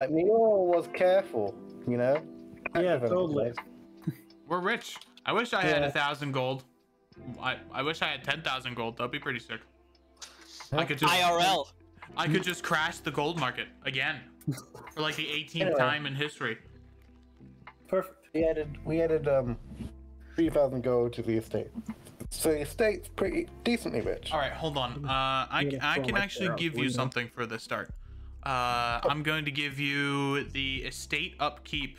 Like, Mule was careful, you know. Yeah, Active totally. We're rich. I wish I had Yeah. a thousand gold. I, I wish I had ten thousand gold. That'd be pretty sick. I could just IRL. I could just crash the gold market again for like the 18th Anyway. time in history. Perfect. We added we added um three thousand gold to the estate. So the estate's pretty decently rich. All right, hold on. Uh, I, I can actually give you something for the start. Uh, I'm going to give you the estate upkeep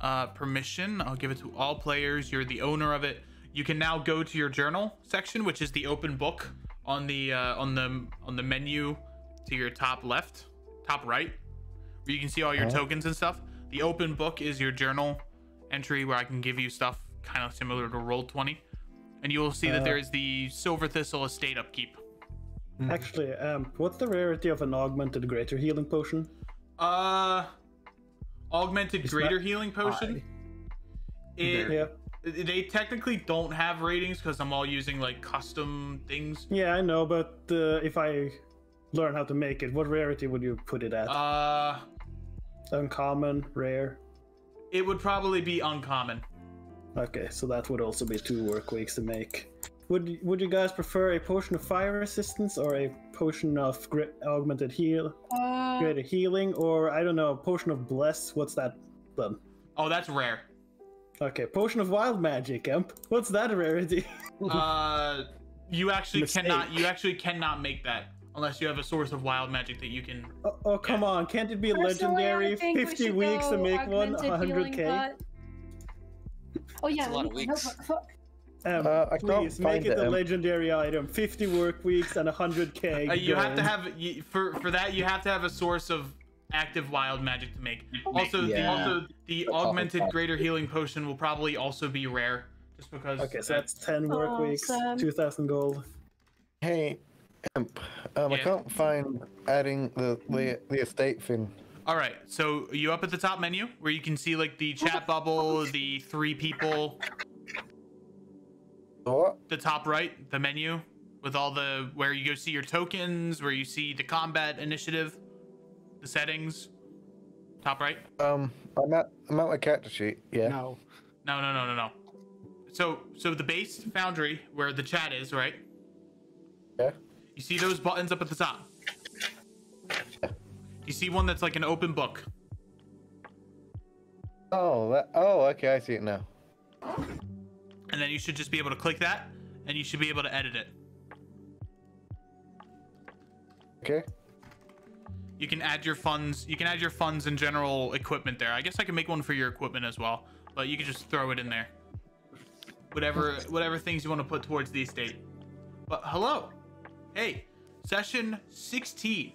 uh, permission. I'll give it to all players. You're the owner of it. You can now go to your journal section, which is the open book on the uh, on the on the menu to your top left, top right, where you can see all your tokens and stuff. The open book is your journal entry where I can give you stuff kind of similar to Roll Twenty, and you will see that Uh, there is the Silver Thistle estate upkeep. Actually, um, what's the rarity of an augmented greater healing potion? Uh, augmented It's greater not healing potion. It, Yeah. They technically don't have ratings because I'm all using like custom things. Yeah, I know, but uh, if I learn how to make it, what rarity would you put it at? Uh, Uncommon, rare. it would probably be uncommon. Okay, so that would also be two work weeks to make. Would Would you guys prefer a potion of fire resistance or a potion of gri- augmented heal, Uh, greater healing, or I don't know, a potion of bless? What's that then? Oh, that's rare. Okay, potion of wild magic, Emp. What's that rarity? Uh, you actually Mistake. cannot. You actually cannot make that unless you have a source of wild magic that you can. oh, oh, come on, can't it be personally, legendary? think we 50 weeks to make one, augmented 100k. Oh yeah, a lot of no, weeks. What? Um, Uh, I can't please make find it it, a legendary item. 50 work weeks and 100k. Uh, you have to have you, for for that. You have to have a source of active wild magic to make. Also, the, also the augmented greater healing potion will probably also be rare, just because. Okay, so that's 10 work weeks, Awesome. 2000 gold. Hey, Emp, um, I can't find adding the, the the estate thing. All right, so you up at the top menu where you can see like the chat bubble, the three people, What? the top right, the menu with all the where you go see your tokens, where you see the combat initiative, the settings. Top right. Um, I'm at I'm at my character sheet. Yeah. No. No, no, no, no, no. So, so the base foundry where the chat is, right? Yeah. You see those buttons up at the top. Yeah. You see one that's like an open book. Oh, that. Oh, okay. I see it now. And then you should just be able to click that and you should be able to edit it Okay. you can add your funds you can add your funds and general equipment there i guess i can make one for your equipment as well but you can just throw it in there whatever whatever things you want to put towards the estate but hello hey session 16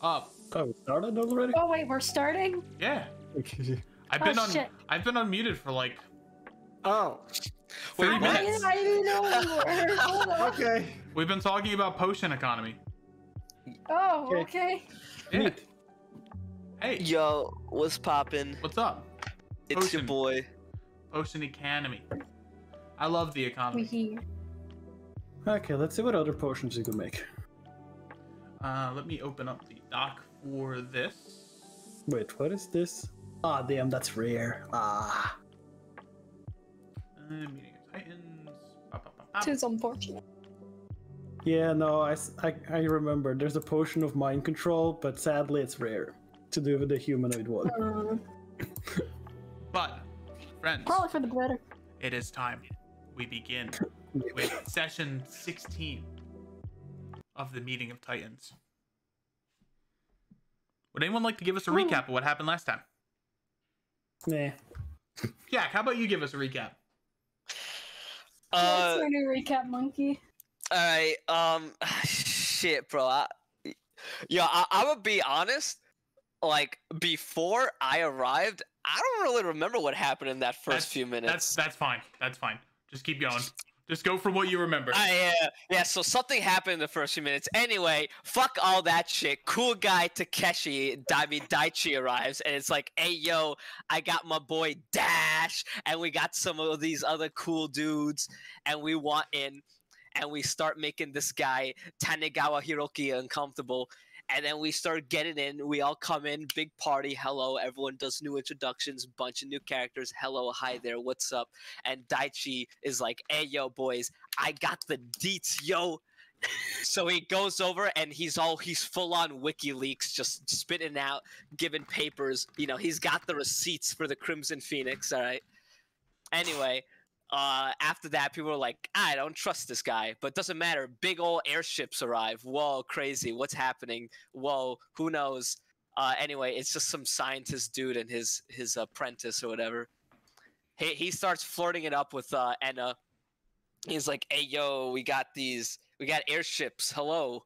up Oh, we started already? Oh wait, we're starting. yeah i've Oh, been on shit. i've been unmuted for like Oh. 30 Wait, I minutes didn't, I didn't know we were. Hold on. Okay. we've been talking about potion economy Oh, Okay. okay. yeah. hey Yo, what's poppin'? what's up It's your Potion. boy. Potion Economy. I love the economy. here. Okay, let's see what other potions you can make. Uh, let me open up the doc for this. Wait, what is this? Ah, damn, that's rare. Ah. Meeting of Titans. Bop, bop, bop, bop. Tis unfortunate. Yeah, no, I I remember. There's a potion of mind control, but sadly it's rare. To do with the humanoid one. Uh, But, friends, probably for the better. it is time. We begin with session 16 of the Meeting of Titans. Would anyone like to give us a recap of what happened last time? Nah. Jack, how about you give us a recap? Uh, That's our new recap monkey. all right. Um, shit, bro. I, yo, I, I would be honest. Like before I arrived, I don't really remember what happened in that first That's- few minutes. That's that's fine. That's fine. Just keep going. Just go from what you remember. I, uh, yeah, so something happened in the first few minutes. Anyway, fuck all that shit. Cool guy Takeshi, I Daichi arrives, and it's like, hey yo, I got my boy Dash, and we got some of these other cool dudes, and we want in, and we start making this guy Tanegawa Hiroki uncomfortable, and then we start getting in. We all come in, big party. Hello, everyone does new introductions, bunch of new characters. Hello, hi there, what's up? And Daichi is like, "Hey, yo, boys, I got the deets, yo." so he goes over and he's all he's full on WikiLeaks, just spitting out, giving papers. You know, he's got the receipts for the Crimson Phoenix. All right. Anyway, uh, after that, people were like, I don't trust this guy, but doesn't matter. Big old airships arrive. Whoa, crazy. What's happening? Whoa, who knows? Uh, anyway, it's just some scientist dude and his his apprentice or whatever. He he starts flirting it up with uh, Enna. He's like, "Hey, yo, we got these, we got airships. Hello."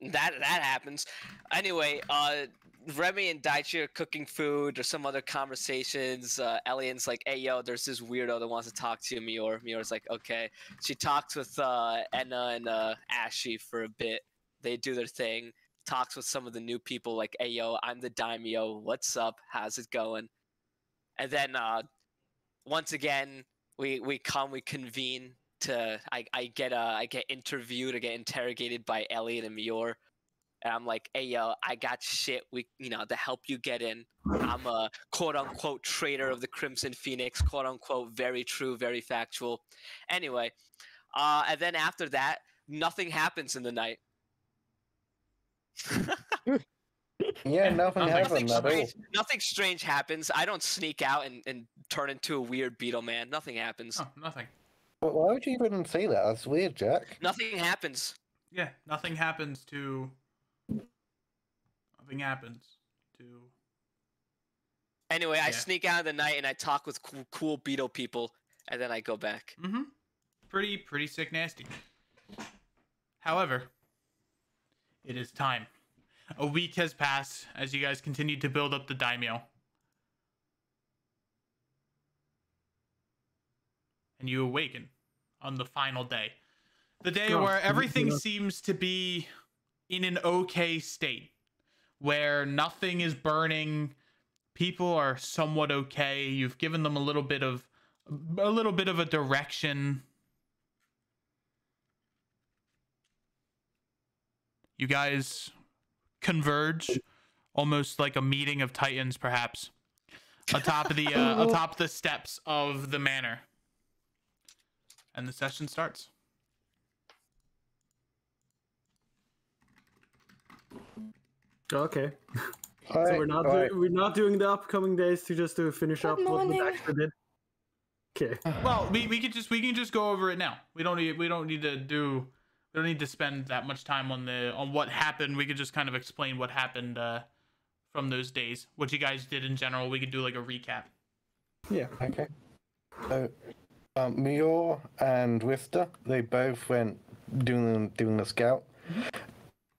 That that happens. Anyway, uh, Remy and Daichi are cooking food or some other conversations. Uh, Elian's like, hey, yo, there's this weirdo that wants to talk to you, Mior. Mior's like, okay. She talks with uh, Enna and uh, Ashy for a bit. They do their thing. Talks with some of the new people, like, hey, yo, I'm the daimyo. What's up? How's it going? And then uh, once again, we, we come, we convene to, I, I get uh, I get interviewed, I get interrogated by Elian and Mior and I'm like, hey yo, I got shit we you know to help you get in. I'm a quote unquote traitor of the Crimson Phoenix, quote unquote, very true, very factual. Anyway, uh, and then after that, nothing happens in the night. Yeah, nothing nothing- happened at all. strange, nothing strange happens. I don't sneak out and, and turn into a weird beetle man. Nothing happens. Oh, nothing. But why would you even say that? That's weird, Jack. Nothing happens. Yeah, nothing happens to. Nothing happens to. Anyway, I sneak out in the night and I talk with cool, cool beetle people, and then I go back. Mm-hmm. Pretty, pretty sick, nasty. However, it is time. A week has passed as you guys continue to build up the daimyo. And you awaken on the final day. The day where everything seems to be in an okay state, where nothing is burning, people are somewhat okay. You've given them a little bit of a little bit of a direction. You guys converge, almost like a meeting of titans, perhaps, atop the uh, atop the steps of the manor, and the session starts. Okay. So Alright, we're not alright. do- we're not doing the upcoming days to just to finish Good up what we actually did. Okay. Well, we, we could just we can just go over it now. We don't need we don't need to do we don't need to spend that much time on the on what happened. We could just kind of explain what happened uh, from those days, what you guys did in general. We could do like a recap. Yeah. Okay. So, um, Mior and Rista, they both went doing doing the scout,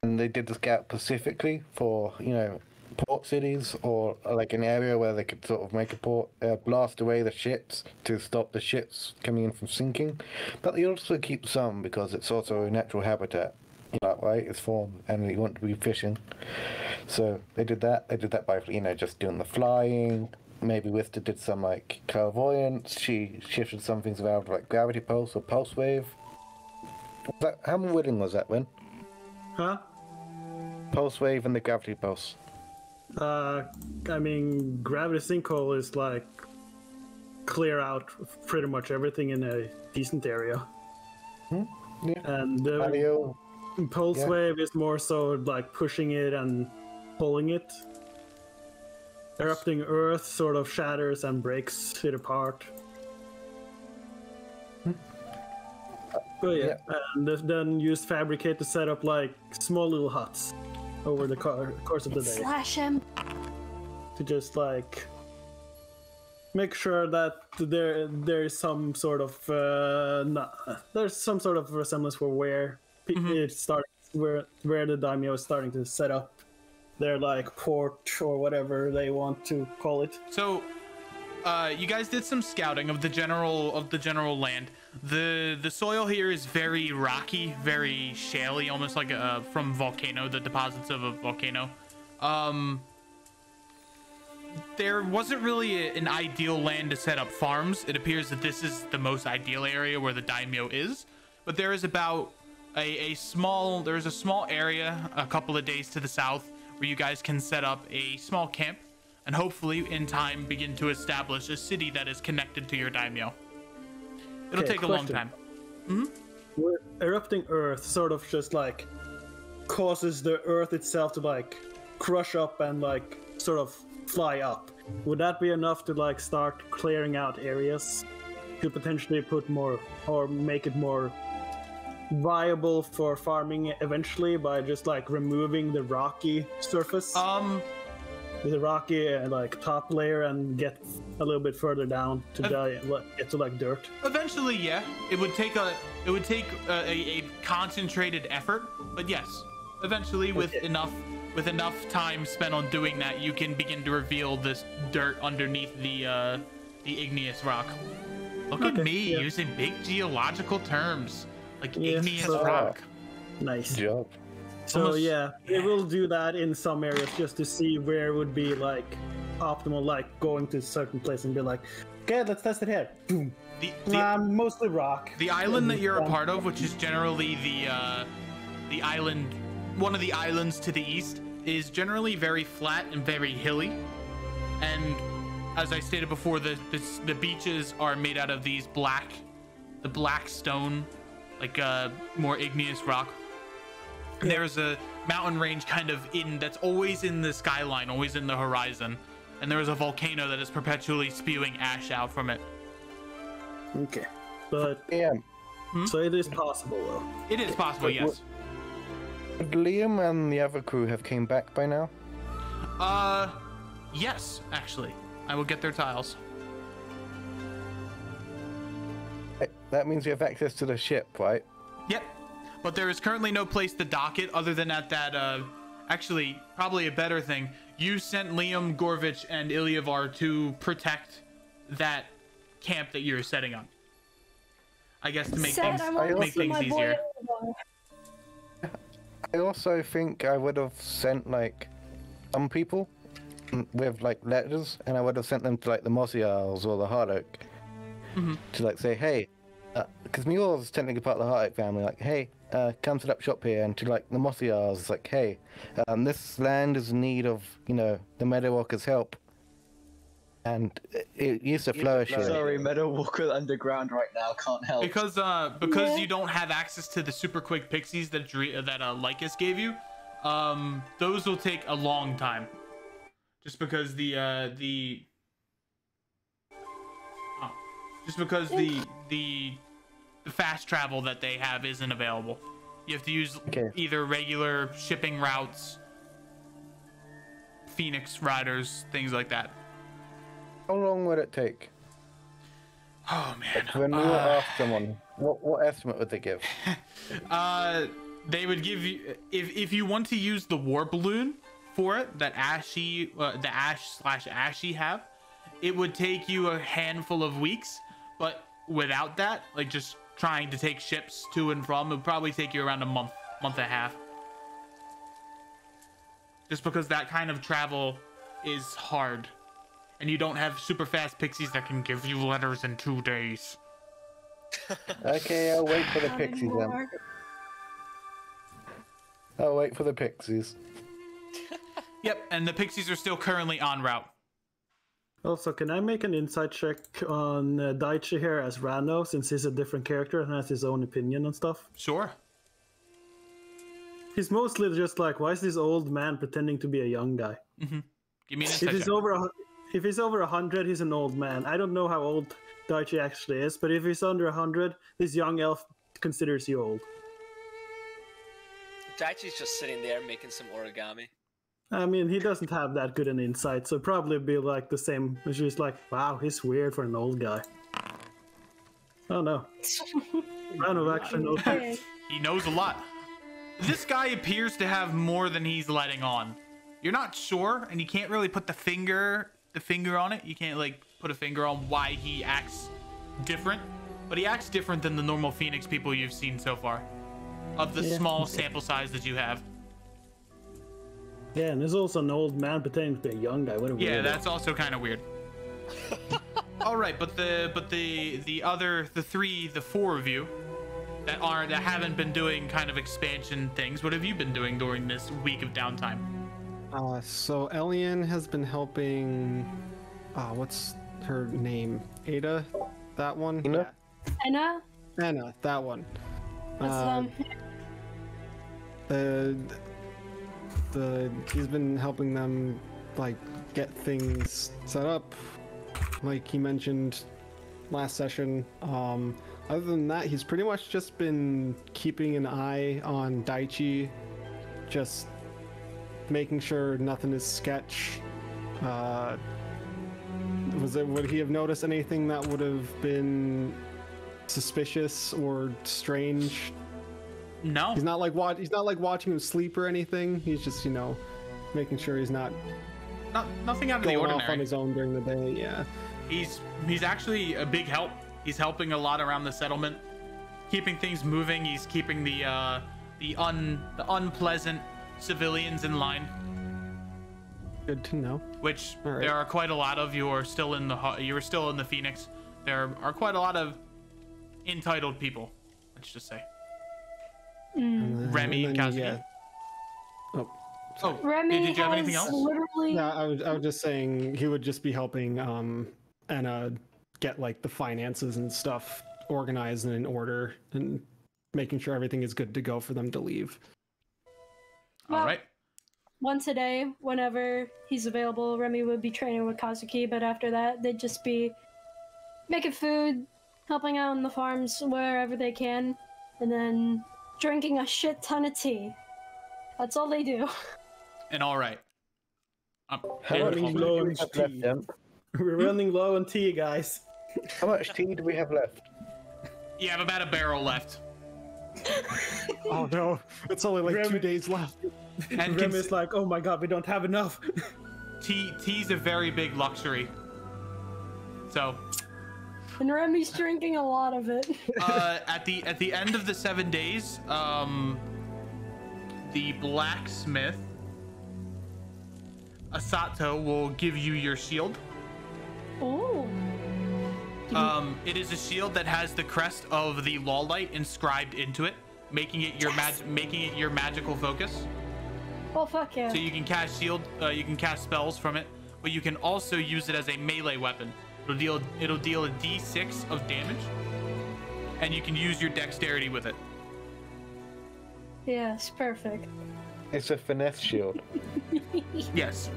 and they did the scout specifically for you know port cities or like an area where they could sort of make a port, uh, blast away the ships to stop the ships coming in from sinking. But they also keep some because it's also a natural habitat. Know, right? It's formed, and you want to be fishing. So they did that. They did that by you know just doing the flying. Maybe Rista did some like clairvoyance. She shifted some things around like gravity pulse or pulse wave. Was that how willing was that, Win? Huh? Pulse wave and the gravity pulse. Uh, I mean, gravity sinkhole is like clear out pretty much everything in a decent area, Yeah. and the Paleo. pulse yeah. wave is more so like pushing it and pulling it. Erupting Earth sort of shatters and breaks it apart. But yeah, and then use fabricate to set up like small little huts over the co- course of the day Slash him. to just like make sure that there there is some sort of uh, no, there's some sort of resemblance for where pe- it's starting where where the daimyo is starting to set up their like port or whatever they want to call it. So, uh, you guys did some scouting of the general of the general land. The The soil here is very rocky, very shaly, almost like a, from volcano, the deposits of a volcano. Um, there wasn't really a- an ideal land to set up farms. It appears that this is the most ideal area where the daimyo is, but there is about a, a small there's a small area a couple of days to the south where you guys can set up a small camp and hopefully in time begin to establish a city that is connected to your daimyo. It'll Okay, take a long question. time. Where erupting Earth sort of just like causes the Earth itself to like crush up and like sort of fly up. Would that be enough to like start clearing out areas to potentially put more or make it more viable for farming eventually by just like removing the rocky surface, Um the rocky uh, like top layer, and get a little bit further down to Uh, die, like, get to like dirt? eventually yeah, it would take a it would take a, a, a concentrated effort, but yes, eventually with Okay. enough with enough time spent on doing that, you can begin to reveal this dirt underneath the uh the igneous rock. Look at me yeah. using big geological terms like Yeah, igneous so- rock. Nice. Good job. So Almost- yeah, we will do that in some areas just to see where it would be like optimal, like going to a certain place and be like, okay, let's test it here. Boom. The, the, um, mostly rock. The island that you're a part of, which is generally the uh, the island, one of the islands to the east, is generally very flat and very hilly. And as I stated before, the the, the beaches are made out of these black, the black stone, like uh, more igneous rock. And there's a mountain range kind of in that's always in the skyline, always in the horizon. And there is a volcano that is perpetually spewing ash out from it. Okay, but Yeah. so it is possible though. It is possible, Wait, yes. Would Liam and the other crew have came back by now? Uh, yes, actually. I will get their tiles. That means we have access to the ship, right? Yep. But there is currently no place to dock it other than at that, uh, actually, probably a better thing. You sent Liam, Gorvich, and Ilyavar to protect that camp that you're setting up. I guess to make Sad, things, I make things easier. I also think I would have sent like some people mm, with like letters, and I would have sent them to like the Mossy Isles or the Heart Oak to like say, hey, because Mule's is technically part of the Heart Oak family. Like, hey, uh, come set up shop here, and to like the Mossy Isles, it's like, hey, um, this land is in need of you know the Meadowwalkers' help, and it, it used to flourish here. Sorry, Meadow Walker Underground right now can't help. Because uh because Yeah. you don't have access to the super quick pixies that Dre- that uh, Lycus gave you, um those will take a long time. Just because the uh the oh, just because the the the fast travel that they have isn't available. You have to use Okay. either regular shipping routes, Phoenix riders, things like that. How long would it take? Oh man. When we Uh, asked someone, what what estimate would they give? Uh, they would give you if if you want to use the war balloon for it that Ashy, uh, the Ash slash Ashy have, it would take you a handful of weeks. But without that, like just trying to take ships to and from, it would probably take you around a month, month and a half. Just because that kind of travel is hard, and you don't have super fast pixies that can give you letters in two days. Okay, I'll wait for the Having pixies then. more. I'll wait for the pixies. Yep, and the pixies are still currently on route. Also, can I make an insight check on uh, Daichi here as Rano, since he's a different character and has his own opinion and stuff? Sure. He's mostly just like, why is this old man pretending to be a young guy? Give me an If he's check. over, a, if he's over a hundred, he's an old man. I don't know how old Daichi actually is, but if he's under a hundred, this young elf considers you old. Daichi's just sitting there making some origami. I mean, he doesn't have that good an insight, so probably be like the same. It's just like, wow, he's weird for an old guy. Oh no, Rano actually knows. Okay. He knows a lot. This guy appears to have more than he's letting on. You're not sure, and you can't really put the finger the finger on it. You can't like put a finger on why he acts different, but he acts different than the normal Phoenix people you've seen so far. Of the Yeah. small sample size that you have. Yeah, and there's also an old man pretending to be a young guy. What a Yeah, weirdo. that's also kind of weird. All right, but the but the the other the three the four of you that aren't that haven't been doing kind of expansion things. What have you been doing during this week of downtime? Uh, so Elian has been helping. Uh, what's her name? Ada, that one. Ina? Anna? Anna, that one. What's Uh, um the the he's been helping them like get things set up. Like he mentioned last session um other than that he's pretty much just been keeping an eye on daichi just making sure nothing is sketch. Uh was it would he have noticed anything that would have been suspicious or strange No. He's not like watch. He's not like watching him sleep or anything. He's just you know, making sure he's not Not, nothing out of the going off on his own during the day. Yeah. He's he's actually a big help. He's helping a lot around the settlement, keeping things moving. He's keeping the uh, the un the unpleasant civilians in line, Good to know. which right. there are quite a lot of. You are still in the you are still in the Phoenix. There are quite a lot of entitled people. Let's just say. And then- Remy and and then, Kazuki. Oh. Oh, Remy did you have anything else? literally Yeah, I was, I was just saying he would just be helping um Anna get like the finances and stuff organized and in order and making sure everything is good to go for them to leave. All Well, right. once a day, whenever he's available, Remy would be training with Kazuki, but after that, they'd just be making food, helping out on the farms wherever they can, and then drinking a shit ton of tea. That's all they do. And all right. How and much Running low on tea. Left, We're running low on tea, guys. How much tea do we have left? You have about a barrel left. Oh no, it's only like two days left. And Rem cons- is like, oh my god, we don't have enough. tea tea's a very big luxury. So And Remy's drinking a lot of it. uh, at the at the end of the seven days, um, the blacksmith Asato will give you your shield. Ooh. Um, it is a shield that has the crest of the law light inscribed into it, making it your mag- making it your magical focus. Well, fuck yeah. So you can cast shield, uh, you can cast spells from it, but you can also use it as a melee weapon. It'll deal it'll deal a d6 of damage, and you can use your dexterity with it. Yes, perfect. It's a finesse shield. Yes.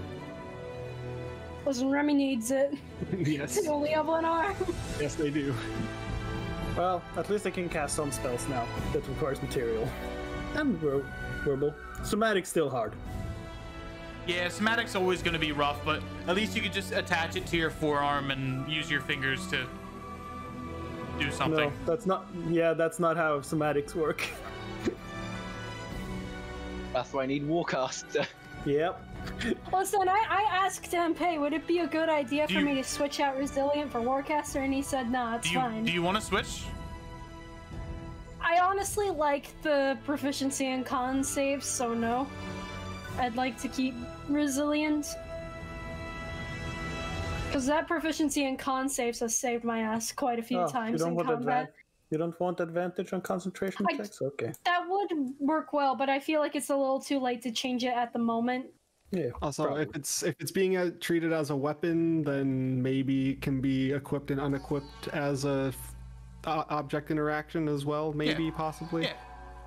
Listen, Remy needs it. yes, They only have one arm. yes they do. Well, at least I can cast some spells now that requires material. And ver- verbal. Somatic's still hard. Yeah, somatic's always going to be rough, but at least you could just attach it to your forearm and use your fingers to do something. No, that's not. Yeah, that's not how somatics work. That's why I need Warcaster. yep. Listen, I, I asked um, him, hey, would it be a good idea Do for you- me to switch out Resilient for Warcaster? And he said, nah, it's Do you fine. do you want to switch? I honestly like the proficiency and con saves, so no. I'd like to keep Resilient. Because that proficiency in con saves has saved my ass quite a few Oh, you times don't in want combat. advan- You don't want advantage on concentration I- checks? Okay. That would work well, but I feel like it's a little too late to change it at the moment. Yeah. Also, probably. if it's if it's being uh, treated as a weapon, then maybe it can be equipped and unequipped as a f- o- object interaction as well. Maybe, possibly. Yeah.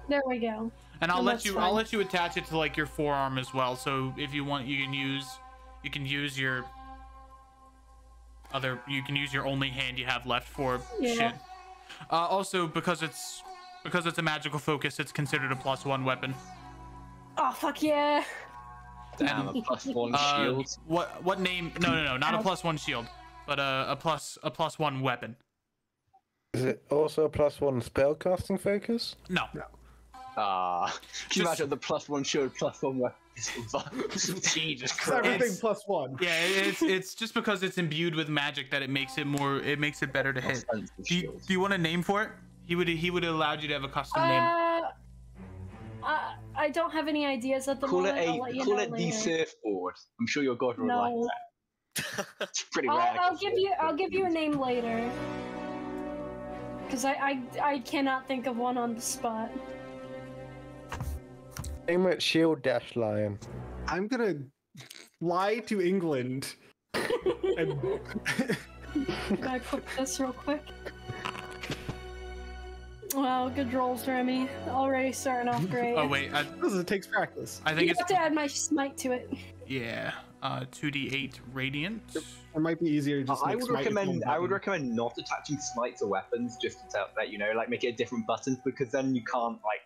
There we go. And I'll let that's you I'll let you attach it to like your forearm as well. So if you want, you can use you can use your other you can use your only hand you have left for Yeah. shit. Uh, also, because it's because it's a magical focus, it's considered a plus one weapon. Oh, fuck yeah. Damn, a plus one Uh, shield. what what name? No, no, no, not a plus one shield, but a, a plus a plus one weapon. Is it also a plus one spell casting focus? No. No, Ah, can Just- you imagine the plus one shield, plus one weapon? Jesus Christ. Everything plus one. yeah, it's it's just because it's imbued with magic that it makes it more it makes it better to hit. Do you, do you want a name for it? He would he would have allowed you to have a custom name. Uh, I, I don't have any ideas at the Call it moment. I'll a call know it the later. surfboard. I'm sure your god will No. like that. It's pretty I'll, rad. I'll give you I'll give you a name later. because I, I I cannot think of one on the spot. Name it Shield Dash Lion. I'm gonna fly to England. and Can I click this real quick? Wow, good rolls, Remy. Already starting off great. Oh wait, I, Because it takes practice. I You think it's have to add my smite to it. yeah. Uh, two d eight radiant. It might be easier to just I would smite its own recommend I would recommend not attaching smite to weapons just to tell that you know like make it a different button because then you can't like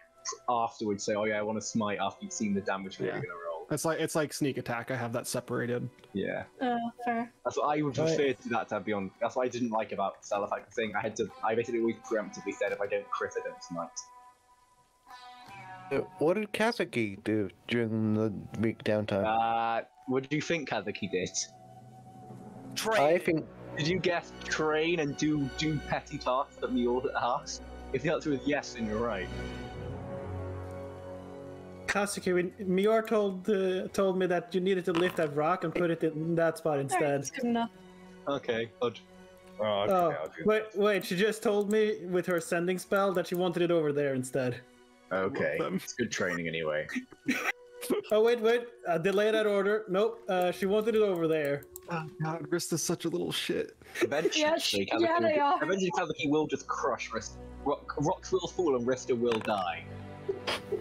afterwards say oh yeah I want to smite after you've seen the damage that Yeah. you're gonna roll. It's like it's like sneak attack. I have that separated. Yeah, Uh, fair. that's what I would Right. prefer to that to be on. That's what I didn't like about Salafac thing. I had to I basically always preemptively said if I don't crit I don't smite. Uh, What did Kazuki do during the week downtime? Uh, what do you think Kazuki did? Train. I think Did you guess train and do do petty tasks that we all asked? If the answer is yes, then you're right. Kazuki, when Mior told uh, told me that you needed to lift that rock and put it in that spot instead. that's good enough. Okay, I'd... Oh, okay, Oh, I'll wait, wait, she just told me with her sending spell that she wanted it over there instead. Okay, it's good training anyway. Oh, wait, wait, uh, delay that order. Nope, uh, she wanted it over there. Oh god, Rist is such a little shit. Eventually, Yeah, sh- Kazuki yeah, they will, are. Eventually, Kazuki will just crush Rist. Rock, rocks will fall and Rista will die.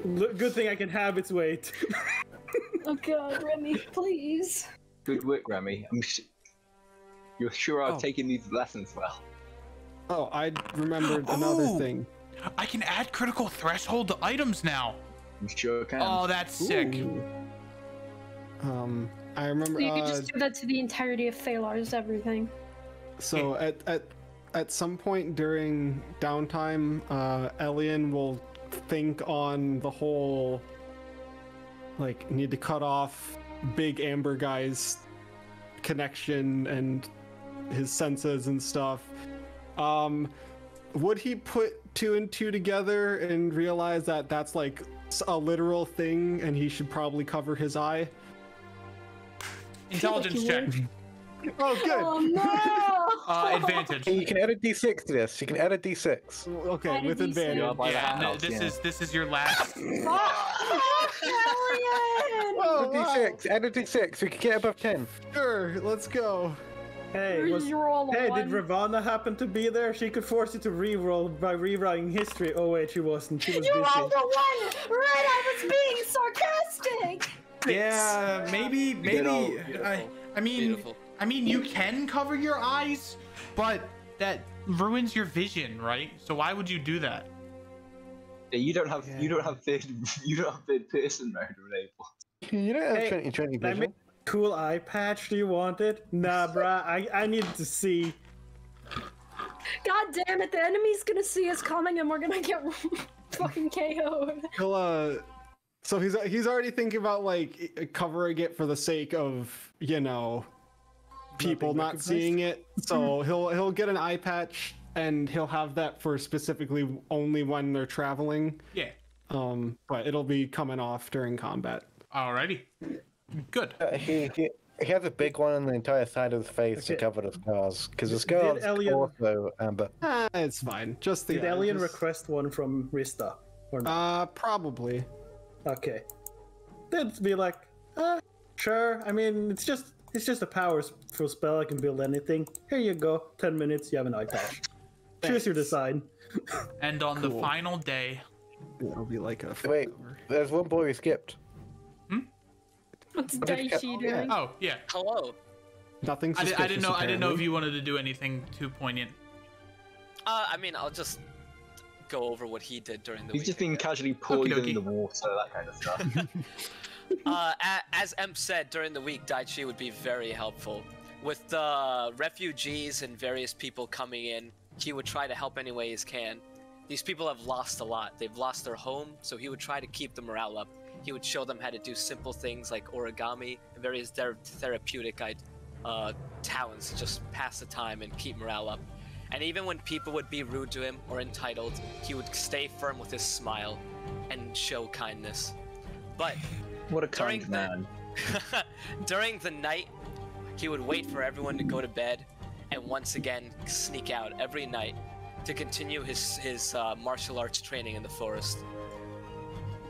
L- good thing I can have its weight. Oh god, Remy, please. Good work, Remy. I'm sh- You're sure I've Oh. taken these lessons well. Oh, I remembered another Ooh. thing. I can add critical threshold to items now. You sure can. Oh, that's sick. Um, I remember. You uh, could just do that to the entirety of Phalar's everything. So at at at some point during downtime, uh, Elian will think on the whole like need to cut off Big Amber guy's connection and his senses and stuff. Um, would he put two and two together and realize that that's like a literal thing and he should probably cover his eye? Intelligence check. Oh, good. Oh no! Uh, advantage. you can add a D6 to this. You can add a D6. Okay, Add with D6. advantage. Yeah, by Yeah, no, this yeah. is this is your last. Oh, Alien! Oh, Add a wow. D6. Add a D6. We can get above 10. Sure, let's go. Hey, was, Reroll hey, did Ravana happen to be there? She could force you to re-roll by rewriting history. Oh wait, she wasn't. She was You busy. rolled a one! Right, I was being sarcastic! Yeah, maybe maybe. all- I, I mean, Beautiful. I mean, you can cover your eyes, but that ruins your vision, right? So why would you do that? Yeah, you don't have you don't have third you don't have third person mode enabled. You don't have Hey, 2020 Can I vision. make cool eye patch? Do you want it? Nah, bruh. I I need to see. God damn it, the enemy's gonna see us coming and we're gonna get fucking KO'd. He'll uh so he's he's already thinking about like covering it for the sake of, you know, people being not seeing it. So he'll he'll get an eye patch and he'll have that for specifically only when they're traveling. Yeah. Um but it'll be coming off during combat. Alrighty. Good. Uh, he, he, he has a big one on the entire side of his face to Okay. cover the scars. Because the scars Elliot- also amber. Ah, it's fine. Just the Did eye, Alien just- request one from Rista? Or not? Uh probably. Okay. They'd be like, uh, sure. I mean, it's just it's just a powerful spell. I can build anything. Here you go. Ten minutes. You have an eye patch. Choose your design. And on the final day, It'll be like a Wait, cover. there's one boy we skipped. Hmm. What's What did- Daichi oh, doing? yeah. oh yeah, Hello. Nothing I, suspicious. did, I didn't know. I didn't know if you wanted to do anything too poignant. Uh, I mean, I'll just go over what he did during the He's week. just I being casually poisoned Okey-dokey. in the water, that kind of stuff. Uh, as Emp said during the week, Daichi would be very helpful. With the refugees and various people coming in, he would try to help any way he can. These people have lost a lot. They've lost their home, so he would try to keep the morale up. He would show them how to do simple things like origami and various ther- therapeutic uh, talents to just pass the time and keep morale up. And even when people would be rude to him or entitled, he would stay firm with his smile and show kindness. But what a During kind the- man. During the night, he would wait for everyone to go to bed and once again sneak out every night, to continue his his uh, martial arts training in the forest.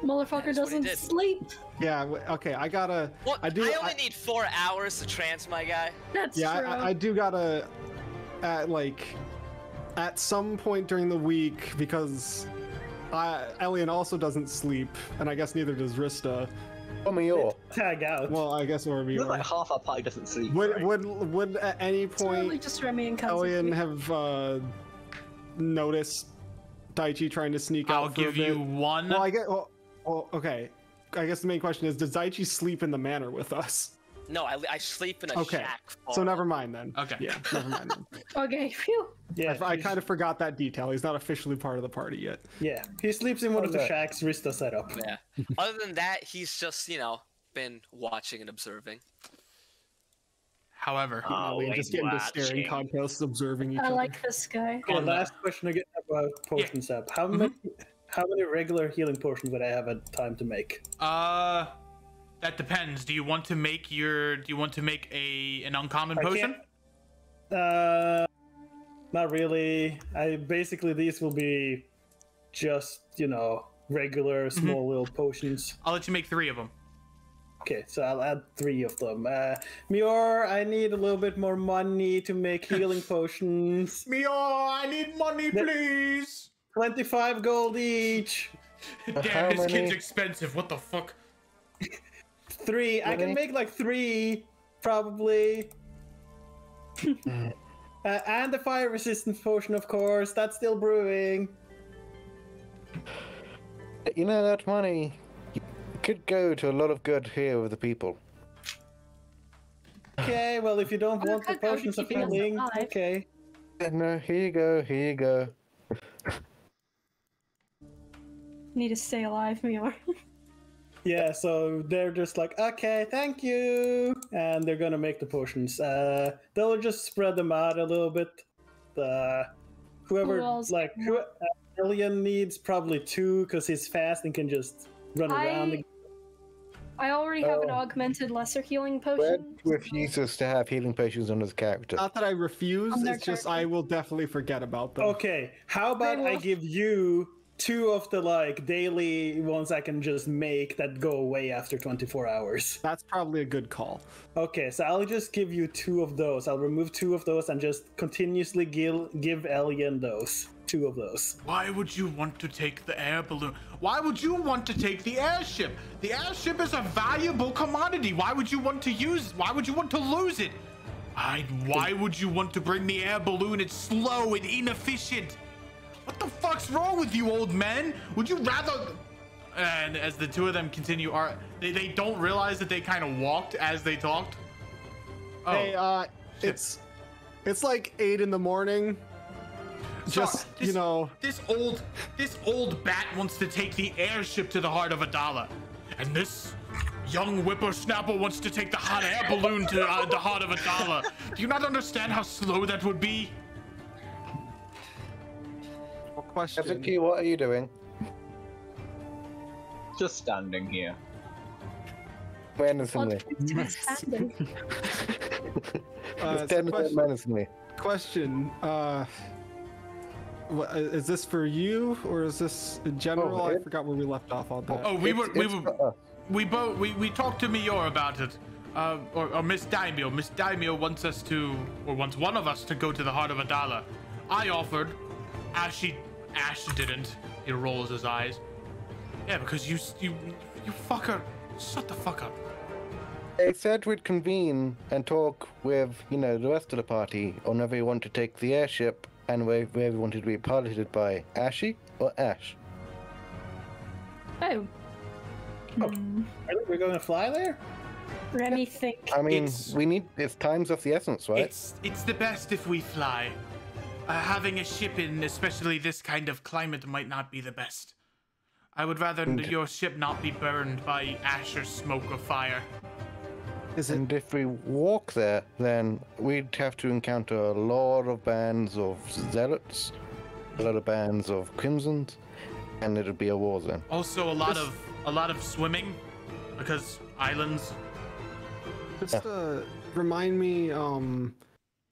Motherfucker That's what he doesn't sleep. Yeah. Okay. I gotta. Well, I do. only I- need four hours to trance, my guy. That's yeah, true. I, I do gotta, at like, at some point during the week because, uh, Elian also doesn't sleep, and I guess neither does Rista. Oh, Mior. Tag out. Well, I guess or Looks like half our party doesn't sleep. Would right? would would at any it's really point just Remy and Kazuki. Elian have uh, noticed Daichi trying to sneak out? I'll give you one. Well, I get. Well, well, okay. I guess the main question is: Does Daichi sleep in the manor with us? No, I, I sleep in a Okay, shack. So never mind then. Okay. Yeah, never mind. Then. Okay, phew. yeah, I, I kind of forgot that detail. He's not officially part of the party yet. Yeah, he sleeps in one of the shacks Rista set up. Yeah. Other than that, he's just you know been watching and observing. However, Oh, we just get into watching. staring contests, observing each I other. like this guy. Okay, the- last question again about potions up. How many how many regular healing potions would I have at time to make? uh, that depends. Do you want to make your? Do you want to make a an uncommon I potion? Uh, not really. I basically these will be just you know regular small little potions. I'll let you make three of them. Okay, so I'll add three of them. Uh, Mior, I need a little bit more money to make healing potions. Mio, I need money, please. Twenty-five gold each. Damn, How this kid's expensive. What the fuck? Three. I can make like three, probably. uh, and the fire resistance potion, of course. That's still brewing. You know that money could go to a lot of good here with the people. Okay, well, if you don't Oh, want the good, I'll be potions of healing, okay. No, here you go, here you go. Need to stay alive, Mior. Yeah, so they're just like, okay, thank you, and they're gonna make the potions. Uh, they'll just spread them out a little bit. Uh, whoever, Who else? like, who, uh, Alien needs probably two because he's fast and can just run around. I, I already have an Oh. augmented lesser healing potion. Red potion. refuses to have healing potions on his character. Not that I refuse, On their it's just I will definitely forget about them. Okay, how about I will. give you two of the like daily ones I can just make that go away after 24 hours? That's probably a good call. Okay, so I'll just give you two of those. I'll remove two of those and just continuously give give Elian those. Two of those. Why would you want to take the air balloon? Why would you want to take the airship? The airship is a valuable commodity. Why would you want to use? Why would you want to lose it? I, why would you want to bring the air balloon? It's slow and inefficient. What the fuck's wrong with you, old man? Would you rather? And as the two of them continue, are they, they don't realize that they kind of walked as they talked? Oh, Hey, uh, it's it's like eight in the morning. Sorry, Just this- you know, this old this old bat wants to take the airship to the heart of Adala, and this young whippersnapper wants to take the hot air balloon to uh, the heart of Adala. Do you not understand how slow that would be? What question. Kazuki, what are you doing? Just standing here. Menacingly. What's happening? Uh, Just so stand there question, menacingly. question. Uh, what, is this for you or is this in general? Oh, I forgot where we left off on that. Oh, we It's- were we were we both we, we talked to Mior about it. Uh, or, or Miss Daimyo. Miss Daimyo wants us to, or wants one of us to go to the heart of Adala. I offered. Ash, Ash didn't. He rolls his eyes. Yeah, because you, you, you fucker. Shut the fuck up. They said we'd convene and talk with, you know, the rest of the party on whether we want to take the airship and whether whether we wanted to be piloted by Ashy or Ash. Oh. Oh. Really? We're going to fly there? Remy think. I mean, It's- we need, it's time's of the essence, right? It's it's the best if we fly. Uh, having a ship in, especially this kind of climate, might not be the best. I would rather And- your ship not be burned by ash or smoke or fire. Is it And if we walk there, then we'd have to encounter a lot of bands of zealots, a lot of bands of crimsons, and it'd be a war zone. Also, a lot of a lot of swimming, because islands. just uh, remind me? Um,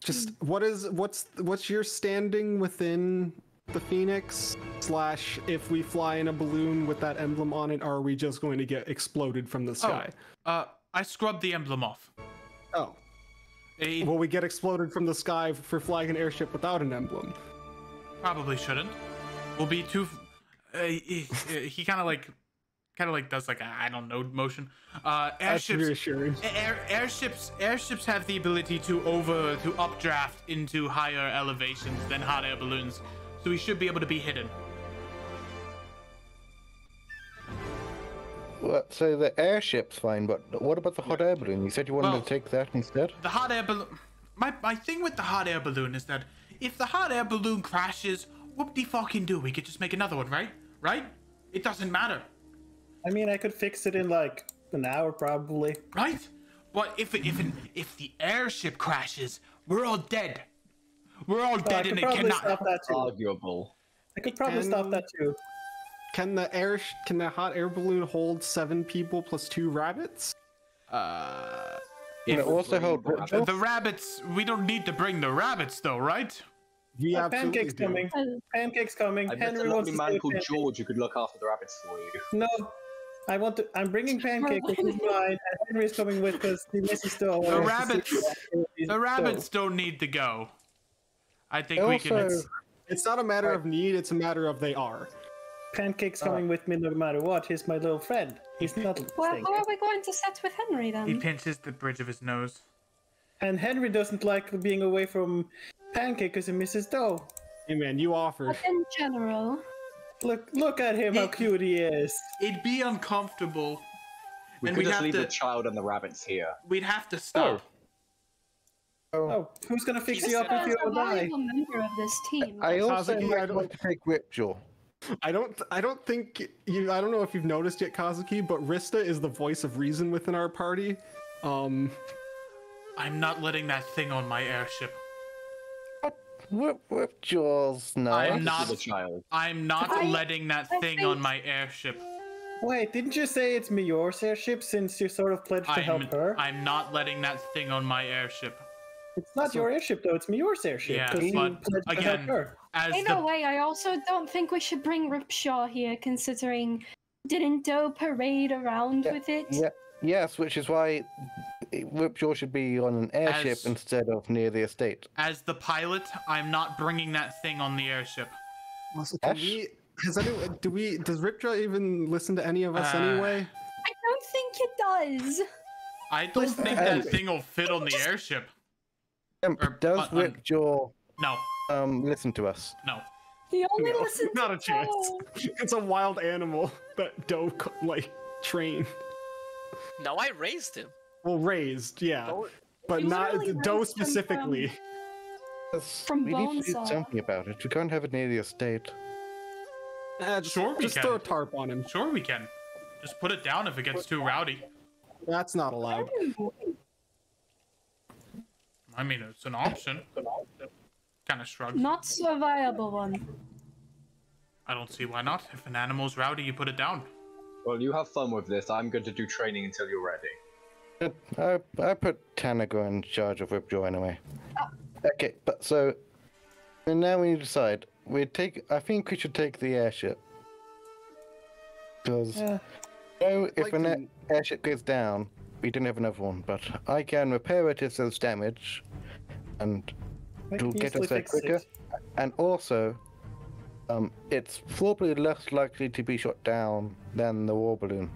just what is what's what's your standing within the phoenix? Slash, if we fly in a balloon with that emblem on it, are we just going to get exploded from the sky? Uh, I scrubbed the emblem off. Oh. It Will we get exploded from the sky for flying an airship without an emblem? probably shouldn't. We'll be too. Uh, he he kind of like, kind of like does like a, I don't know motion. Uh, That's airships. reassuring. Air, airships airships have the ability to over to updraft into higher elevations than hot air balloons, so we should be able to be hidden. So the airship's fine, but what about the hot air balloon? You said you wanted Well- to take that instead. The hot air balloon. My my thing with the hot air balloon is that if the hot air balloon crashes, whoop de fucking do, we could just make another one, right? Right? It doesn't matter, I mean, I could fix it in like an hour probably. right? But if it, if an, if the airship crashes, we're all dead. We're all I dead, could and it probably cannot. stop that too. Arguable. I could probably stop um, that too. Can the air can the hot air balloon hold seven people plus two rabbits? Uh, Can it also hold Bring the rabbits. We don't need to bring the rabbits, though, right? We Oh, absolutely pancakes do. coming. Uh, Pancakes coming. I met Henry a wants lovely to man called with pancakes. George who could look after the rabbits for you. No, I want to. I'm bringing pancakes, which is mine, and Henry's coming with because the Mrs. Stowe. The wants to rabbits- The so- rabbits don't need to go. I think we can. Also, It's not a matter of need; it's a matter of they are. Pancakes uh-huh. coming with me no matter what. He's my little friend. He's not. Well, staying. how are we going to set with Henry then? He pinches the bridge of his nose. And Henry doesn't like being away from Pancake because of Mrs. Doe. Hey man, you offered. But in general, Look, look at him, how cute he is. It'd be uncomfortable, We and could we'd just have leave to. the child and the rabbits here. We'd have to stop. Oh, oh who's gonna fix He's you up if as you a die? valuable member of this team. I also Kazuki, might I don't- want to take Ripjaw. I don't. I don't think you. I don't know if you've noticed yet, Kazuki, but Rista is the voice of reason within our party. Um, I'm not letting that thing on my airship. Whip, Ripjaw's nice. I'm not- The child. I'm not I- letting that I thing think- on my airship. Wait, didn't you say it's Mior's airship since you sort of pledged to help her? I'm not letting that thing on my airship. It's not your airship though, it's Mior's airship. Yeah, 'cause you but pledged to help again, her. As In the a way, I also don't think we should bring Ripjaw here, considering didn't Doe parade around Yeah, with it? Yeah, yes, which is why Ripjaw should be on an airship As- instead of near the estate. as the pilot, I'm not bringing that thing on the airship. also, can Ash? we? Has any? Do we? Does Ripjaw even listen to any of us Uh, anyway? I don't think it does. I don't think that thing will fit on the airship. Um, or- does uh, um, Ripjaw No, um listen to us? no. He only No, listens not a chance. Doe. It's a wild animal that Doe like trained. No, I raised him. Well, raised, yeah, but not literally Doe raised him from- specifically. From we need to do something about it. We can't have it near the estate. Uh, just, Sure we just can. throw a tarp on him. Sure, we can. Just put it down if it gets too rowdy. That's not allowed. I mean, it's an option. Kind of shrugs. Not so viable one. I don't see why not. If an animal's rowdy, you put it down. Well, you have fun with this. I'm going to do training until you're ready. I, I put Tanago in charge of Ripjaw anyway. Ah. Okay, but so and now we need to decide. We take. I think we should take the airship because Yeah. no, if like an air- to- airship goes down, we didn't have another one. But I can repair it if there's damage, and I it'll get us there fix it. quicker. And also, um, it's probably less likely to be shot down than the war balloon.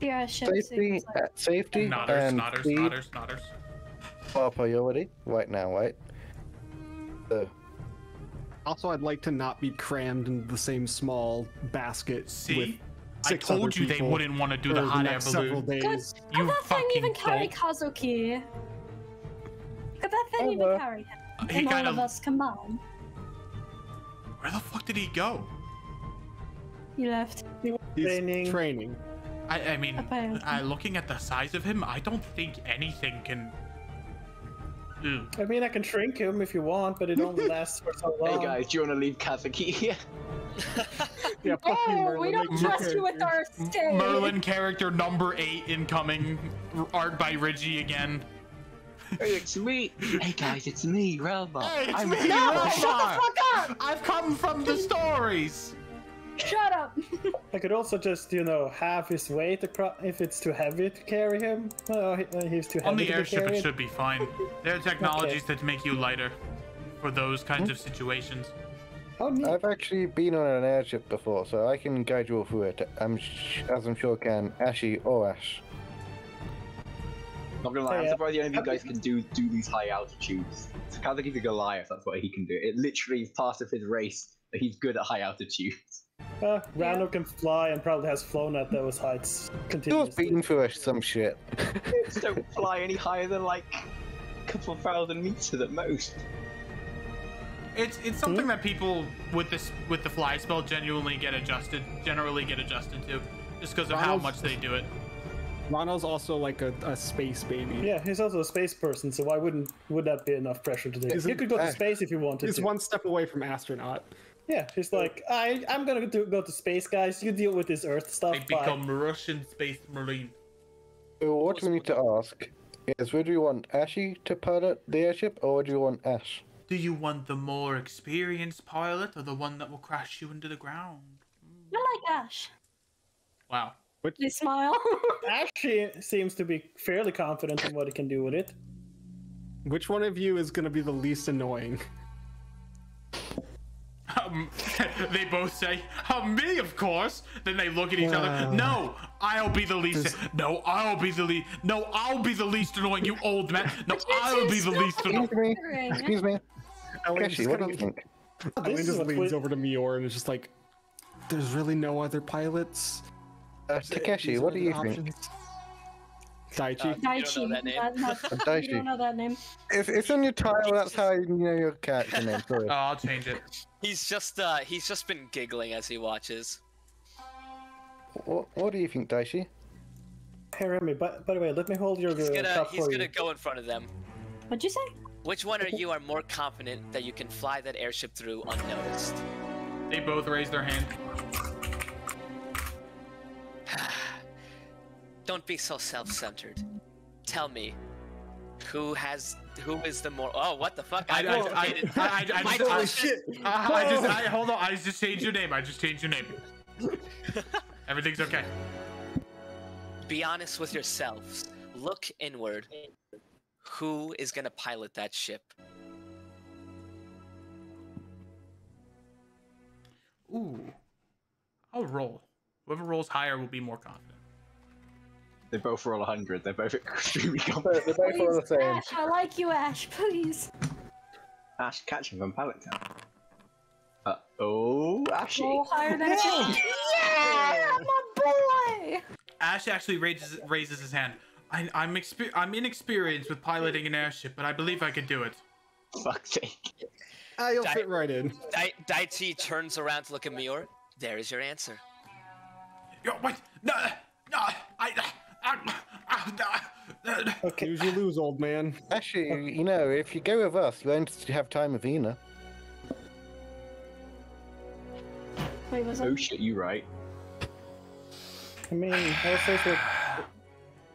The airship Safety, like uh, safety, Nodders, and nodders, speed nodders, nodders. are priority right now, right? So, Also, I'd like to not be crammed into the same small basket with See? I told other you they wouldn't want to do the hot air balloon. days. Could You that thing fucking even carry. Kazuki? Could that thing even well. carry him? He And all kind of of. us combined. Where the fuck did he go? He left. he He's Training. training. I, I mean, Apparently. uh, looking at the size of him, I don't think anything can. Ew. I mean, I can shrink him if you want, but it only lasts for so long. Hey guys, do you want to leave Kazuki here? Yeah, fuck Oh, Merlin. we don't make your trust you with our character. stay. Merlin character number eight incoming, art by Ridgie again. Hey, it's me. Hey guys, it's me, Relma. Hey, it's I'm me, here. Relma. Shut the fuck up! I've come from the stories. Shut up! I could also just, you know, have his weight across if it's too heavy to carry him. Oh, he, uh, he's too heavy On the to be airship, it carried. should be fine. There are technologies that make you lighter for those kinds of situations. Oh. I've actually been on an airship before, so I can guide you all through it. I'm sh- as I'm sure can Ashy or Ash. Not gonna lie, I'm Hey, surprised the only of you guys can do do these high altitudes. So kind of like he's a Goliath. That's what he can do. It literally is part of his race that he's good at high altitudes. Uh, Randall can fly and probably has flown at those heights He was continuously. beaten through some shit. Just don't fly any higher than like a couple of thousand meters at most. It's it's something that people with this with the fly spell genuinely get adjusted, generally get adjusted to, just because of how much they do it. Ronald's also like a, a space baby. Yeah, he's also a space person, so why wouldn't would that be enough pressure to do? Isn't- You could go to space if you wanted He's to. one step away from astronaut. Yeah, he's like, I, I'm gonna do, go to space, guys. You deal with this Earth stuff. They bye." become Russian space marine. So what we need to ask is, would you want Ashy to pilot the airship, or would you want Ash? Do you want the more experienced pilot or the one that will crash you into the ground? I like Ash. Wow. They smile. Ashley seems to be fairly confident in what it can do with it. Which one of you is going to be the least annoying? Um, they both say, uh, "Me, of course." Then they look at each other. No, I'll be the least. No, I'll be the least. No, I'll be the least annoying. You old man. No, I'll be the least annoying. Excuse me. Excuse me. Ellen just what do kinda- you think? Ellen is just leans over to Mior and is just like, "There's really no other pilots." Uh, Takeshi, what do you the think? options." Daichi. Uh, Daichi. that name? That- not- Daichi. You don't know that name. If it's on your title, that's how you know your character name. Sorry. Oh, I'll change it. He's just uh he's just been giggling as he watches. What, what do you think, Daichi? Hey Remy, by, by the way, let me hold your He's uh, gonna cup he's for gonna you. go in front of them. What'd you say? Which one are you are more confident that you can fly that airship through unnoticed? They both raised their hand. Don't be so self-centered. Tell me, who has who is the more? Oh, what the fuck? I, I, I, I, I, I, just, I, question- I, I just, I, hold on. I just changed your name. I just changed your name. Everything's okay. Be honest with yourselves. Look inward. Who is gonna pilot that ship? Ooh. I'll roll. Whoever rolls higher will be more confident. They both roll 100. They're both extremely confident. they're both all the same. Ash, I like you, Ash. Please. Ash, catch him from Pallet Town. Uh oh, Ashy. Roll higher than yeah! yeah, my boy. Ash actually raises raises his hand. I, I'm exper- I'm inexperienced with piloting an airship, but I believe I could do it. Fuck's sake. Ah, you'll Dai- fit right in. Dai- Daichi turns around to look at Mior. There is your answer. Yo, wait, no, no, I, I, I, I, Okay. Use you lose, old man. Actually, you know, if you go with us, you won't have time with Ina. Wait, was Oh shit, you right. I mean, also, is there,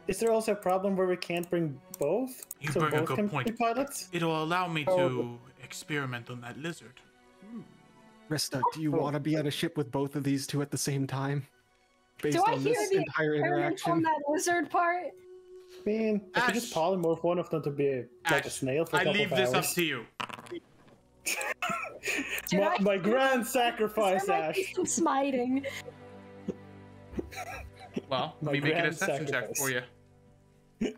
is there also a problem where we can't bring both? You so bring a both good point. pilots? It'll allow me Oh. to experiment on that lizard. Rista, do you want to be on a ship with both of these two at the same time? Based Do I on hear this the entire experiment on that lizard part? I mean, I could just polymorph one of them to be like a snail for a I couple leave of this up hours. to you. My, I my grand sacrifice, There might Ash. be some smiting. Well, let My me make an grand deception check for you.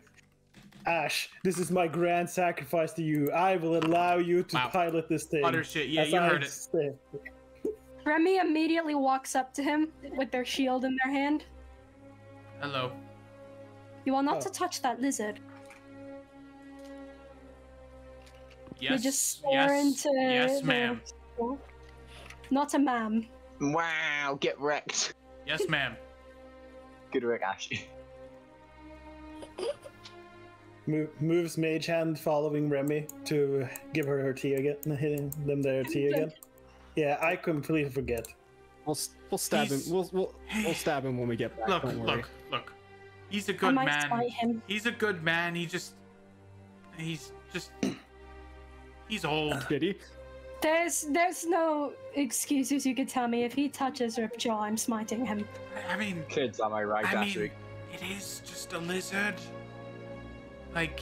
Ash, this is my grand sacrifice to you. I will allow you to Wow. pilot this thing. Utter shit. Yeah, you I heard it. say. Remy immediately walks up to him with their shield in their hand. Hello. You are not Oh. to touch that lizard. Yes. You just swore yes. into yes, the- ma'am. Not a ma'am. Wow, get wrecked. Yes, ma'am. Good work, Ashy. Mo- moves Mage Hand following Remy to give her her tea again. hitting Them their tea again. Yeah, I completely forget. We'll we'll stab He's- him. We'll we'll we'll stab him when we get back. Look, don't worry. look, look. He's a good might man. spite him. He's a good man. He just He's just. He's old. Did he? There's there's no excuses you could tell me. If he touches Ripjaw, I'm smiting him. I mean, Kids, am I right, I mean, Ashwick? it is just a lizard. Like,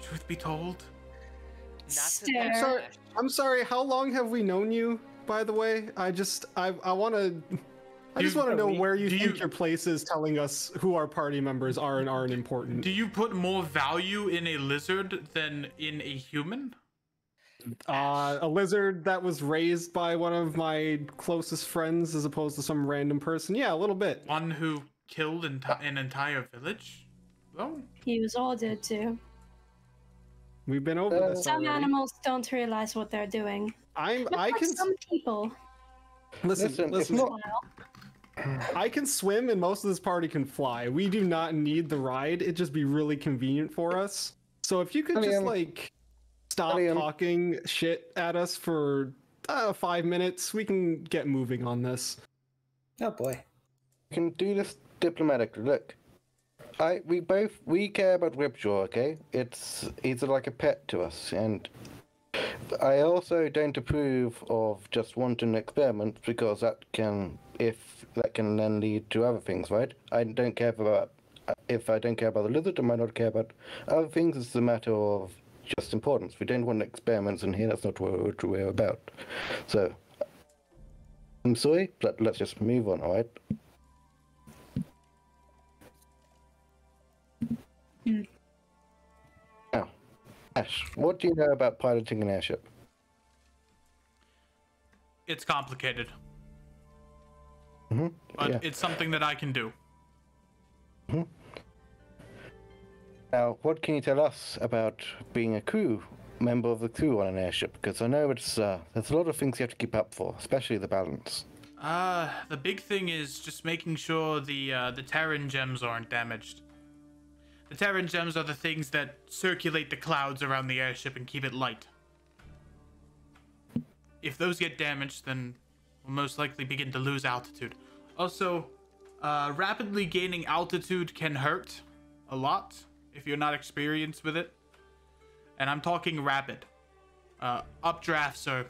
truth be told, Not to Stare. That Sorry. Ash. I'm sorry. How long have we known you? By the way, I just I I want to. I just want to know we- where you think you- your place is telling us who our party members are and aren't important. do you put more value in a lizard than in a human? Uh, a lizard that was raised by one of my closest friends as opposed to some random person. Yeah, a little bit. One who killed enti- an entire village? Oh, He was ordered to. We've been over Uh, this Some already. animals don't realize what they're doing. I'm Not I like can some people. listen. Listen, Listen, not- I can swim and most of this party can fly. We do not need the ride. It'd just be really convenient for us. So if you could just Alien. like stop Alien. talking shit at us for uh, five minutes, we can get moving on this. Oh boy. We can do this diplomatically. Look, I we both we care about Ripjaw. Okay, it's he's like a pet to us, and I also don't approve of just wanton experiments because that can if that can then lead to other things, right? I don't care about if I don't care about the lizard, I might not care about other things. It's a matter of just importance. We don't want experiments in here. That's not what we're about. So. I'm sorry, but let's just move on, alright? Now, Ash, what do you know about piloting an airship? it's complicated, hmm but yeah. it's something that I can do. Now, what can you tell us about being a crew member of the crew on an airship? Because I know it's uh, there's a lot of things you have to keep up for, especially the balance. Uh, the big thing is just making sure the uh, the Terran gems aren't damaged. The Terran gems are the things that circulate the clouds around the airship and keep it light. If those get damaged, then we'll most likely begin to lose altitude. Also, uh, rapidly gaining altitude can hurt a lot if you're not experienced with it. And I'm talking rapid. Uh, updrafts are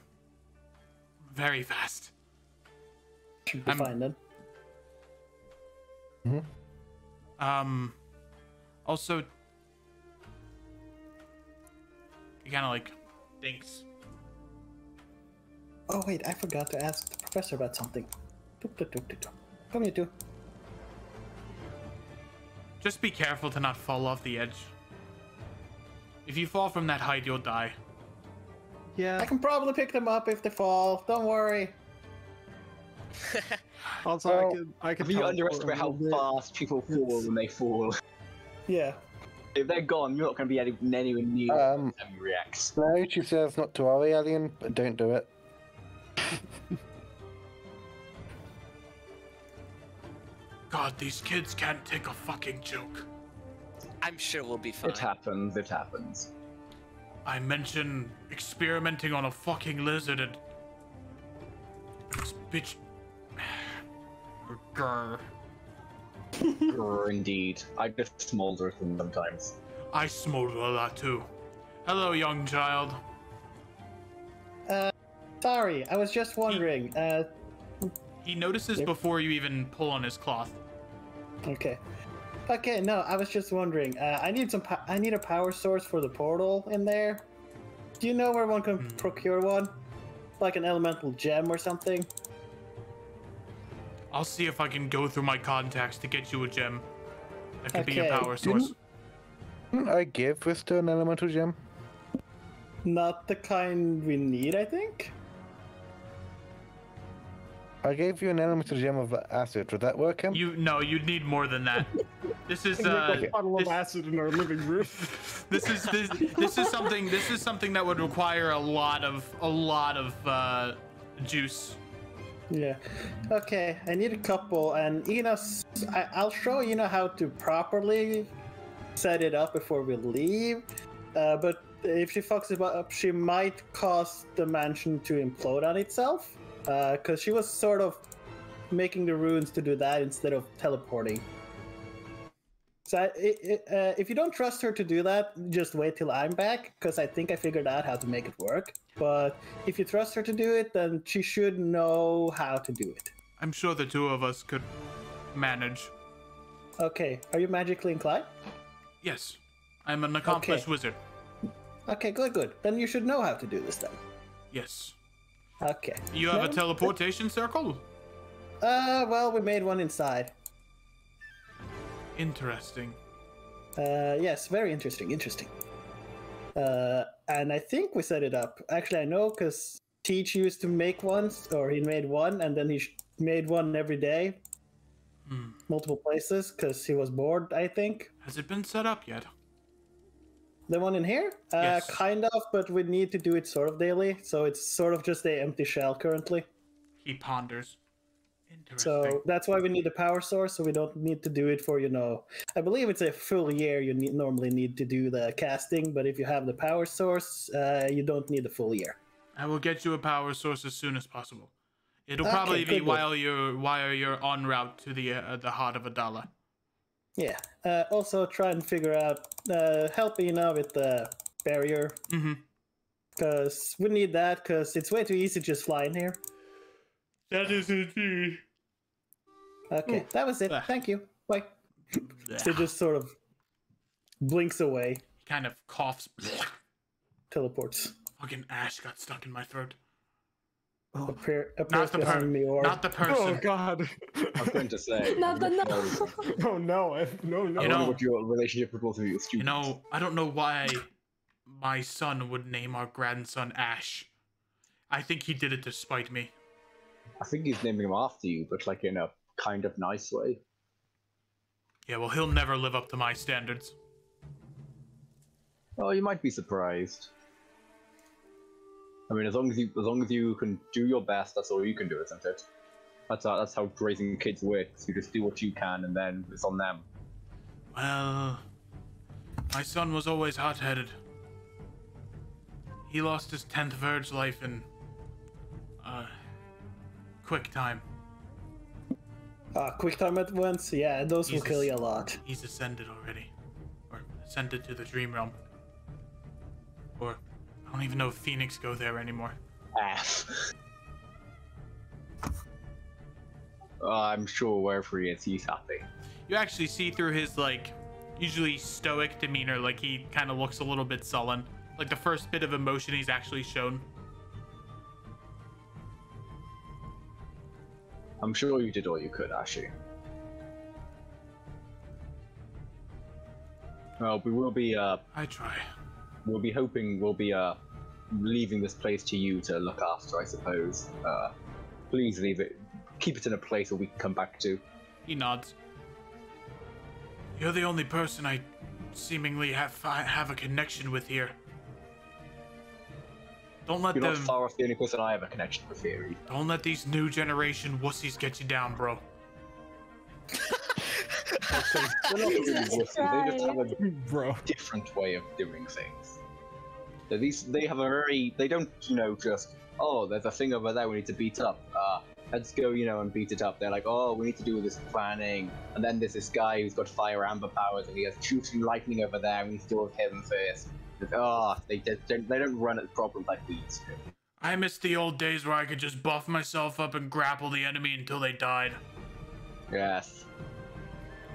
very fast. Should be I'm- fine then. Um, also, he kind of like thinks. Oh wait, I forgot to ask the professor about something. Doop, doop, doop, doop, doop. Come here, too. Just be careful to not fall off the edge. If you fall from that height, you'll die. Yeah. I can probably pick them up if they fall. Don't worry. Also, I Well, could I could You teleport underestimate how bit. fast people fall when they fall. Yeah. If they're gone, you're not going to be any, anywhere near Um, them reacts. No, she says not to worry, Alien, but don't do it. God, these kids can't take a fucking joke. I'm sure we'll be fine. It happens, it happens. I mention experimenting on a fucking lizard and this bitch. Grr. Grr, Indeed. I just smolder them sometimes. I smolder a lot too. Hello, young child. Uh, sorry, I was just wondering. Uh, He notices Yep. before you even pull on his cloth. okay. Okay, no, I was just wondering. Uh, I need some. Po- I need a power source for the portal in there. Do you know where one can Hmm. procure one? Like an elemental gem or something? I'll see if I can go through my contacts to get you a gem. That could be your Okay. power source. Didn't- Didn't I give Rista an elemental gem? Not the kind we need, I think. I gave you an elemental gem of acid. Would that work, him? You no, you'd need more than that. This is uh, a puddle of acid in our living room. this is this this is something this is something that would require a lot of a lot of uh, juice. Yeah. Okay, I need a couple, and you know, I, I'll show you know how to properly set it up before we leave. Uh, but if she fucks it up, she might cause the mansion to implode on itself. Because she was sort of making the runes to do that instead of teleporting. So I, i i- uh, if you don't trust her to do that, just wait till I'm back, because I think I figured out how to make it work. But if you trust her to do it, then she should know how to do it. I'm sure the two of us could manage. Okay, are you magically inclined? Yes, I'm an accomplished Okay. wizard. Okay, good, good. Then you should know how to do this then. Yes. Okay. You have a teleportation circle? Uh, well, we made one inside. Interesting. Uh, yes, very interesting, interesting. Uh, and I think we set it up. Actually, I know because Teach used to make ones, or he made one, and then he sh- made one every day, Hmm. multiple places, because he was bored. I think Has it been set up yet? the one in here, uh, Yes. kind of, but we need to do it sort of daily, so it's sort of just a empty shell currently. He ponders. So that's why we need the power source, so we don't need to do it for, you know, I believe it's a full year you need, normally need to do the casting, but if you have the power source, uh, you don't need a full year. I will get you a power source as soon as possible. It'll Okay, probably be while you're while you're en route to the uh, the heart of Adala. Yeah. Uh, also, try and figure out, uh, help Ina with the barrier, Mm-hmm. because we need that, because it's way too easy to just fly in here. That is indeed. Okay, mm. that was it. Thank you. Bye. She He just sort of blinks away, kind of coughs. teleports. Fucking ash got stuck in my throat. Oh. Appear, appears Not the behind per- me, or not the Oh person. God! I was going to say. Not the no. no. oh no! I, no, no! You know- what your relationship with both of you is. You know, I don't know why my son would name our grandson Ash. I think he did it to spite me. I think he's naming him after you, but like in a kind of nice way. Yeah, well, he'll never live up to my standards. Oh, you might be surprised. I mean, as long as you as long as you can do your best, that's all you can do, isn't it? That's how, that's how raising kids works. You just do what you can, and then it's on them. Well, my son was always hot-headed. He lost his tenth Verge life in, uh, quick time. Uh, quick time at once. Yeah, those will kill you a lot. He's ascended already, or ascended to the Dream Realm, or I don't even know if Phoenix go there anymore. F. Uh, I'm sure wherever he is, he's happy. You actually see through his like usually stoic demeanor, like he kind of looks a little bit sullen. Like the first bit of emotion he's actually shown. I'm sure you did all you could, Ashi. Well, we will be uh, I try. we'll be hoping we'll be uh, leaving this place to you to look after, I suppose. Uh, please leave it, keep it in a place where we can come back to. He nods. You're the only person I seemingly have have a connection with here. Don't let You're not them. far off the only person I have a connection with here. either. Don't let these new generation wussies get you down, bro. They're not really Jesus wussies, They just have a Bro. different way of doing things. So these, they have a very, they don't, you know, just oh, there's a thing over there we need to beat up. Uh, let's go, you know, and beat it up. They're like, oh, we need to do this planning, and then there's this guy who's got fire amber powers, and he has shooting lightning over there. We need to deal with him first. Oh, they just don't, they don't run at the problem like we used to. I miss the old days where I could just buff myself up and grapple the enemy until they died. Yes.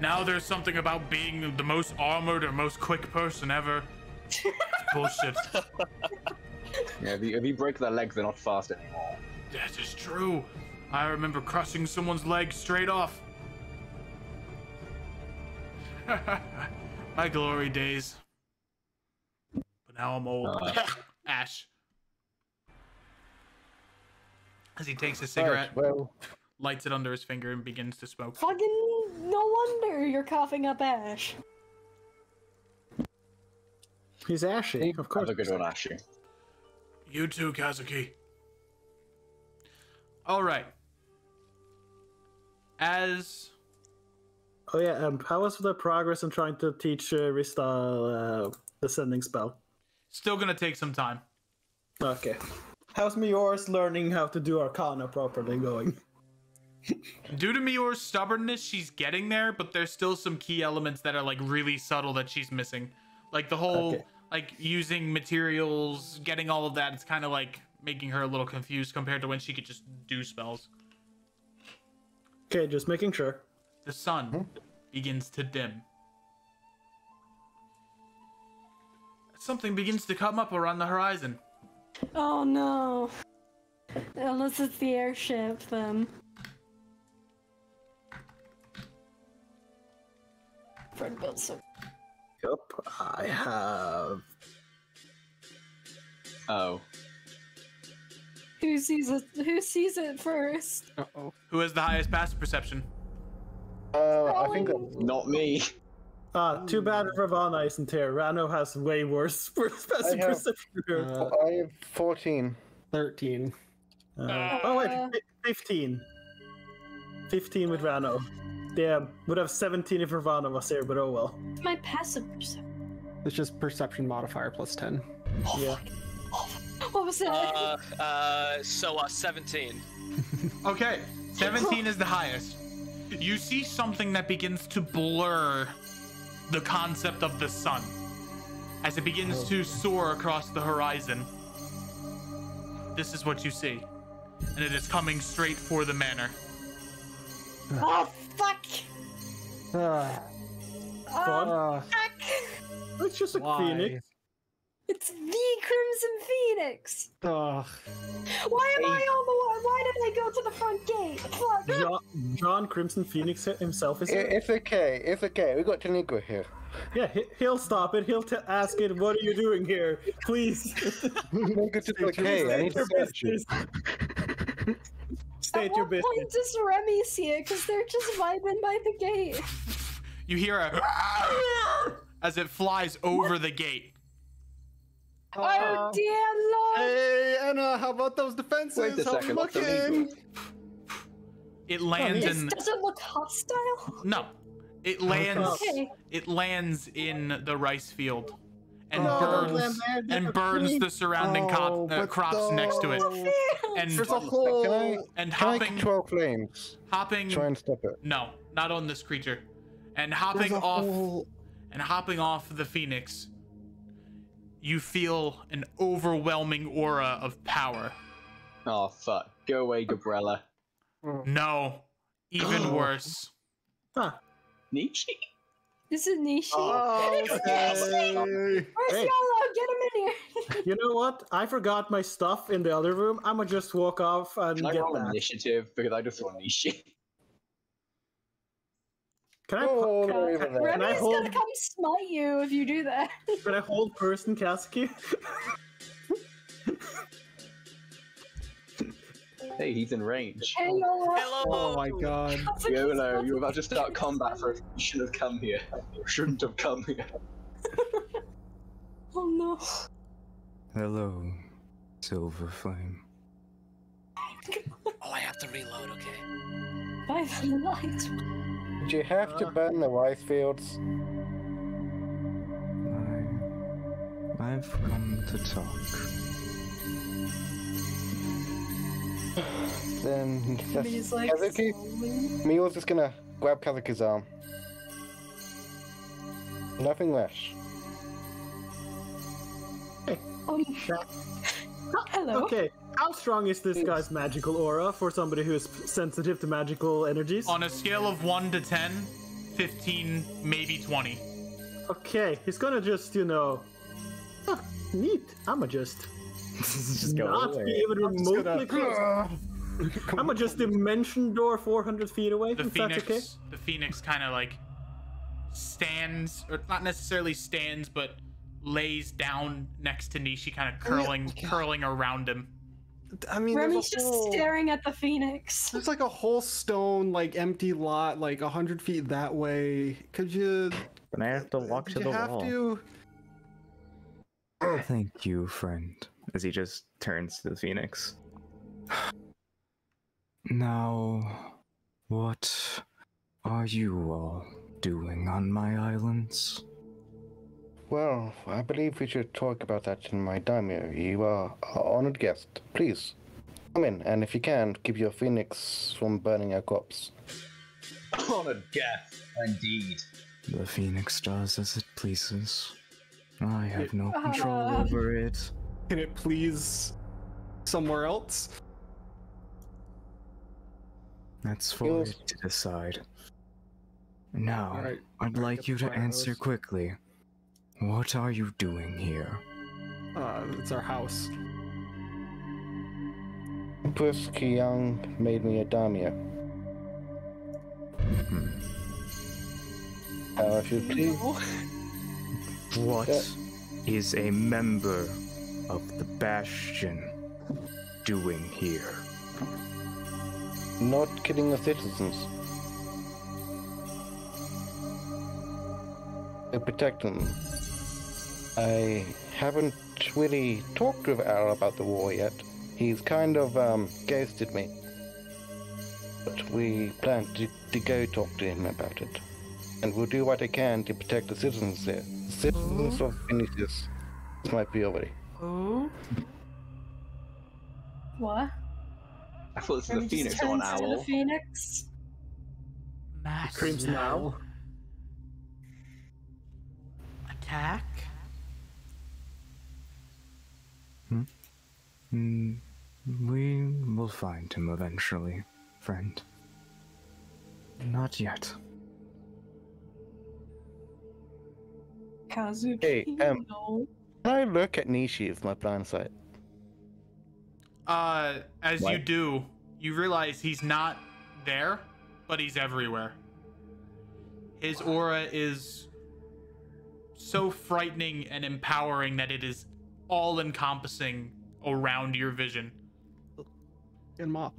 Now there's something about being the most armored or most quick person ever. It's bullshit. Yeah, if you, if you break their legs, they're not fast anymore. That is true. I remember crushing someone's leg straight off. My glory days. But now I'm old. Uh. Ash. As he takes a cigarette, well, lights it under his finger, and begins to smoke. Fucking no wonder you're coughing up ash. He's ashy, of Have course. a good one, Ashi. You too, Kazuki. All right. As Oh yeah, um, how was the progress in trying to teach uh, Rista uh, the sending spell? Still gonna take some time. Okay. How's Mior's learning how to do Arcana properly going? Due to Mior's stubbornness, she's getting there, but there's still some key elements that are like really subtle that she's missing. Like the whole Okay. like using materials, getting all of that, it's kind of like making her a little confused compared to when she could just do spells. Okay, just making sure. The sun hmm? begins to dim. Something begins to come up around the horizon. Oh no. Unless it's the airship, then. Fred built some. Yep, I have. Oh. Who sees it? Who sees it first? Uh oh. Who has the highest passive perception? Uh, I think that's Not me. Ah, too bad Ravana isn't here. Rano has way worse passive have- perception. Uh, I have 14. 13. Uh, oh wait, Uh. 15. 15 with Rano. Damn, would have 17 if Ravana was here, but oh well. My passive perception. It's just perception modifier plus 10. Yeah. What was that? Uh, uh, so uh, 17. Okay, 17 is the highest. You see something that begins to blur the concept of the sun as it begins to soar across the horizon. This is what you see, and it is coming straight for the manor. oh fuck! Ah, Oh ah, fuck! It's just a why? phoenix. It's the Crimson Phoenix. Ugh. Why am I on the one? Why did I go to the front gate? Fuck! John, John Crimson Phoenix himself is I- here. It's okay. It's okay. We got Taniqua here. Yeah, he- he'll stop it. He'll t- ask it, "What are you doing here? Please." Make it okay. I need to your search you. business. State At your what business. point does Remy see it? Because they're just vibing by the gate. You hear a as it flies over the gate. Oh dear lord! Hey, Anna, how about those defenses? Wait a second. What's looking? It lands This in doesn't look hostile. no. It lands. Okay. It lands in the rice field, and No, don't burns and burns the surrounding Oh, co- uh, but crops next to it. And There's a Can I, whole. and can I hopping control flames? hopping Try and stop it. no not on this creature and hopping off whole. and hopping off the phoenix you feel an overwhelming aura of power Oh fuck. Go away, Gabriella. Oh. no even worse Huh. Nishi? This is Nishi. Oh, It's Nishi! okay. Where's Hey. Yolo? Get him in here. You know what? I forgot my stuff in the other room. I'ma just walk off and Can I get roll that. initiative? Because I just want Nishi. Can I, Oh, can, no, can, no. can I hold? gonna come smite you if you do that. Can I hold person Kazuki? Hey, he's in range. hey Yolo. Hello. Oh my god. Yolo, you're about to start combat for you shouldn't have come here. You shouldn't have come here. Oh no. Hello, Silver Flame. Oh, I have to reload. Okay. By the light. Did you have to burn the rice fields? I, I've come to talk. Then that's He's like, Kazuki. slowly- Mio's just gonna grab Kazuki's arm. Nothing less. Oh, hello. okay. How strong is this guy's magical aura for somebody who is sensitive to magical energies? on a scale of 1 to 10 15 maybe 20 Okay, he's gonna just, you know. Huh, neat. I'ma just Just go not away. be even just remotely gonna- close. I'ma just dimension door 400 feet away. the if phoenix that's okay. the phoenix kind of like stands or not necessarily stands but lays down next to nishi kind of oh, curling curling around him I mean, Remy's just whole, staring at the phoenix. There's like a whole stone, like empty lot, like a hundred feet that way. Could you? And I have to walk Did to you the have wall. to? Thank you, friend. As he just turns to the phoenix. Now, what are you all doing on my islands? Well, I believe we should talk about that in my daimyo. You are our honored guest. Please. come in, and if you can, keep your phoenix from burning our crops. Honored guest, indeed. The phoenix does as it pleases. I have no control Ah. over it. Can it please somewhere else? That's for Yours. it to decide. Now, Alright, I'd like you to answer house. quickly. What are you doing here? Uh, it's our house. Empress Kyung made me a daimyo. Hmm. Uh, if you please, What Yeah. is a member of the Bastion doing here? not killing the citizens. To protect them. I haven't really talked with Al about the war yet. He's kind of um, ghosted me. But we plan to, to go talk to him about it. And we'll do what I can to protect the citizens there. The citizens of Vinicius is my priority. Who? What? I thought this was Remy a phoenix or an owl. the phoenix. Mass Screams now. attack. Hmm. We will find him eventually, friend. Not yet. Kazuki. Hey, um, no. Can I look at Nishi with my blind sight? Uh, as you do, you realize he's not there, but he's everywhere. His aura is so frightening and empowering that it is all encompassing around your vision. And mom.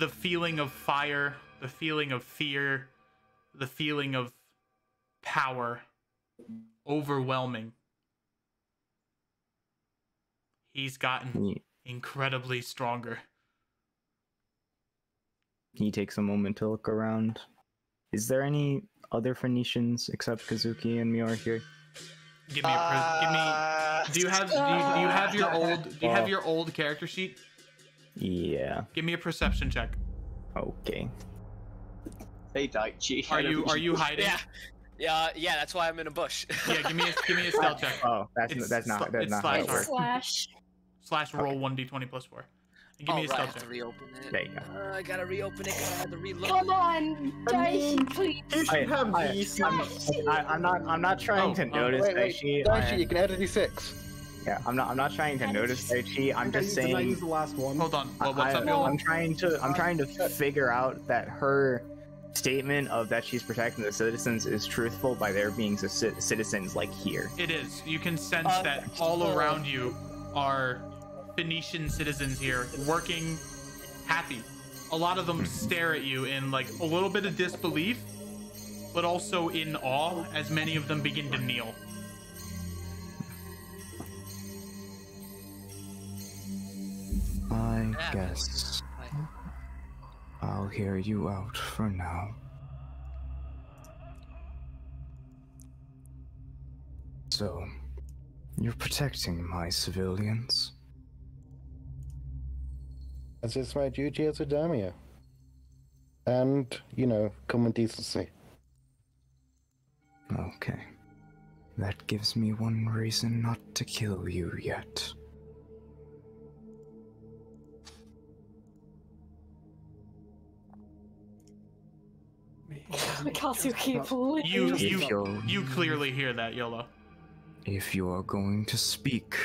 The feeling of fire, the feeling of fear, the feeling of power, overwhelming. He's gotten He, incredibly stronger. he takes a moment to look around. Is there any other Phoenicians except Kazuki and Mior here? Give me a pres- give me. Uh, do you have do you, do you have your uh, old do you have uh, your old character sheet? Yeah. Give me a perception check. Okay. Hey, Daichi. Are you are you hiding? Yeah. Yeah, yeah, that's why I'm in a bush. Yeah, give me a give me a stealth check. Oh, that's It's that's not that's it's not slash. Slash. Slash roll one d twenty plus four. And give oh, me a right, I stealth have to check. reopen it. There you go. Uh, I gotta reopen it because I had to reload. Come on, Daichi, please. You should I- have I- these. I, I'm not I'm not trying Oh, to oh, notice Wait, wait, Daichi. Daichi, I- you can add a d6. yeah, I'm not I'm not trying to notice Daichi. I'm just Did I saying use the last one? Hold on. Well, what's I, up, Yola? I'm trying to I'm trying to figure out that her statement of that she's protecting the citizens is truthful by there being ci- citizens like here. It is. You can sense Uh, that all uh, around you are Phoenician citizens here, working happy. A lot of them hmm. stare at you in like a little bit of disbelief, but also in awe as many of them begin to kneel. I guess I'll hear you out for now. So, you're protecting my civilians? As it's my duty as a daimyo. And, you know, common decency. Okay. That gives me one reason not to kill you yet. Kazuki, please. You If you you're, you clearly hear that, Yolo. if you are going to speak,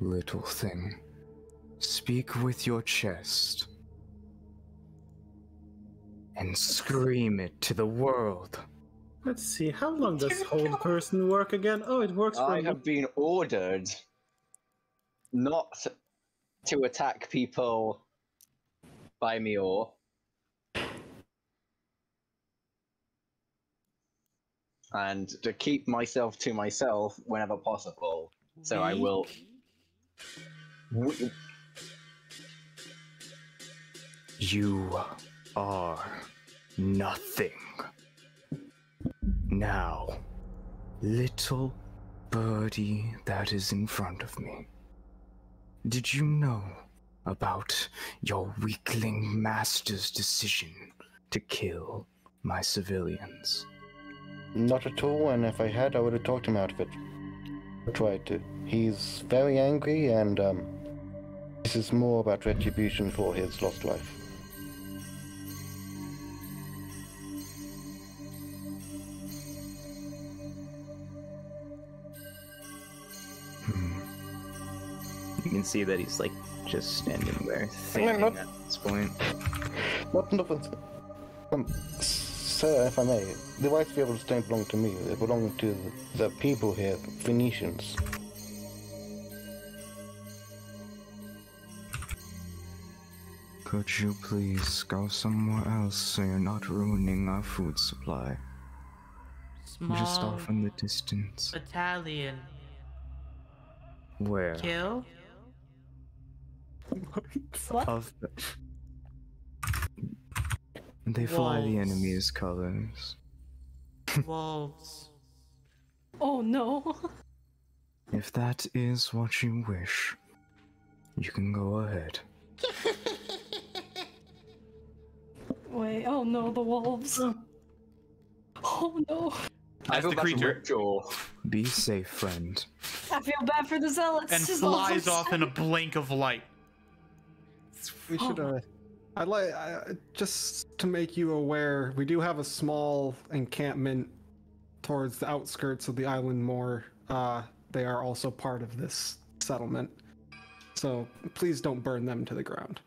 little thing, speak with your chest. And scream it to the world. Let's see. How long does hold person work again? Oh, it works for I have been ordered not to attack people by Mior. And to keep myself to myself whenever possible. So I will. You are nothing. Now, little birdie that is in front of me. Did you know about your weakling master's decision to kill my civilians. Not at all, and if I had, I would have talked him out of it. I tried to. He's very angry, and um, this is more about retribution for his lost life. Can see that he's like just standing there thinking not- at this point. Not nothing. Um, sir, if I may, the White Fields don't belong to me. They belong to the, the people here, Phoenicians. Could you please go somewhere else so you're not ruining our food supply? Small Just off in the distance. battalion. Where? Kill? What? Of the... They fly the enemy's colors. Wolves. Oh no. If that is what you wish, you can go ahead. Wait, oh no, the wolves. Oh no. I That's the creature. Ripjaw. Be safe, friend. I feel bad for the zealots. and is all flies off in a blink of light. We should. Uh, I'd like uh, just to make you aware. We do have a small encampment towards the outskirts of the island. More. Uh, they are also part of this settlement. So please don't burn them to the ground.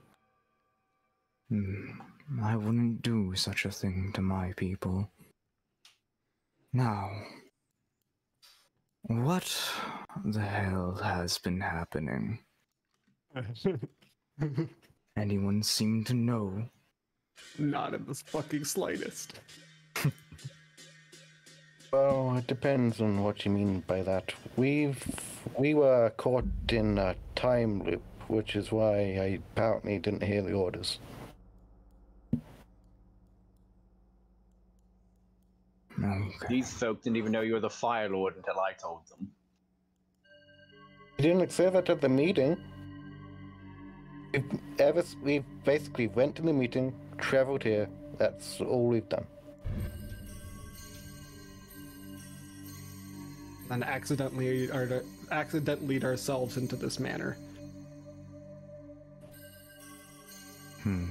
Hmm, I wouldn't do such a thing to my people. Now, what the hell has been happening? Anyone seem to know? Not in the fucking slightest. Well, it depends on what you mean by that. We've we were caught in a time loop, which is why I apparently didn't hear the orders. Okay. These folk didn't even know you were the Fire Lord until I told them. You didn't say that at the meeting. We've ever we basically went to the meeting, traveled here. That's all we've done. And accidentally are accidentally lead ourselves into this manner. Hmm.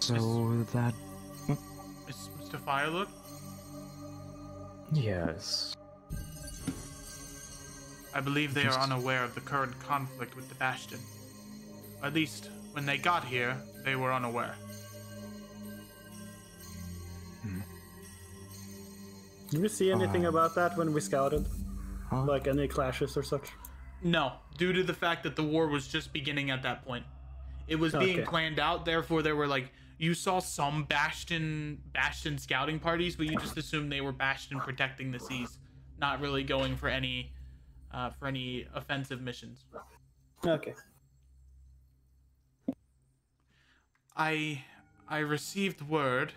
So that. Is Mr. Firelord? Yes. I believe they Just- are unaware of the current conflict with the Bastion. At least, when they got here, they were unaware. Did we see anything Uh, about that when we scouted? Huh? Like any clashes or such? No, due to the fact that the war was just beginning at that point. It was being Okay. planned out, therefore there were like you saw some Bastion Bastion scouting parties, but you just assumed they were Bastion protecting the seas, not really going for any uh, for any offensive missions. Okay. I I received word,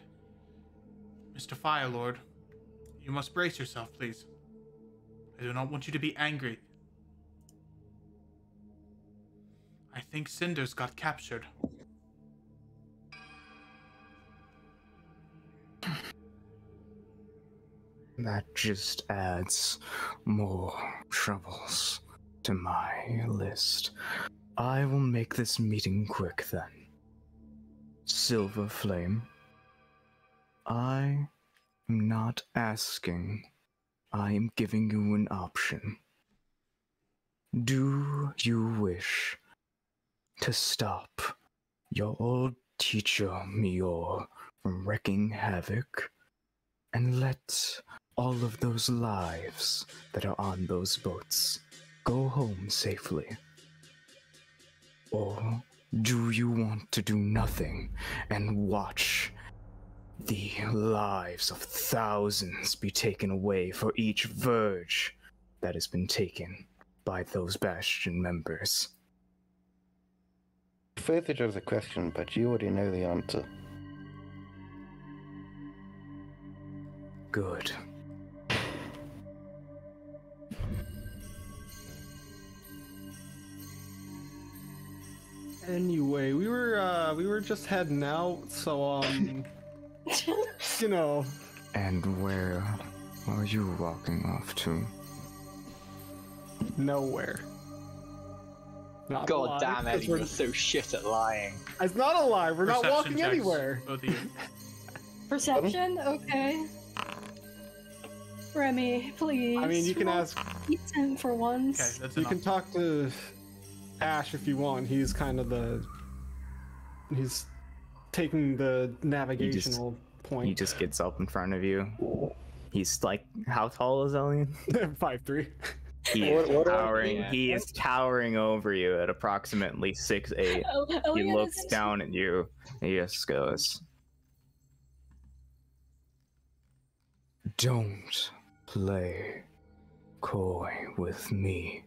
Mr. Firelord. You must brace yourself, please. I do not want you to be angry. I think Cinders got captured. That just adds more troubles to my list. I will make this meeting quick then. Silver Flame, I am not asking, I am giving you an option. Do you wish to stop your old teacher Mior from wreaking havoc and let all of those lives that are on those boats go home safely? Or do you want to do nothing and watch the lives of thousands be taken away for each verge that has been taken by those Bastion members? Further to the question, but you already know the answer. Good. Anyway, we were uh we were just heading out, so um you know And where are you walking off to? nowhere. Not God alive, damn 'cause Eddie, we're- you're so shit at lying. It's not a lie. We're not walking checks, anywhere. Both of you. Perception? Okay. Remy, please. I mean, you can roll ask. decent for once. Okay, that's You enough. can talk to Ash if you want. He's kind of the. He's taking the navigational He point. He just gets up in front of you. He's like, how tall is Elian? Five three. He What- is what are- towering. Yeah. He is towering over you at approximately six eight. Oh, oh He Elliot looks down at you. He just goes, Don't play coy with me,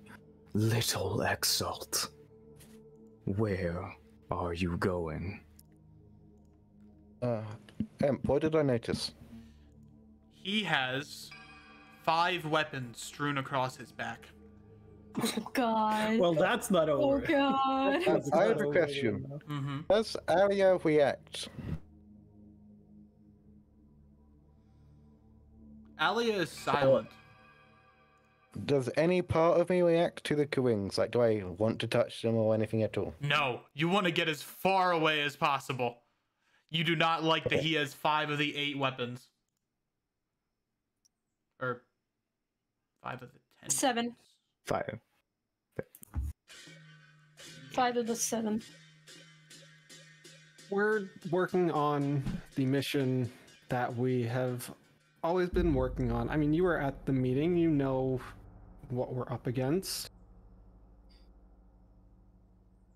little Exalt. Where are you going? Uh, Emp, what did I notice? He has five weapons strewn across his back. Oh God. Well, that's not over. oh. God. Uh, That's I have a question. now. Mm-hmm. Does Aria react? Alia is silent. Does any part of me react to the Kawings? Like, do I want to touch them or anything at all? No, you want to get as far away as possible. You do not like that he has five of the eight weapons. Or five of the ten. Seven. five. Five of the seven. We're working on the mission that we have always been working on. I mean, you were at the meeting, you know what we're up against.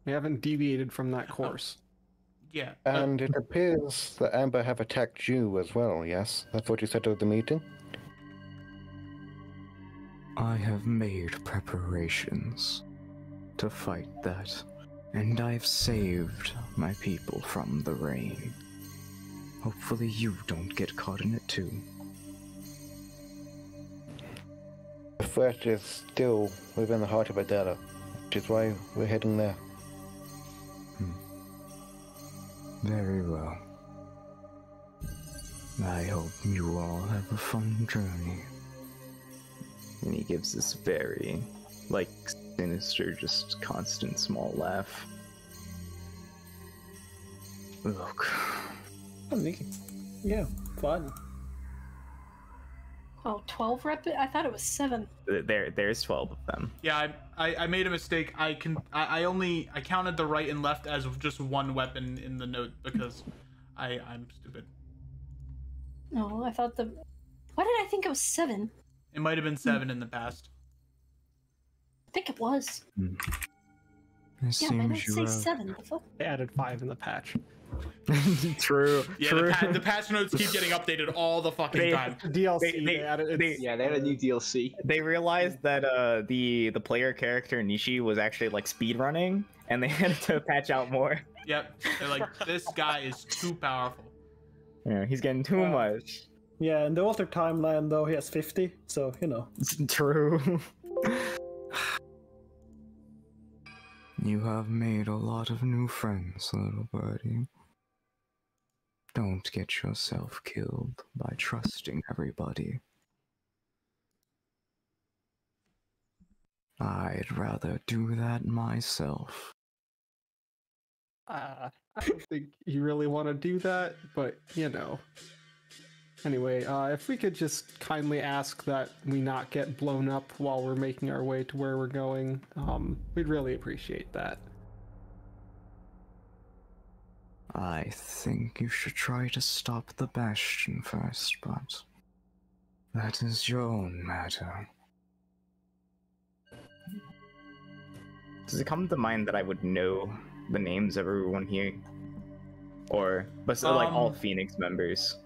We haven't deviated from that course. Yeah. uh, And it appears that Amber have attacked you as well, yes? That's what you said at the meeting? I have made preparations to fight that, and I've saved my people from the rain. Hopefully, you don't get caught in it too. Threat is still within the heart of Adela, which is why we're heading there. Hmm. Very well. I hope you all have a fun journey. And he gives this very, like, sinister, just constant small laugh. Look, I'm thinking. Yeah, fun. Oh, 12 rep? I thought it was seven. there, there's twelve of them. Yeah, I, I, I made a mistake. I can I, I only I counted the right and left as just one weapon in the note because I I'm stupid. No, I thought the. Why did I think it was seven? It might have been seven in the past. I think it was. Hmm. It Yeah, why did it seems you say seven? They added five in the patch. True. Yeah, true. the, pa- the patch notes keep getting updated all the fucking They- time. DLC, They- they, they- added. They- Yeah, they had a new DLC. they realized that uh the the player character Nishi was actually like speed running, and they had to patch out more. Yep. They're like, this guy is too powerful. Yeah, he's getting too Uh, much. Yeah, in the altered timeline though, he has 50, so you know. It's true. You have made a lot of new friends, little birdie. Don't get yourself killed by trusting everybody. I'd rather do that myself. Uh, I don't think you really want to do that, but you know. Anyway, uh, if we could just kindly ask that we not get blown up while we're making our way to where we're going, um, we'd really appreciate that. I think you should try to stop the Bastion first, but that is your own matter. Does it come to mind that I would know the names of everyone here? Or, but so, like all Um, Phoenix members.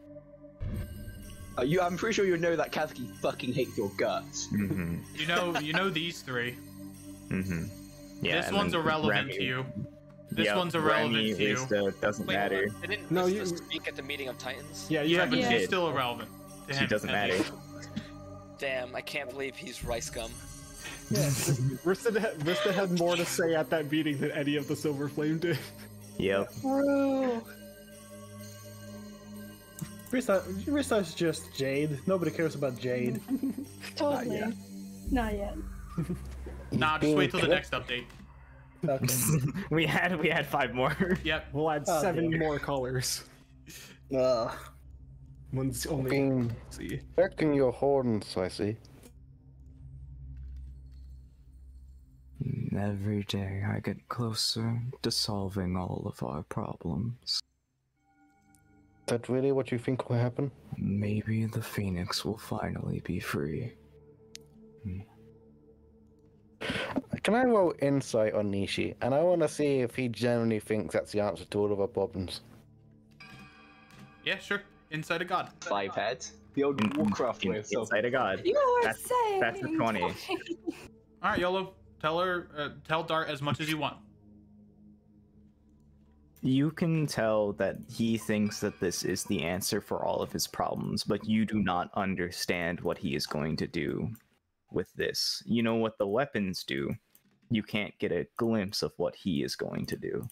Uh, you, I'm pretty sure you know that Kazuki fucking hates your guts. Mm-hmm. You know, you know these three. Mm-hmm. Yeah. this one's irrelevant Remy- to you. This Yep, one's irrelevant Remy to you. is the- uh, doesn't Wait, matter. hold on. Didn't No, no, you- you speak at the meeting of Titans? Yeah, you Yeah, have but Yeah. she's still irrelevant. To She him, doesn't matter. least. Damn, I can't believe he's rice gum. Rista had, Rista had more to say at that meeting than any of the Silver Flame did. Yep. True. Rista, Rista's just Jade. Nobody cares about Jade. Totally. yet. Not yet. Nah, just wait till the next update. Okay. we had we had five more. Yep. We'll add Oh, seven dear. more colors. Ugh. One's only Been see. checking your horns, I see. Every day I get closer to solving all of our problems. Is that really what you think will happen? Maybe the Phoenix will finally be free. Hmm. Can I roll insight on Nishi? And I want to see if he genuinely thinks that's the answer to all of our problems. Yeah, sure. Inside of God. Five heads. The old Warcraft in- way of self. inside of God. You are That's- saying. that's a 20. All right, YOLO. Tell her, uh, tell Dart as much as you want. You can tell that he thinks that this is the answer for all of his problems, but you do not understand what he is going to do with this. You know what the weapons do. You can't get a glimpse of what he is going to do.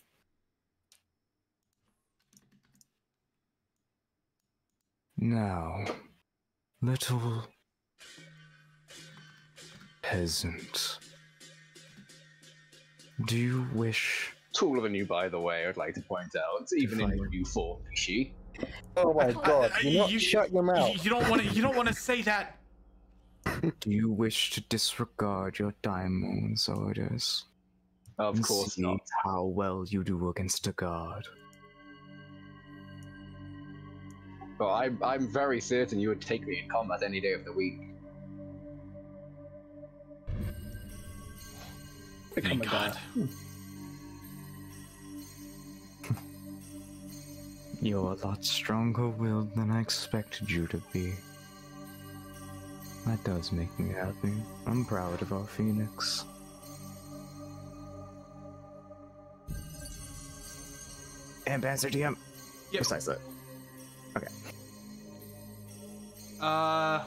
Now, little peasant, do you wish Taller than you, by the way, I'd like to point out, even in Fine. your new form, Nishi. Oh my god! You, not you- shut your mouth. You, you don't want to. You don't want to say that. Do you wish to disregard your daimyo's orders Of course see not. how well you do against a god? But I'm, I'm very certain you would take me in combat any day of the week. Thank God. You're a lot stronger willed than I expected you to be. That does make me happy. I'm proud of our Phoenix. And Banzer DM. Yep. Besides that. Uh.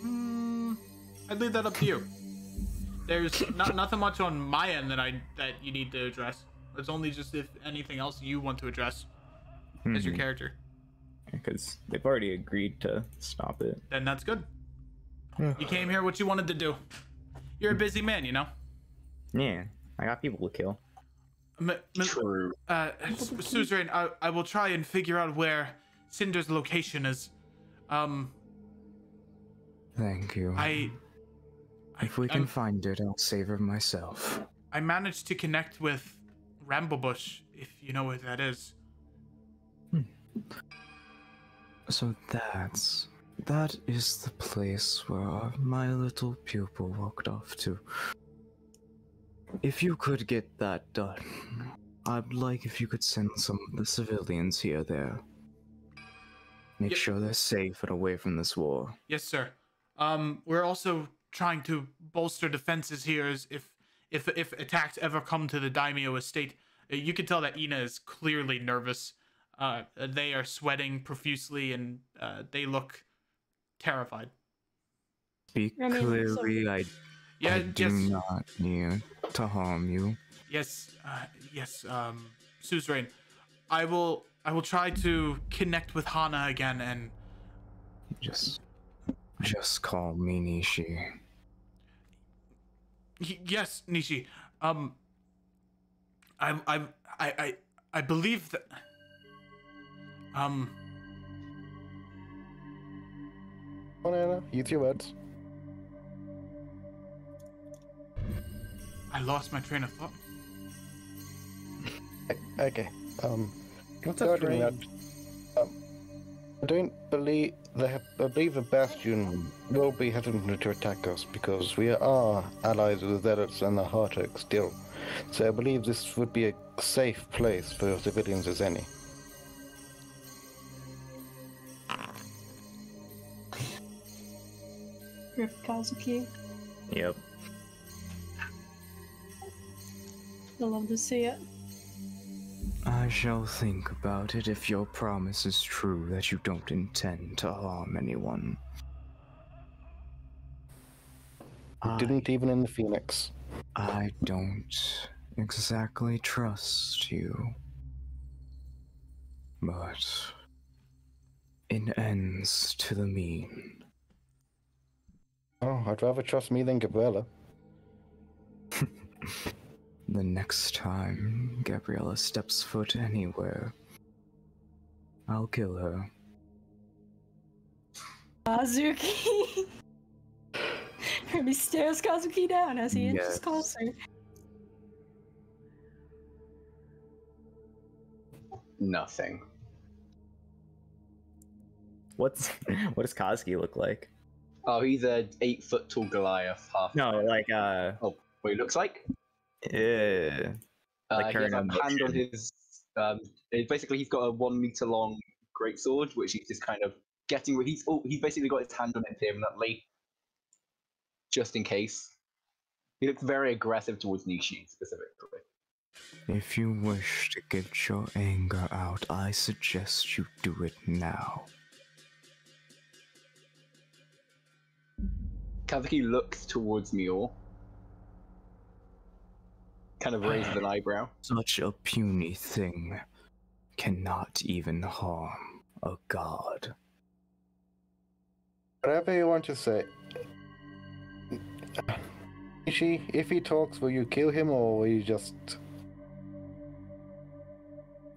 Hmm, I'd leave that up to you. There's not nothing much on my end that I that you need to address. It's only just if anything else you want to address as your Mhm. character. Because they've already agreed to stop it. Then that's good. You came here what you wanted to do. You're a busy man, you know. Yeah, I got people to kill. M- m- True. uh, S- Suzerain, I, I will try and figure out where Cinder's location is. Um, Thank you. I. I if we can I'm- find it, I'll save her myself. I managed to connect with Ramblebush, if you know what that is. So that's that is the place where my little pupil walked off to. If you could get that done, I'd like if you could send some of the civilians here there. Make Yep. sure they're safe and away from this war. Yes, sir. Um, we're also trying to bolster defenses here. As if if if attacks ever come to the daimyo estate, uh, you can tell that Ina is clearly nervous. Uh, they are sweating profusely and uh, they look terrified. Speak I mean, so- clearly, I, Yeah, I do yes, not mean to harm you. yes, uh, yes. Um, Suzerain, I will I will try to connect with Hana again and Just, just call me Nishi. Yes, Nishi. Um, I'm, I'm, I, I, I believe that. Um, Come on, Anna, use your words. I lost my train of thought. Okay. Um, What's a regarding train? that, um, I don't believe the I believe the Bastion will be hesitant to attack us because we are allies with the Zealots and the Hartek still. So I believe this would be a safe place for civilians as any. Rip Kazuki. Yep. I love to see it. I I shall think about it if your promise is true that you don't intend to harm anyone. I, Didn't even in the Phoenix. I don't exactly trust you. But it ends to the mean. Oh, I'd rather trust me than Gabriella. The next time Gabriella steps foot anywhere, I'll kill her. Kazuki. Remy stares Kazuki down as he inches Yes. closer. Nothing. What's what does Kazuki look like? Oh, he's a eight foot tall Goliath. Half. No, like uh, Oh, what he looks like? yeah. Uh, Like he has carrying a on hand on his. Um, it- basically, he's got a one meter long greatsword, which he's just kind of getting. He's oh, he's basically got his hand on it permanently, just in case. He looks very aggressive towards Nishi specifically. If you wish to get your anger out, I suggest you do it now. Kazuki looks towards Mule, kind of raises an eyebrow. Such a puny thing cannot even harm a god. Whatever you want to say. Ishi, if he talks, will you kill him or will you just.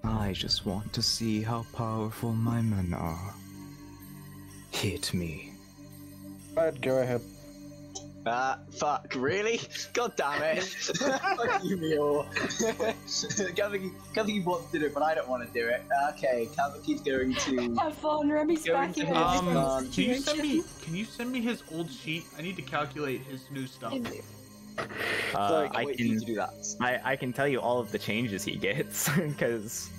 I just want to see how powerful my men are. Hit me. Alright, go ahead. Ah, fuck, really? God damn it. fuck you, Mule. Kazuki, Kazuki wants to do it, but I don't want to do it. Okay, Kazuki's going to. Have fun, Remy's Going backing to it. his Um, can you send me? Can you send me his old sheet? I need to calculate his new stuff. Uh, Sorry, I wait for you can to do that. I, I can tell you all of the changes he gets because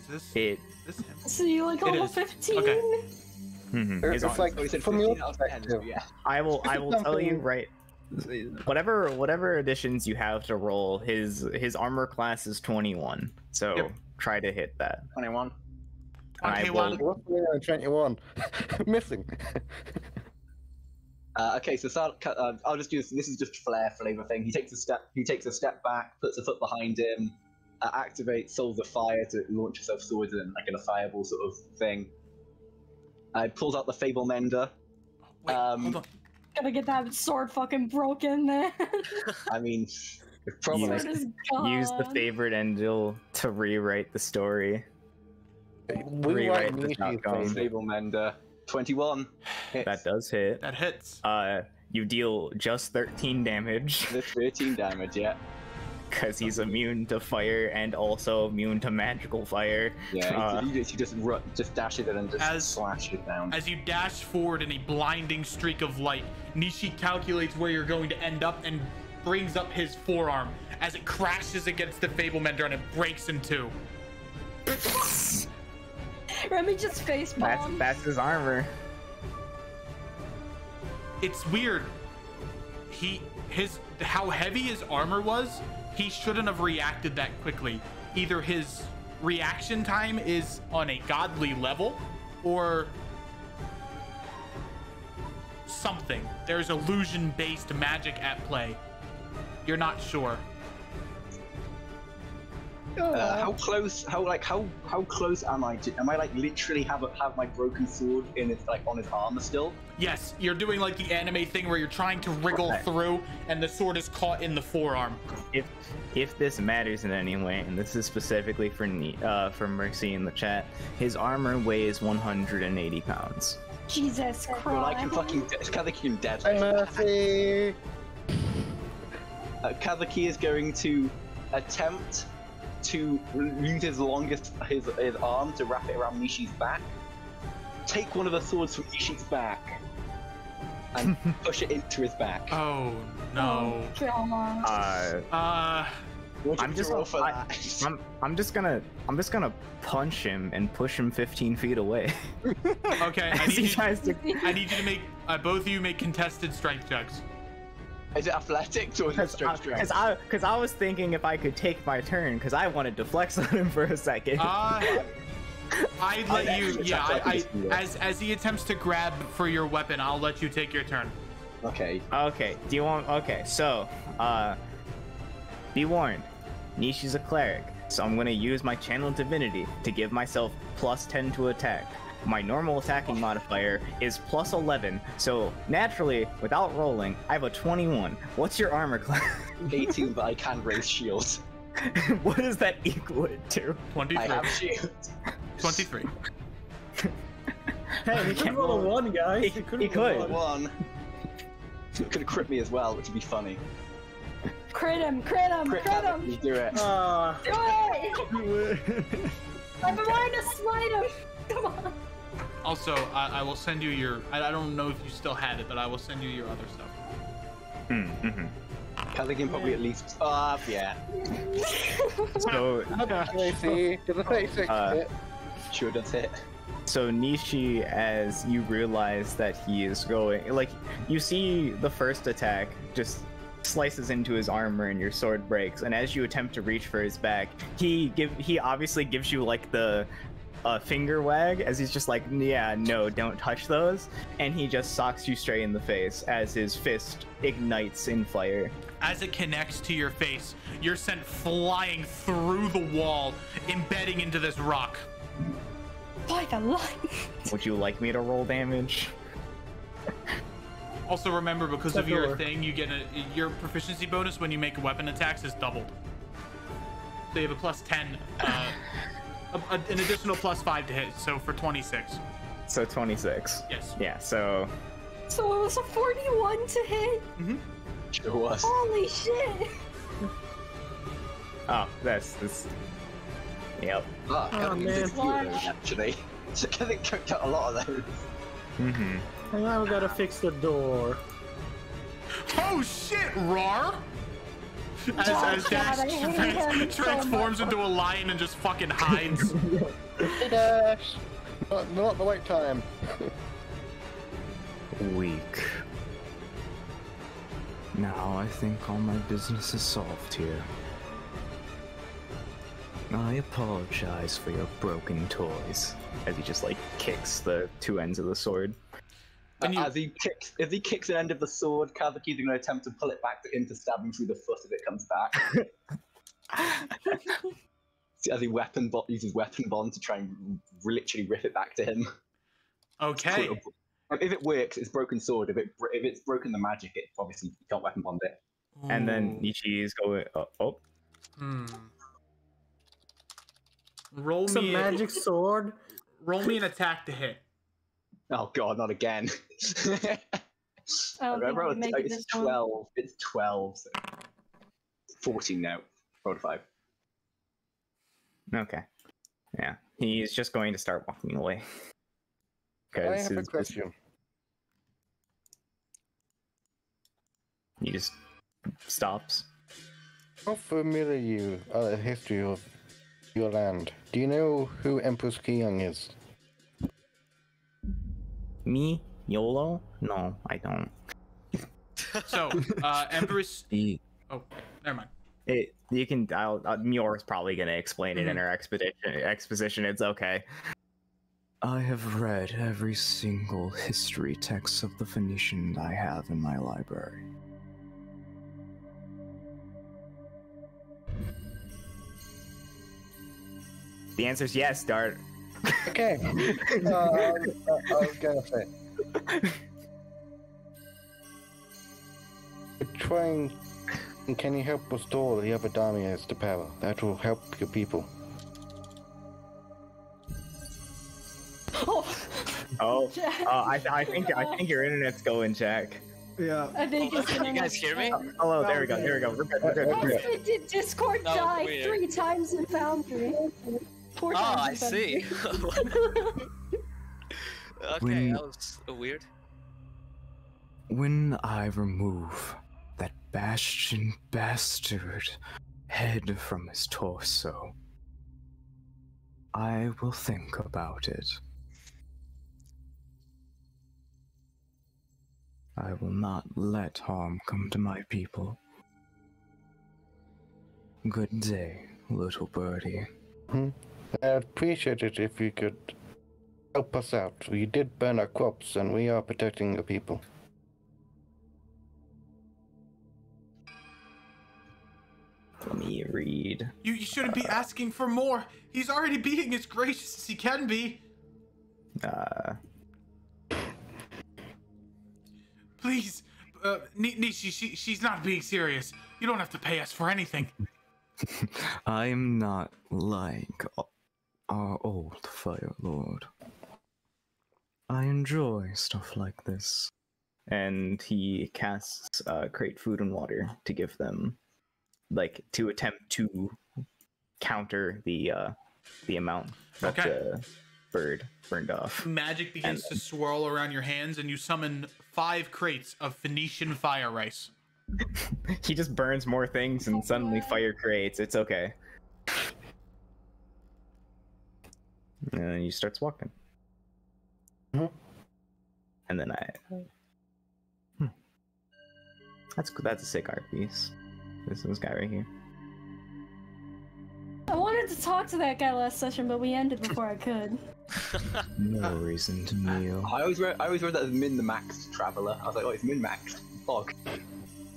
Is this it this him? So you like It level 15? Okay. Mhm, his It's like, Oh, from your out of 10, so perspective, yeah. I will I will tell you right whatever whatever additions you have to roll his his armor class is 21 so Yep. try to hit that 21. I Okay, will- well, What's the 21? Missing. Uh, okay, so start, uh, I'll just do this. This is just flair flavor thing. He takes a step. He takes a step back, puts a foot behind him, uh, activates Souls of Fire to launch himself towards in like in a fireball sort of thing. Uh, pulls out the Fable Mender. wait, um, hold on. Gotta get that sword fucking broken, man. I mean, probably. Use- sword is gone. use the favorite angel to rewrite the story We Rewrite want the Nishi's outcome. face. Fable Mender. 21. Hits. that does hit That hits. uh you deal just 13 damage The 13 damage, yeah. Because he's immune to fire and also immune to magical fire Yeah, Uh, he, he, he just ru- just dashes it and just As- slashes down. As you dash forward in a blinding streak of light, Nishi calculates where you're going to end up and brings up his forearm as it crashes against the Fable Mender and it breaks in two. Remy just face that's that's his armor It's weird. He his how heavy his armor was, he shouldn't have reacted that quickly. Either his reaction time is on a godly level or something. There's illusion based magic at play. You're not sure. Uh, how close? How like how how close am I? To, am I like literally have a, have my broken sword in its like on his armor still? Yes, you're doing like the anime thing where you're trying to wriggle Okay. through and the sword is caught in the forearm. if if this matters in any way, and this is specifically for Ne- uh, for Mercy in the chat, his armor weighs 180 pounds. Jesus Christ. Well, I can fucking Kazuki can Hey, deadlift. Mercy! Uh, Kazuki is going to attempt to use his longest his his arm to wrap it around Nishi's back. Take one of the swords from Nishi's back and push it into his back. Oh no. Oh, Uh, Uh I'm just- roll for I- that? I'm I'm just gonna I'm just gonna punch him and push him 15 feet away okay, I need you to. I need you to make uh, both of you make contested strength checks. Is it athletics or is it Because I, strength? 'cause I, 'cause I was thinking if I could take my turn, because I wanted to flex on him for a second. Uh, I'd let I'd you. Yeah, I, I, as as he attempts to grab for your weapon, I'll let you take your turn. Okay. Okay, do you want. Okay, so, uh. Be warned, Nishi's a cleric, so I'm gonna use my Channel Divinity to give myself plus 10 to attack. My normal attacking modifier is plus 11, so naturally, without rolling, I have a 21. What's your armor class? 18, but I can raise shields. what does that equal it to? 23. I 23. have shields. 23. Hey, he could can't roll a one, guys. He- He could. he roll a could. one. One. It could crit me as well, which would be funny. Crit him, crit him, Crit crit damage, him. you do it. Ah, Do it! I've been wanting to smite him. Come on. Also, I, I will send you your. I, I don't know if you still had it, but I will send you your other stuff. Mm-hmm. I think probably at least. Ah, yeah. So, AC, does the AC Uh, hit? Sure does hit. So Nishi, as you realize that he is going, like you see the first attack just slices into his armor and your sword breaks, and as you attempt to reach for his back, he give he obviously gives you like the uh, finger wag as he's just like, yeah, no, don't touch those, and he just socks you straight in the face as his fist ignites in fire. As it connects to your face, you're sent flying through the wall, embedding into this rock. By the lion. Would you like me to roll damage? Also, remember because Step of your over. thing, you get a your proficiency bonus when you make weapon attacks is doubled. So you have a plus ten, uh, a, a- an additional plus five to hit. So for twenty-six. So 26. Yes. Yeah, so So it was a 41 to hit. Sure was. Holy shit. oh, that's this. Yep. Ah, Oh, man. did few of those, actually. So Kevin cooked out a lot of those. Mm-hmm. and now we gotta fix the door. Oh shit, Rar! As, Oh, as God, Dash trans- him so transforms much. into a lion and just fucking hides. Hey, Dash! Not, not the right time. Weak. Now I think all my business is solved here. I apologize for your broken toys. As he just like kicks the two ends of the sword. And you- As he kicks, as he kicks an end of the sword, Kazuki's going to attempt to pull it back to him to stab him through the foot as it comes back. as he weapon bo- uses weapon bond to try and r- literally rip it back to him. Okay. If it works, it's broken sword. If it br- if it's broken the magic, it obviously you can't weapon bond it. And then Ooh. Nishi is going. Oh, oh. Hmm. Roll It's a me magic sword. roll me an attack to hit. Oh god, not again. Oh, I don't think I we rolled- can it it's this one. twelve. It's twelve. So. Fourteen now. Roll a five. Okay. Yeah. He's just going to start walking away. I Because have a question. he just stops. How familiar you are the history of your land? Do you know who Empress Kiyang is? Me? YOLO? No, I don't. So, uh, Empress. The Oh, never mind. It, you can. I'll. Uh, Mior's probably gonna explain it in her expedition. Exposition. It's okay. I have read every single history text of the Phoenician I have in my library. The answer is yes, Dart. Okay. uh, I, was, I was gonna say. We're trying. Can you help restore the other Damias to power? That will help your people. Oh, Oh. Jack. Oh, I, I think I think your internet's going, Jack. Yeah. I think it's Can you guys hear me? Hello, there we go. There we go. We're good. We're good. We're good. Also, did Discord That was die three times in Foundry? Four Oh, times I in see. Okay, When- that was weird. When I remove that Bastion bastard head from his torso, I will think about it. I will not let harm come to my people. Good day, little birdie. Hmm? I'd appreciate it if you could help us out. We did burn our crops, and we are protecting the people. Let me read. You, you shouldn't be asking for more. He's already being as gracious as he can be. Uh, Please, uh, Ni- Nishi, she, she's not being serious. You don't have to pay us for anything. I am not lying. o- our old Fire Lord. I enjoy stuff like this. and he casts uh, create food and water to give them, like to attempt to counter the uh, the amount that Okay. the bird burned off. Magic begins to swirl around your hands, and you summon five crates of Phoenician fire rice. he just burns more things, and suddenly fire creates. It's okay. And then he starts walking. Mhm. And then I. Hmm. That's that's a sick art piece. This is this guy right here. I wanted to talk to that guy last session, but we ended before I could. No reason to kneel. I always read, I always read that as min the max traveler. I was like, oh, it's min max. Fog.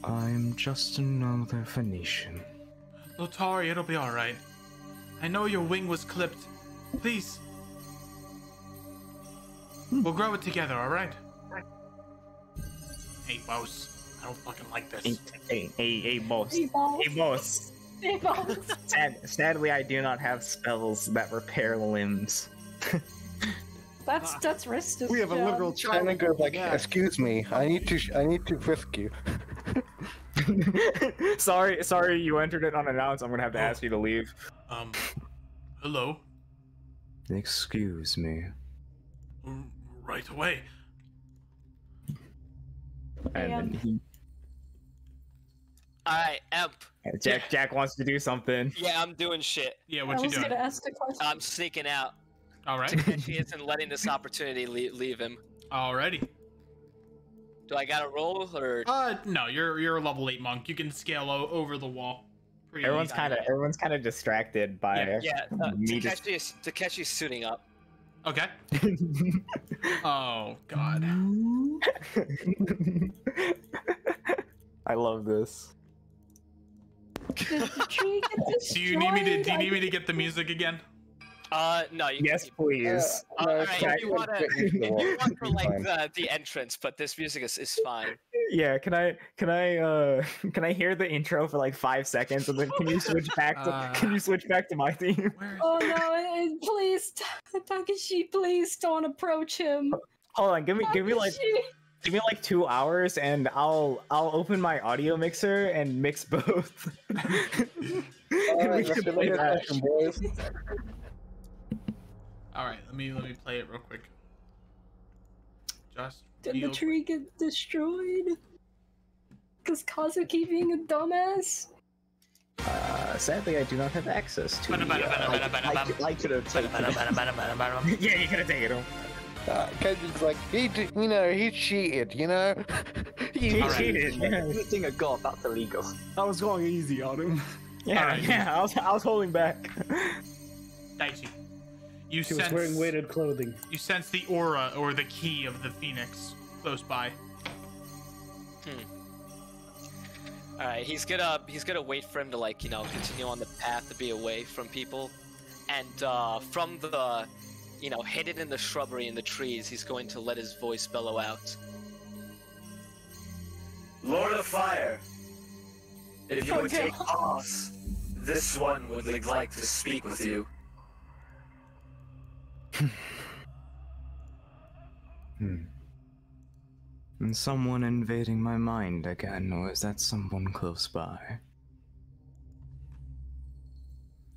I'm just another Phoenician. Lotari, it'll be alright. I know your wing was clipped. Please. We'll grow it together, alright? Hey, boss. I don't fucking like Hey, this. hey, hey, hey, boss. Hey, balls. Hey, boss. Hey, balls. Sad, sadly, I do not have spells that repair limbs. That's that's Ristus. We have a job. literal child. then goes like, Yeah. "Excuse me, I need to, sh- I need to frisk you." sorry, sorry, you entered it unannounced. I'm gonna have to ask you to leave. Um, hello? Excuse me. Right away. And then he, All right, Emp. Jack, Jack wants to do something. Yeah, I'm doing shit. Yeah, I what you was doing? gonna ask a question. I'm sneaking out. Alright. Takeshi isn't letting this opportunity leave, leave him. Alrighty. Do I got to roll or? Uh, no, you're you're a level 8 monk. You can scale o- over the wall. Pretty Everyone's kind of everyone's kind of distracted by Yeah, Yeah, uh, me just is Takeshi's suiting up. Okay. Oh, God. I love this. The tree get Do you need me to? Do you need me to get the music again? Uh, no, you Yes, can. please. Uh, no, all right, if you want to, fit into the if you want for like the, the entrance, but this music is, is fine. Yeah, can I can I uh can I hear the intro for like five seconds and then can you switch back to Uh, can you switch back to my theme? Oh no! Please, Takashi, please don't approach him. Hold on, give me give me like give me like two hours and I'll I'll open my audio mixer and mix both. All And we can let's play the that. boys. All right, let me let me play it real quick. Just Did the real tree get destroyed? Cause Kazuki being a dumbass. Uh, sadly, I do not have access to. The, uh, I. I could have taken it. yeah, you could have taken him. Uh, Kendrick's like, he, d- you know, he cheated, you know. he All right. cheated. Yeah, Visiting a god, that's illegal. I was going easy on him. yeah, Alright. yeah, I was I was holding back. Daichi. You He was sense wearing weighted clothing. you sense the aura or the key of the phoenix close by. All right, he's gonna he's gonna wait for him to like you know continue on the path to be away from people, and uh, from the you know hidden in the shrubbery and the trees, he's going to let his voice bellow out. Lord of Fire, if you would take pause, this one would like to speak with you. Hmm. And someone invading my mind again, or is that someone close by?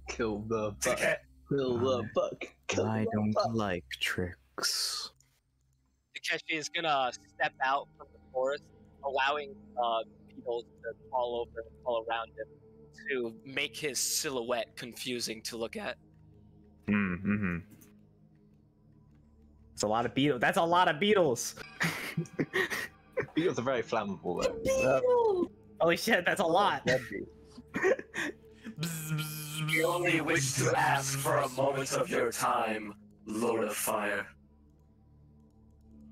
Kill the buck. Take Kill the buck. Kill I the don't buck. like tricks. Takeshi is gonna step out from the forest, allowing uh, beetles to fall over and fall around him to make his silhouette confusing to look at. Mm, mm-hmm. It's a lot of beetles. That's a lot of beetles. Beetles are very flammable though. Beetle! Holy shit, that's a lot. We only wish to ask for a moment of your time, Lord of Fire.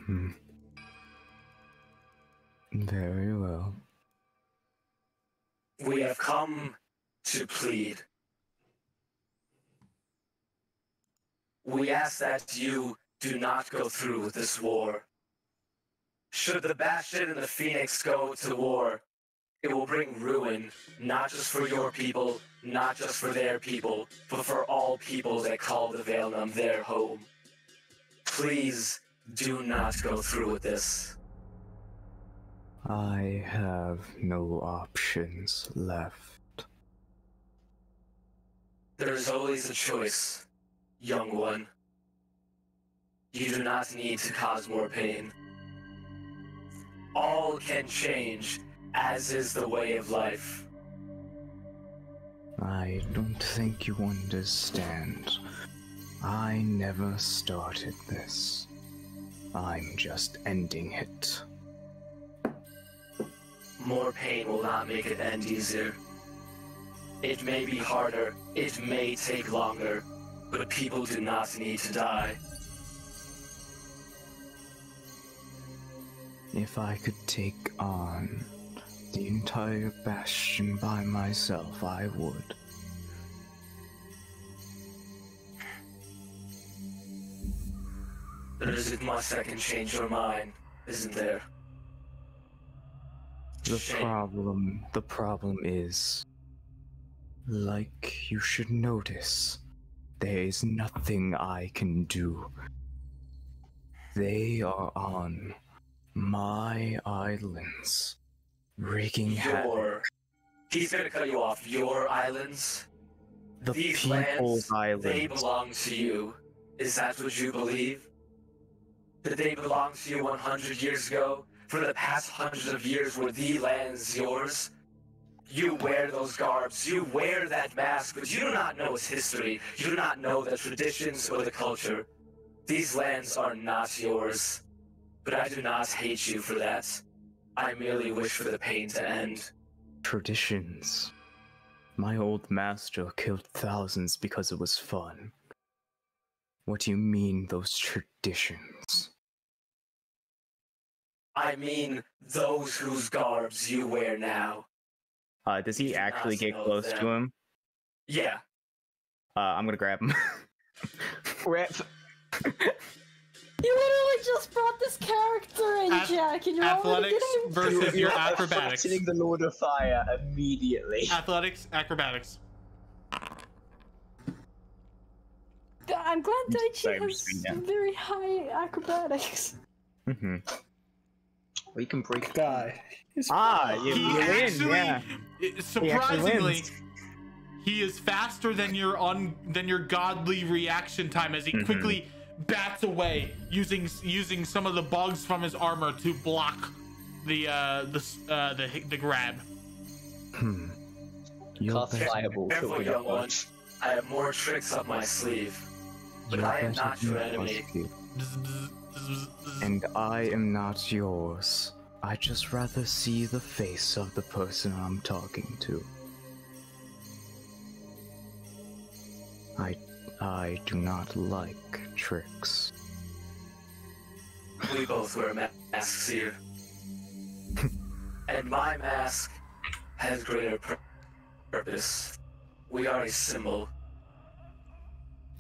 Hmm. Very well. We have come to plead. We ask that you do not go through with this war. Should the Bastion and the Phoenix go to war, it will bring ruin, not just for your people, not just for their people, but for all people that call the Valenum their home. Please do not go through with this. I have no options left. There is always a choice, young one. You do not need to cause more pain. All can change, as is the way of life. I don't think you understand. I never started this. I'm just ending it. More pain will not make it end easier. It may be harder, it may take longer, but people do not need to die. If I could take on the entire bastion by myself, I would. There isn't much that can change your mind, isn't there? The Shame. problem, the problem is, like you should notice, there is nothing I can do. They are on my islands, wreaking havoc. Your. He's gonna cut you off. Your islands. The These people's lands, they belong to you. Is that what you believe? Did they belong to you 100 years ago? For the past hundreds of years, were the lands yours? You wear those garbs, you wear that mask, but you do not know its history. You do not know the traditions or the culture. These lands are not yours. But I do not hate you for that. I merely wish for the pain to end. Traditions. My old master killed thousands because it was fun. What do you mean, those traditions? I mean, those whose garbs you wear now. Uh, does he do actually get know close to them. him? Yeah. Uh, I'm gonna grab him. Rip. You literally just brought this character in, Ath- Jack, and you're already athletics getting him. versus your are acrobatics. threatening the Lord of Fire immediately. Athletics, acrobatics. I'm glad Daichi sorry, I'm has just reading down. very high acrobatics. Mm-hmm. We can break. Guy. He's Ah, you, He you win, actually, yeah. i- surprisingly, wins. he is faster than your un than your godly reaction time as he Mhm. quickly bats away using using some of the bugs from his armor to block the uh the uh the the grab. Hmm. You're Cast better, fireball. so Careful, young don't one. I have more tricks up my sleeve. But you're I am not your than enemy. And I am not yours. I just rather see the face of the person I'm talking to. I I do not like tricks. We both wear ma- masks here. and my mask has greater pur- purpose. We are a symbol.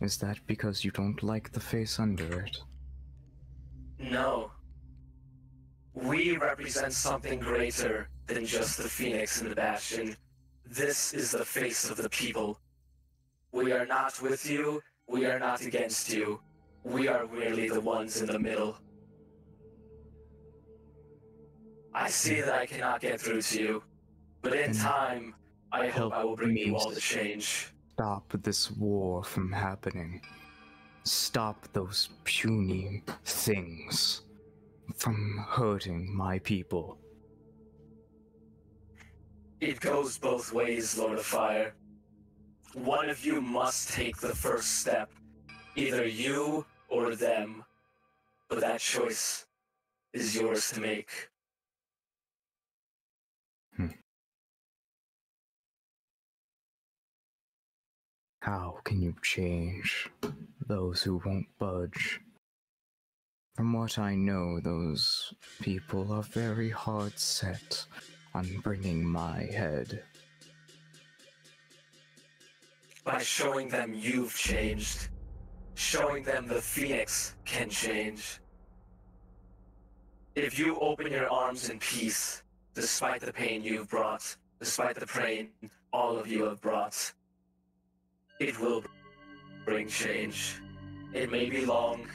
Is that because you don't like the face under it? No. We represent something greater than just the Phoenix and the Bastion. This is the face of the people. We are not with you, we are not against you. We are merely the ones in the middle. I see that I cannot get through to you, but in mm. time, I hope I will bring you all to change. Stop this war from happening. Stop those puny things from hurting my people. It goes both ways, Lord of Fire. One of you must take the first step. Either you or them. But that choice is yours to make. Hmm. How can you change those who won't budge? From what I know, those people are very hard set on bringing my head by showing them you've changed. Showing them the Phoenix can change. If you open your arms in peace, despite the pain you've brought, despite the pain all of you have brought, it will bring change. It may be long,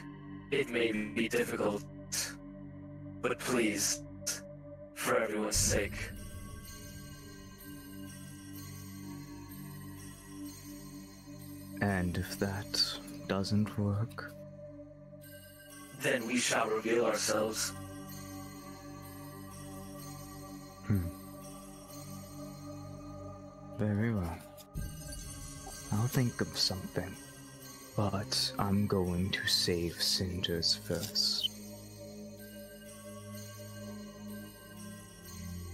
it may be difficult, but please, for everyone's sake, And if that doesn't work, then we shall reveal ourselves. hmm. Very well. I'll think of something. But I'm going to save Cinders first.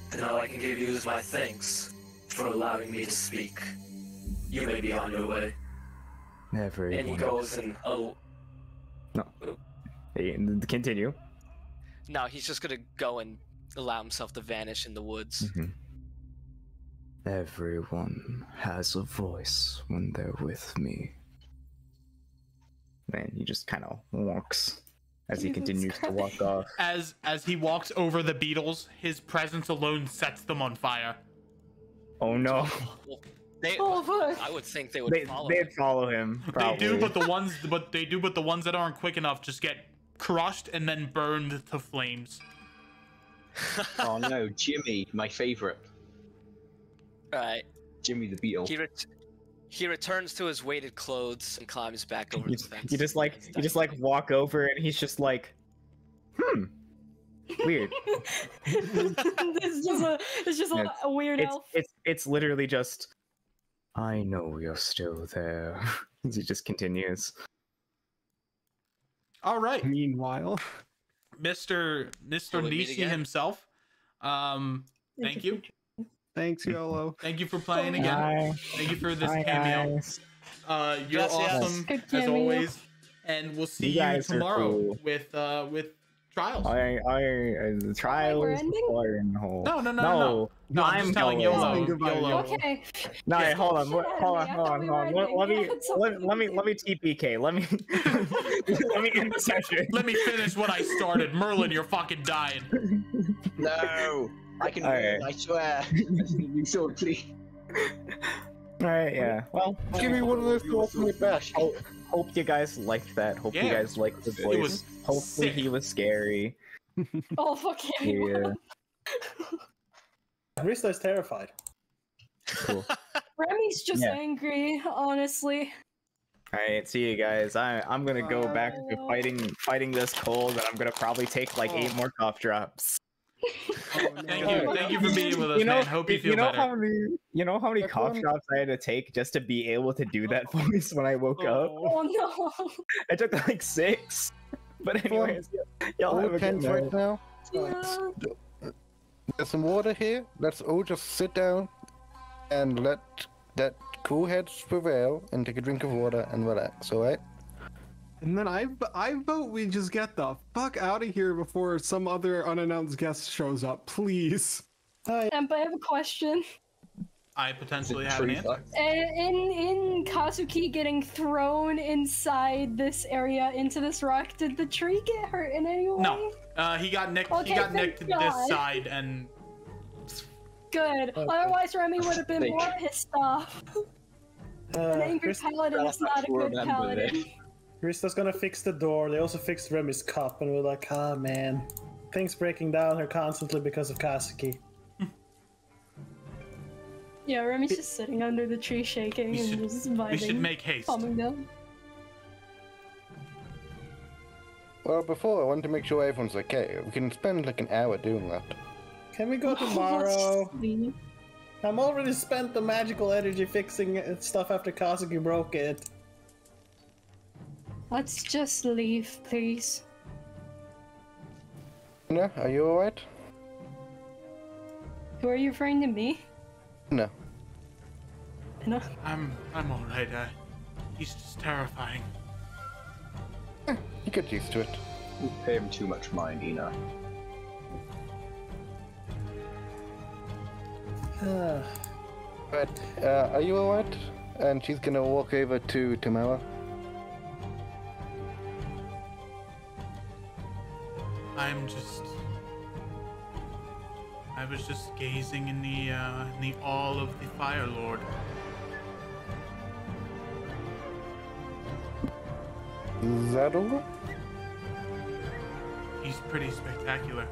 Then all I can give you is my thanks for allowing me to speak. You may be on your way. And he goes and oh, Hey, Continue. No, he's just gonna go and allow himself to vanish in the woods. Mhm. Everyone has a voice when they're with me. And he just kind of walks as he Jesus continues to walk off. As as he walks over the beetles, his presence alone sets them on fire. Oh no. Well, they, Oh fuck! I would think they would They, follow. they'd him. follow him. Probably. They do, but the ones but they do, but the ones that aren't quick enough just get crushed and then burned to flames. oh no, Jimmy, my favorite. Right. Jimmy the Beetle. He ret- he returns to his weighted clothes and climbs back over you, the fence. you just like you just like walk over and he's just like, hmm, weird. it's just a, it's just a, It's- a weird It's elf. it's it's literally just. I know you're still there. As he just continues. All right, Meanwhile, Mister Mister Will we meet Nishi himself. Um, thank you, thanks, YOLO. thank you for playing again. Hi. Thank you for this Hi, cameo. guys. Uh, you're Gracias. awesome Good as always, and we'll see You you, tomorrow cool. with uh with trials. I I uh, the trials ending? are in hole. No, no, no, no, no, no. No, I'm just telling going. YOLO. YOLO. YOLO. Okay. No, Yeah. hey, hold on, Shit what- hold on, hold on, hold on. Let, let me I had something let, let me let me TPK. Let me let me end the session. Let me finish what I started. Merlin, you're fucking dying. No, I can Alright. win, I swear. you so please. All right, yeah. Well, Give me one of those to open it back. hope, hope you guys liked that. Hope you guys liked the voice. was Hopefully sick. he was scary. Oh fuck yeah. Yeah. Rista's terrified. Cool. Remy's just Yeah. angry, honestly. All right, see you guys. I I'm gonna go back to Oh. fighting fighting this cold, and I'm gonna probably take like eight oh. more cough drops. Oh, thank you, thank you for being with us, you know, man. Hope you feel know better. how many you know how many That's cough one- drops I had to take just to be able to do that voice when I woke up. Oh no. Oh, I took like six. But anyways, y'all have a good night. right now. Yeah. There's some water here. Let's all just sit down and let that cool heads prevail and take a drink of water and relax, alright? And then I I vote we just get the fuck out of here before some other unannounced guest shows up, please. Empa, I have a question. I potentially have an answer. fuck. Uh, In in Kazuki getting thrown inside this area into this rock, did the tree get hurt in any way? No, uh, he got nicked. he got nicked to God. this side, and Good. Otherwise, Remy would have been more pissed off. Uh, An angry paladin is not a I'll good paladin. Rista's gonna fix the door. They also fixed Remy's cup, and we're like, ah man, things breaking down here constantly because of Kazuki. Yeah, Remy's just sitting under the tree shaking We and should- just vibing. we should make haste. Calming down. Well, before, I wanted to make sure everyone's okay. We can spend like an hour doing that. Can we go tomorrow? I'm already spent the magical energy fixing it- stuff after Kazuki broke it. Let's just leave, please. No, are you alright? Who are you referring to me? No. No. I'm I'm all right. I He's just terrifying. You get used to it. You pay him too much mind, Ina. Ah, But uh, are you alright? And she's gonna walk over to Tamara. I'm just. I was just gazing in the uh, in the all of the Fire Lord. Is that all? He's pretty spectacular.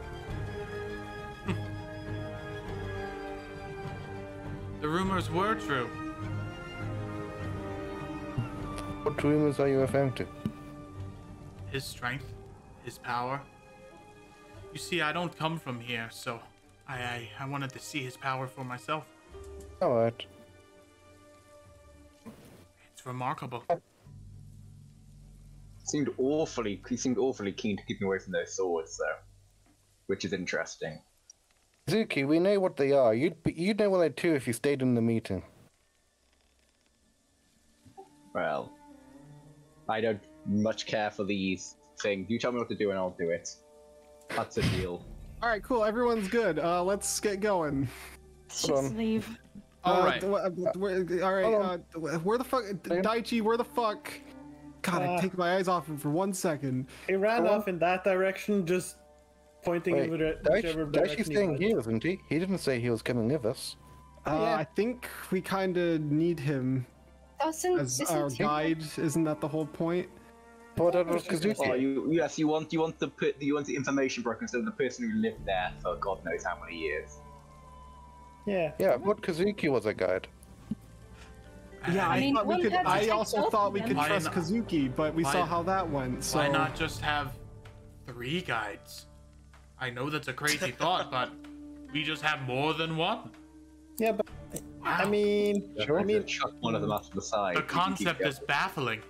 the rumors were true. What rumors are you referring to? His strength, his power. You see, I don't come from here, so I I, I wanted to see his power for myself. Alright. It's remarkable. Seemed awfully. He seemed awfully keen to keep me away from those swords, though, which is interesting. Zuki, we know what they are. You'd be, you'd know what they'd do if you stayed in the meeting. Well, I don't much care for these things. You tell me what to do, and I'll do it. That's a deal. All right, cool. Everyone's good. Uh, let's get going. Let's just leave. All uh, right. d- wh- wh- all right. Uh, where the fuck, Daichi? Where the fuck? God, I Uh, take my eyes off him for one second. he ran Hello? off in that direction, just pointing Wait, in whichever Daichi, direction Daichi's he staying went. here, isn't he? He didn't say he was coming with us. Uh, yeah. I think we kind of need him Doesn't, as isn't our he- guide. Isn't that the whole point? But that was Oh, you yes, you want you want the per- you want the information broker instead of the person who lived there for God knows how many years. Yeah. Yeah, but Kazuki was a guide. Yeah, I, I mean, thought we could. I also thought we could Why trust not- Kazuki, but we saw how that went. So Why not just have three guides? I know that's a crazy thought, but we just have more than one. Yeah, but I mean, Sure. I mean, chuck one of them out to the side. The You can keep concept is baffling.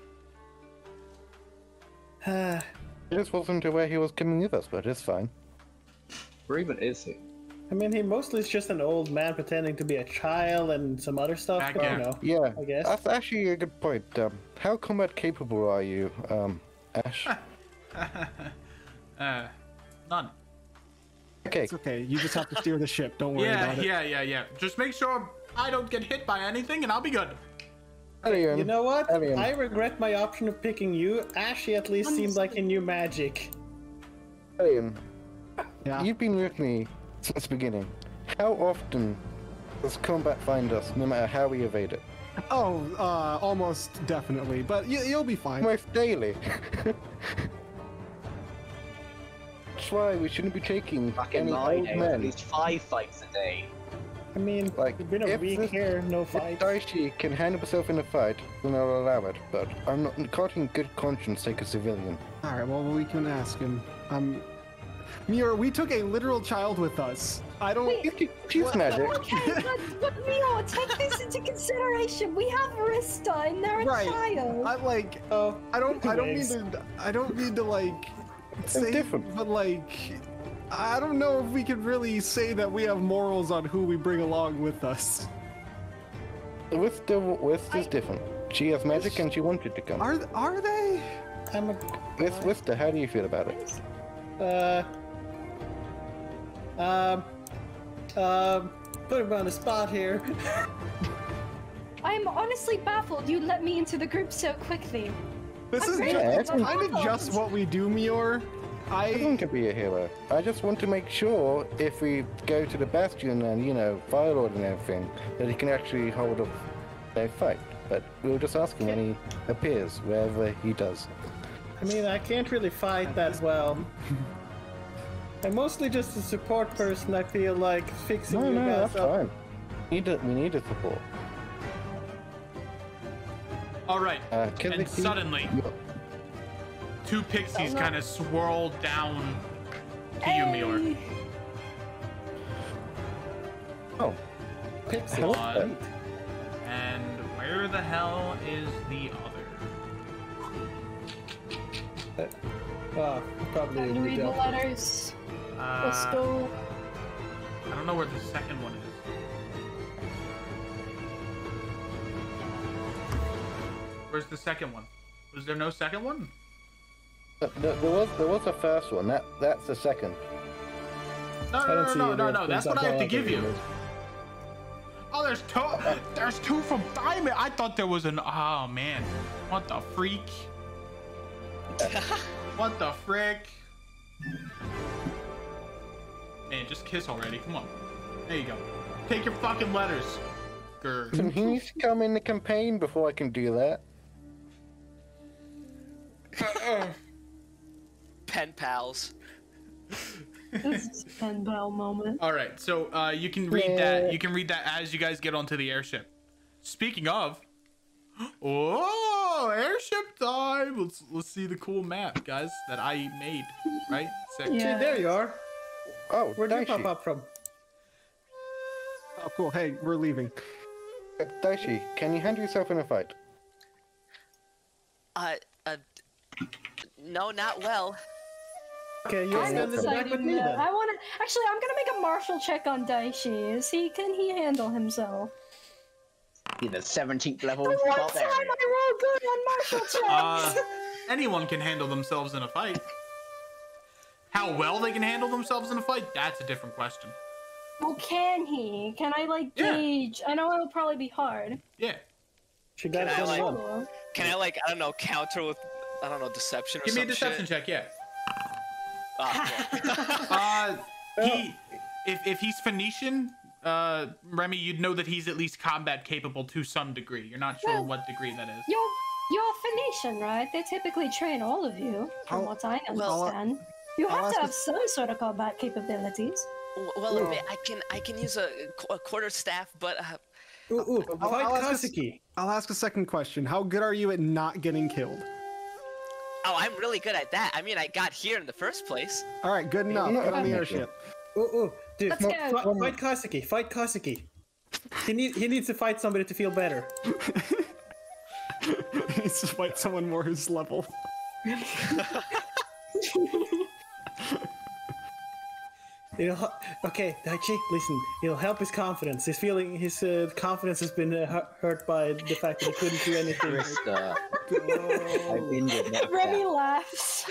Uh, He just wasn't aware he was coming with us, but it's fine. Where even is he? I mean, he mostly is just an old man pretending to be a child and some other stuff. Back but, you here. know, Yeah, I guess. that's actually a good point. Um, how combat capable are you, um, Ash? uh, none. Okay, it's okay. You just have to steer the ship. Don't worry Yeah, about it. yeah, yeah, yeah. Just make sure I don't get hit by anything, and I'll be good. Elian. You know what? I regret my option of picking you. Ashy at least seemed like he knew magic. Elian, Yeah. you've been with me since the beginning. How often does combat find us, no matter how we evade it? Oh, uh, almost definitely. But you, you'll be fine. Almost daily. That's why we shouldn't be taking Back in any my old day, at least five fights a day. I mean, Like, it's been a if week this- here, no If fight. Daichi can handle himself in a fight, then I'll allow it. But I'm not can't in good conscience like a civilian. All right. Well, we can ask him. Um, Miura, we took a literal child with us. I don't. She's What? magic. Okay, but, but Mio, take this into consideration. We have Arista and they're a Right. child. I like. Oh, I don't. I don't mean to. I don't mean to like. Say, different. But like, I don't know if we can really say that we have morals on who we bring along with us. With the with is I- different. She has magic and she wanted to come. Are are they? I'm a. With with the, how do you feel about it? Uh. Um. Um. Put him on the spot here. I'm honestly baffled you let me into the group so quickly. This I'm is just it's kind of just what we do, Mior. Everyone I can be a hero. I just want to make sure if we go to the Bastion and you know Firelord and everything, that he can actually hold up their fight. But we'll just ask him when he appears, wherever he does. I mean, I can't really fight that well. I'm mostly just a support person. I feel like fixing No, you no, guys that's up. fine. We need a, we need a support. All right. Uh, and they see- suddenly, Yeah. Two pixies kind of swirl down to you, Mior. Hey, Oh, Pixie. Hello. One. And where the hell is the other? Oh, probably Time to the read the devil. letters. Let's Uh, go. I don't know where the second one is. Where's Where's the second one? Was there no second one? Th- th- There was there was a first one. That that's the second. No, I no, no, no, no, no. That's what I have to give you. Oh, there's two. There's two from Diamond. I thought there was an. Oh man, what the freak? What the frick? Man, just kiss already. Come on. There you go. Take your fucking letters. Grr. He needs to come in the campaign before I can do that. Pen pals. This is a pen pal moment. All right, so uh, you can read that. You can read that as you guys get onto the airship. Speaking of, oh, airship time! Let's let's see the cool map, guys, that I made. Right? Sick. See, there you are. Oh, Where'd you pop up from? Oh, cool. Hey, we're leaving. Uh, Daichi, can you handle yourself in a fight? Uh, uh, no, not well. Okay, you're I'm standing back with me now. then. I want to. Actually, I'm gonna make a martial check on Daichi. Is he? Can he handle himself? In the 17th level The one time barbarian. I roll good on martial checks. Uh, anyone can handle themselves in a fight. How well they can handle themselves in a fight, that's a different question. well, can he? Can I like Yeah. gauge? I know it'll probably be hard. Yeah. She got Can I, like- 21. Can I like I don't know counter with I don't know deception or Give me a deception shit? check, yeah. Ah, Uh, he, if, if he's Phoenician, uh, Remy, you'd know that he's at least combat capable to some degree. You're not sure Well- what degree that is. You're you're Phoenician, right? They typically train all of you, from I'll- what I I'll- understand. You I'll have to have some sort of combat capabilities. w- well, a I can I can use a, qu- a quarter staff, but uh, Ooh, ooh, I'll- I'll ask us- Kazuki. I'll ask a second question. How good are you at not getting killed? Oh, I'm really good at that. I mean, I got here in the first place. All right, good enough. Yeah, Get on the airship. Ooh, ooh, dude, Let's fi- go. fi- fight Kazuki. Fight Kazuki. He need, he needs to fight somebody to feel better. he needs to fight someone more his level. It'll, hu- okay, Daichi, listen. It'll help his confidence. His feeling, his uh, confidence has been uh, hurt by the fact that he couldn't do anything. Krista. I've injured that Remy cat. laughs.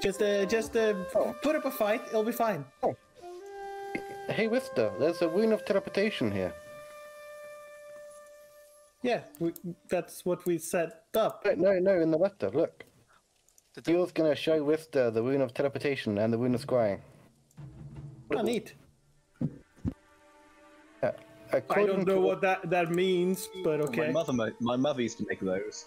Just, uh, just uh, put up a fight. It'll be fine. Hey, Wister, there's a rune of teleportation here. Yeah, we, that's what we set up. No, no, no, in the letter, look. The- the- You're gonna show Wister the rune of teleportation and the rune of scrying. Oh, neat. Uh, I don't know to- what that that means, but okay. My mother, mo- my mother used to make those.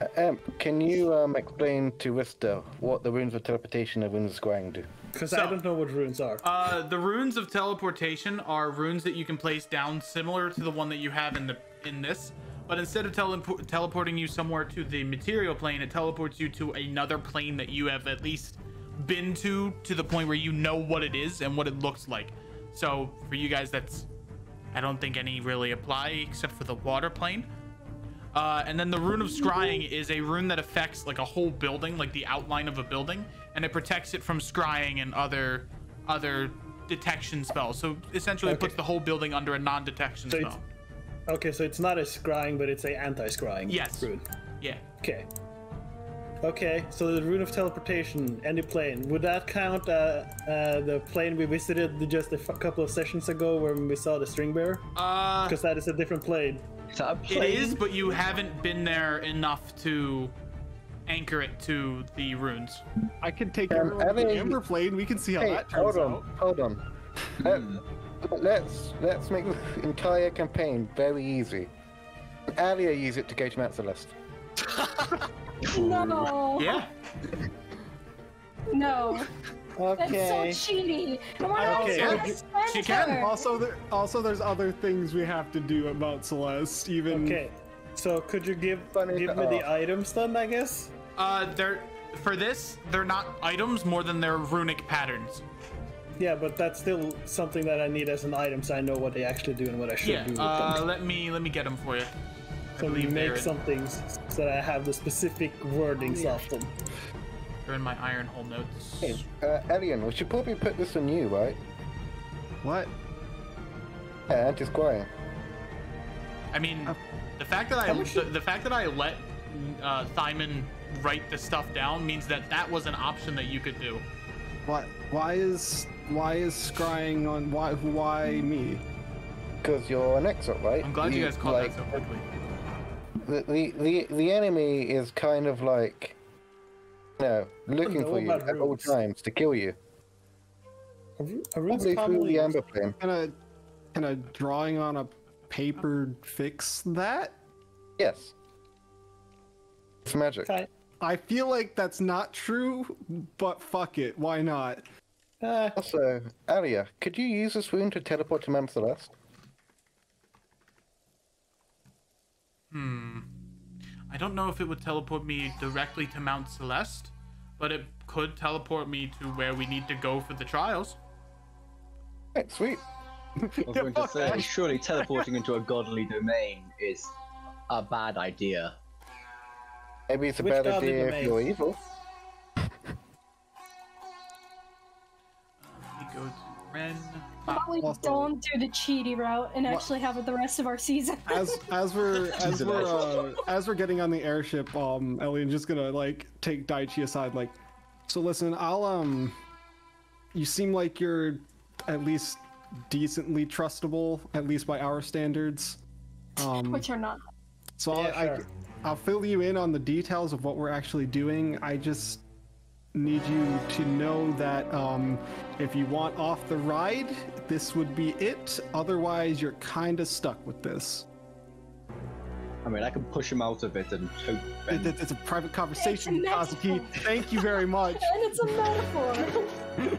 Uh, Emp, can you um, explain to Wister what the runes of teleportation and runes of scrying do? Because So- I don't know what runes are. Uh, the runes of teleportation are runes that you can place down similar to the one that you have in the in this, but instead of tele- teleporting you somewhere to the material plane, it teleports you to another plane that you have at least been to to the point where you know what it is and what it looks like. So for you guys, that's I don't think any really apply except for the water plane. Uh, and then the rune of scrying is a rune that affects like a whole building, like the outline of a building, and it protects it from scrying and other other detection spells. So essentially, it puts the whole building under a non-detection So spell. Okay, so it's not a scrying, but it's a anti-scrying Yes. rune. Yeah. Okay. Okay, so the rune of teleportation, any plane, would that count uh, uh, the plane we visited just a f- couple of sessions ago when we saw the string bearer? Uh, Because that is a different plane. Is that a plane? is, but you haven't been there enough to anchor it to the runes. I can take Um, everyone to the Amber plane. We can see how Hey, that turns hold on, out. hold on. Let, let's let's make the entire campaign very easy. Alia use it to go to Mount Celeste. No. Yeah. No. That's Okay. so cheaty. And we're not Okay. supposed Yeah, to spend she can. her. Also, there, also, there's other things we have to do at Mount Celeste. Even Okay, so could you give Funny give to me the ask. items then? I guess. Uh, they're for this, they're not items more than they're runic patterns. Yeah, but that's still something that I need as an item, so I know what they actually do and what I should Yeah. do with Uh, them. let me let me get them for you. I So we believe they're make in- some things so that I have the specific wordings of them. They're in my iron hole notes. Hey, uh, Elian, we should probably put this on you, right? what? Yeah, anti-scrying. I mean, the fact that I the, the fact that I let uh, Thyman write the stuff down means that that was an option that you could do. Why? Why is why is scrying on why why me? Because you're an expert, right? I'm glad you, guys caught like, that so quickly. the, the the the enemy is kind of like you know looking know for you about at all times to kill you. A rune's Probably through commonly the amber plane. Can a can a drawing on a paper fix that? Yes. It's magic. Okay. I feel like that's not true, but fuck it, why not? Uh, Also, Alia, could you use this rune to teleport to Mount Celeste? Hmm. I don't know if it would teleport me directly to Mount Celeste, but it could teleport me to where we need to go for the trials. Right, sweet. I was going to say, surely teleporting into a godly domain is a bad idea. Maybe it's a Which bad godly idea if you're evil. Go to Ren. How about Also- don't do the cheaty route and actually have it the rest of our season? As as we're as we're uh, as we're getting on the airship, um, Elliot's just gonna like take Daichi aside, like, so listen, I'll um, you seem like you're at least decently trustable, at least by our standards. Um, Which are not. So I'll, Yeah, sure. I, I'll fill you in on the details of what we're actually doing. I just need you to know that um, if you want off the ride, this would be it. Otherwise, you're kind of stuck with this. I mean, I can push him out of it and hope. And it- it's a private conversation, It's a Kazuki. Thank you very much. And it's a metaphor.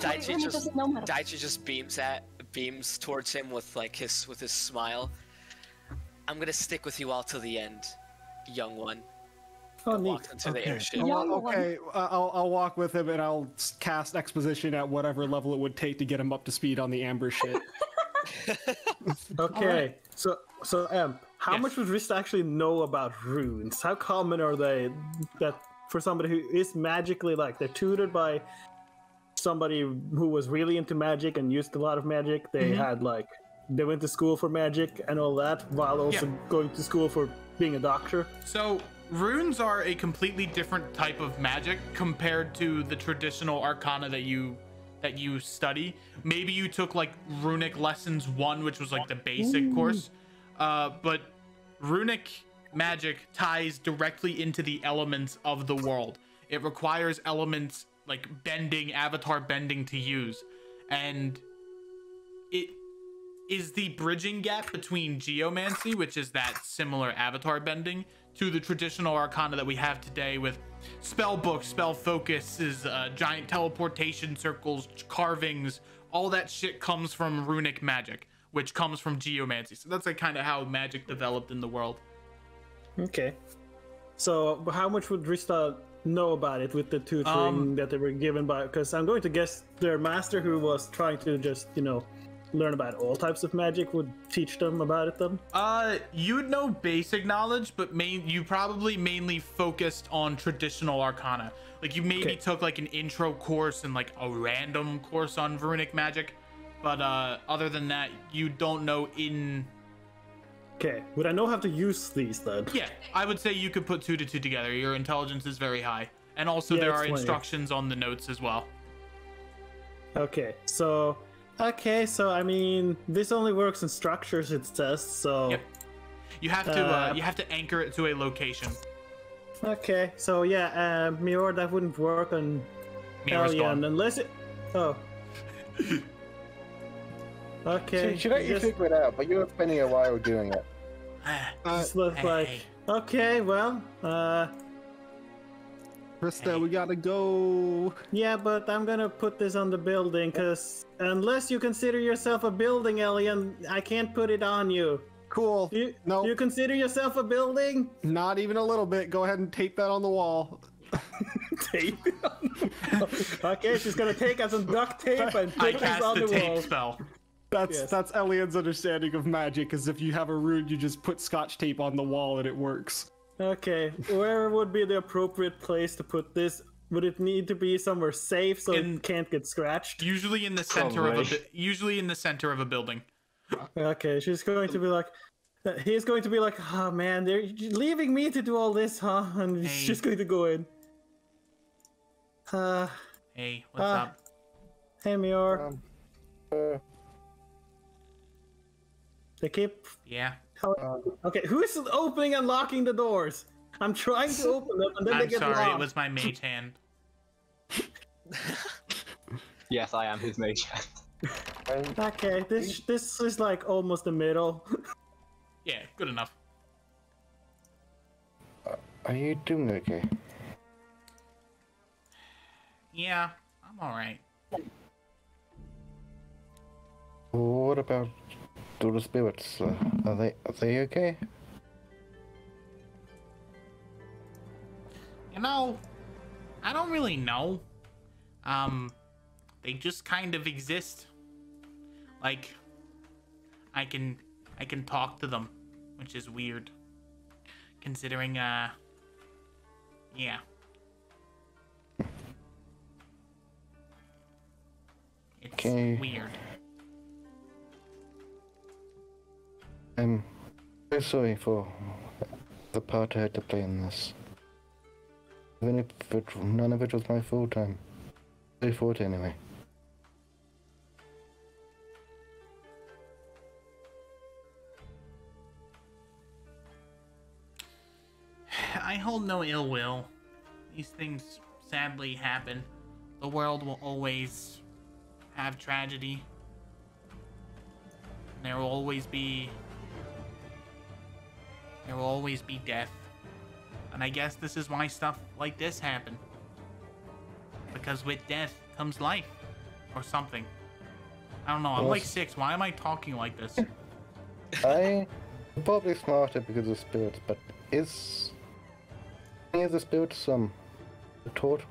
Daichi just doesn't metaphor. Daichi just beams at beams towards him with like his with his smile. I'm gonna stick with you all till the end, young one. Oh, neat. Walks into the airship. Well, okay, I'll, I'll walk with him and I'll cast exposition at whatever level it would take to get him up to speed on the amber shit. Okay, so so Emp, how Yes. much would Rista actually know about runes? How common are they that for somebody who is magically like they're tutored by somebody who was really into magic and used a lot of magic. They had like they went to school for magic and all that while also Yeah. going to school for being a doctor. So, runes are a completely different type of magic compared to the traditional arcana that you that you study. Maybe you took like runic lessons 1, which was like the basic course. Uh, but runic magic ties directly into the elements of the world. It requires elements like bending, avatar bending to use. And it is the bridging gap between geomancy, which is that similar avatar bending, to the traditional arcana that we have today with spell books, spell focuses, uh, giant teleportation circles, carvings. All that shit comes from runic magic, which comes from geomancy. So that's like kind of how magic developed in the world. Okay. So how much would Rista know about it with the tutoring Um, that they were given by? Because I'm going to guess their master, who was trying to just you know learn about all types of magic, would teach them about it. Then. Uh, you'd know basic knowledge, but main you probably mainly focused on traditional arcana. Like you maybe Okay. took like an intro course and like a random course on runic magic, but uh, other than that, you don't know in. Okay. Would I know how to use these then? Yeah, I would say you could put two to two together. Your intelligence is very high, and also Yeah, there are 20. instructions on the notes as well. Okay. So. Okay, so I mean, this only works in structures. It says so. Yep. You have to uh, Uh, you have to anchor it to a location. Okay, so yeah, uh, Mior, that wouldn't work on Mira's unless it. Oh. okay. Should, should let you just- figure it out, but you're spending a while doing it. Uh, Just look like okay, well, uh, Krista, we gotta go. yeah, but I'm gonna put this on the building because unless you consider yourself a building alien, I can't put it on you. Cool. You, No. you consider yourself a building? Not even a little bit. Go ahead and tape that on the wall. Tape. it on- okay, she's gonna take out some duct tape and I put this cast on the the, tape wall. spell. That's Yes. that's Elian's understanding of magic. Is if you have a rune, you just put scotch tape on the wall and it works. Okay, where would be the appropriate place to put this? Would it need to be somewhere safe so In- it can't get scratched? Usually in the center of a usually in the center of a building. Okay, she's going to be like, uh, he's going to be like, oh man, they're leaving me to do all this, huh? And Hey. he's just going to go in. Uh, Hey, what's Ah. up? hey Mior, Um, uh, they keep. Yeah. Um, okay, who's opening and locking the doors? I'm trying to open them and then they I'm get sorry, locked. it was my mage hand. Yes, I am his mage. I- Okay, this this is like almost the middle. Yeah, good enough. Uh, are you doing okay? Yeah, I'm alright. What about do the spirits? Uh, are they are they okay? You know, I don't really know. Um, they just kind of exist. Like, I can, I can talk to them, which is weird. Considering, uh, yeah. It's Okay. weird. I'm so sorry for the part I had to play in this. Even if it, none of it was my fault, I'm for it anyway. I hold no ill will. These things sadly happen. The world will always have tragedy. There will always be. There will always be death. And I guess this is why stuff like this happen. Because with death comes life. Or something. I don't know, I'm Well, like six. Why am I talking like this? I am probably smarter because of spirits, but is any of the spirits um a turtle?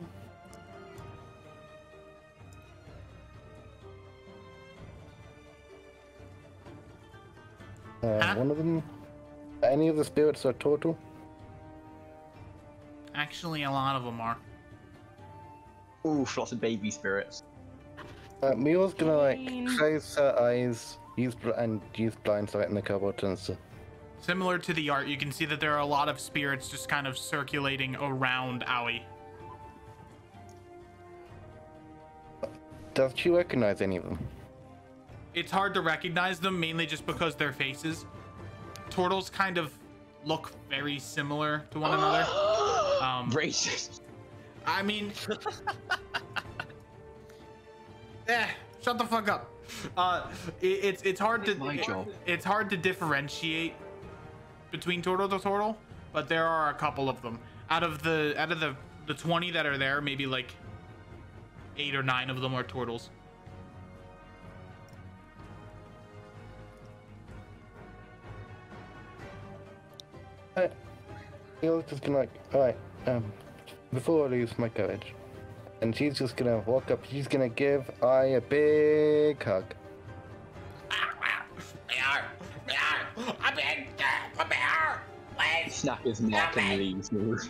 Uh, Huh? One of them. Any of the spirits are total? Actually, a lot of them are. Oof, lots of baby spirits. Uh, Mio's gonna like close her eyes, use bl- and use blind sight in the cupboard and stuff. Similar to the art, you can see that there are a lot of spirits just kind of circulating around Aoi. Does she recognize any of them? It's hard to recognize them mainly just because their faces. Turtles kind of look very similar to one another. Um, Racist. I mean, eh, shut the fuck up. Uh, it, it's it's hard to it- it's hard to differentiate between turtle to turtle, but there are a couple of them. Out of the out of the the twenty that are there, maybe like eight or nine of them are turtles. Uh, Mio's just gonna like, alright, um, before I lose my courage. And she's just gonna walk up, she's gonna give I a big hug. Snap his neck and leaves.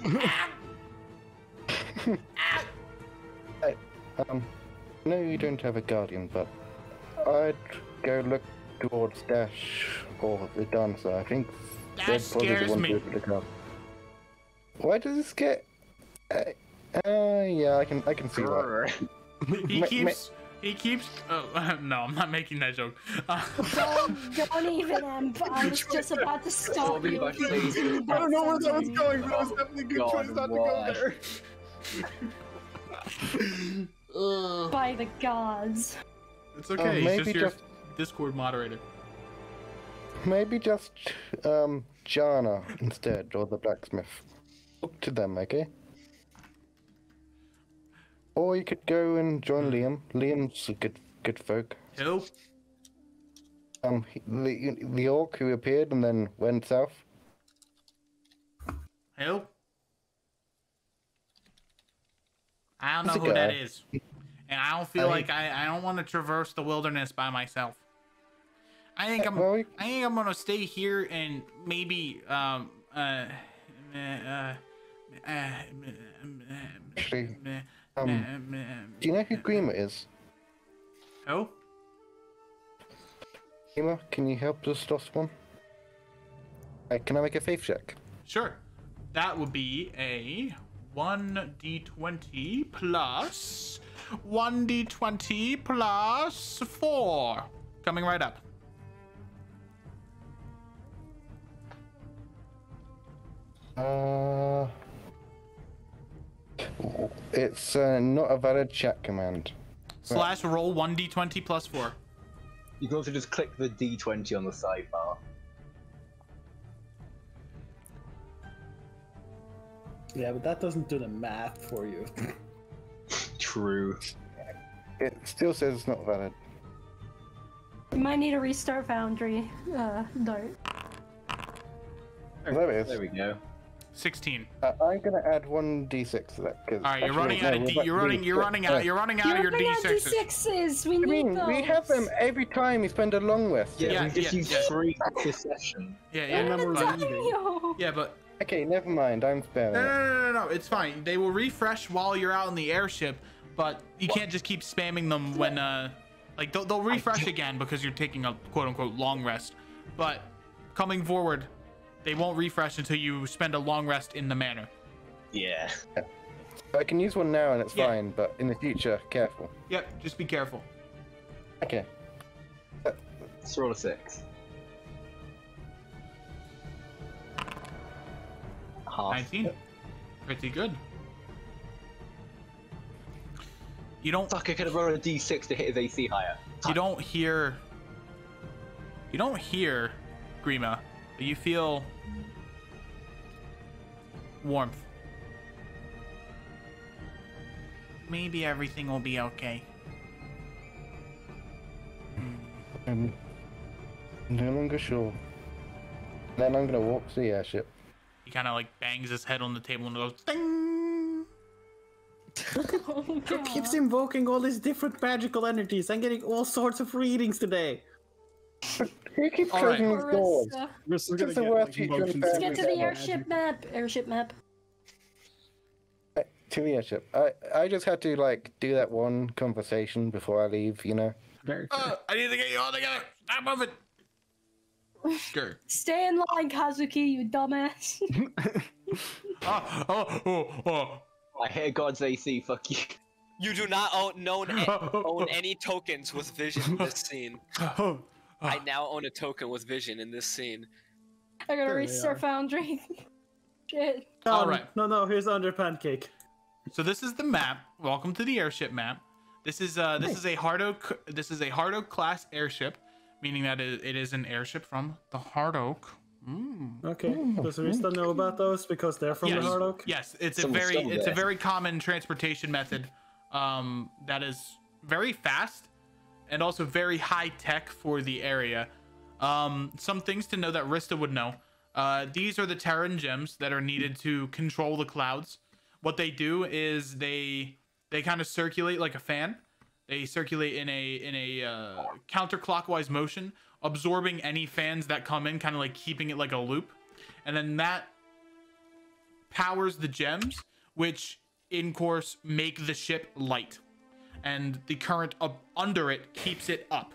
Um, no, you don't have a guardian, but I'd go look towards Dash or the dancer. I think That they're probably the scares ones me. who come. Why does this get? Uh, uh, yeah, I can I can see that. He Ma- ma- keeps he keeps. Oh no, I'm not making that joke. Uh, Don't, don't even, Emp. I was just about to stop you. I don't know where that was going, but it was definitely a good God, choice not to go there. By the gods. it's okay. He's maybe just your just- Discord moderator. Maybe just um Jana instead, or the blacksmith. Look to them, okay? Or you could go and join Liam. Liam's a good good folk. Who? Um, the the orc who appeared and then went south. Who? I don't know who that guy. is, and I don't feel I- like I, I don't want to traverse the wilderness by myself. I think I'm I think I'm gonna stay here and maybe um uh uh uh. Actually, uh, um, do you know who Grima is? Who? Emma, can you help us toss one? Uh, can I make a faith check? Sure. That would be a 1d20 plus 1d20 plus 4. Coming right up. Uh, it's uh, not a valid chat command. Slash roll 1d20 plus 4. You can also just click the D20 on the sidebar. Yeah, but that doesn't do the math for you. True. It still says it's not valid. You might need a restart Foundry, uh, Dart. There it is. There we go. 16. Uh, I'm gonna add one d6 to that. Cause All right, you're actually, running no, out of D. You're running. You're running out. You're running out of your You're running out D6s. D6s. We I need mean, those. we have them every time we spend a long rest. Yeah, Yeah, we just yeah, use yeah. three this session. Yeah, And yeah. then we're but- leaving. Yo. Yeah, but Okay, never mind. I'm sparing no, no, no, no, no, no. It's fine. They will refresh while you're out in the airship, but you can't just keep spamming them when uh, like they'll, they'll refresh again because you're taking a quote unquote long rest. But coming forward, they won't refresh until you spend a long rest in the manor. Yeah. I can use one now and it's Yeah. fine, but in the future, careful. Yep. Just be careful. Okay. Let's roll a six. Half. 19. Pretty good. You don't Fuck, I could have rolled a d6 to hit his AC higher. you don't hear you don't hear Grima, but you feel warmth. Maybe everything will be okay. I'm no longer sure. Then I'm gonna walk to the airship. He kind of like bangs his head on the table and goes ding. Oh, Who keeps invoking all these different magical energies? I'm getting all sorts of readings today. Who keeps All right. closing these doors? Marissa. We're still gonna the get worst like, motion. Let's get to the airship map. Airship map. Uh, To the airship. I I just had to like do that one conversation before I leave. You know. Very fair. Uh, I need to get you all together. Stop moving. Sure. Stay in line, Kazuki, you dumbass. Oh, oh, oh, oh. I hear God's AC, fuck you. You do not own, known, own any tokens with vision in this scene. oh. I now own a token with vision in this scene. I gotta There they restart. Foundry. Shit. All Um, right. No, no, here's under pancake. So this is the map. Welcome to the airship map. This is uh this is a hard oak this is a hard oak class airship, meaning that it, it is an airship from the hard oak. Mm. Okay. Does Rista know about those because they're from yes. the Hard Oak? Yes, it's a very some it's a very common transportation method um that is very fast and also very high tech for the area. Um some things to know that Rista would know. Uh these are the Terran gems that are needed to control the clouds. What they do is they they kind of circulate like a fan. They circulate in a in a uh, counterclockwise motion, absorbing any fans that come in, kind of like keeping it like a loop, and then that powers the gems, which in course make the ship light, and the current up under it keeps it up.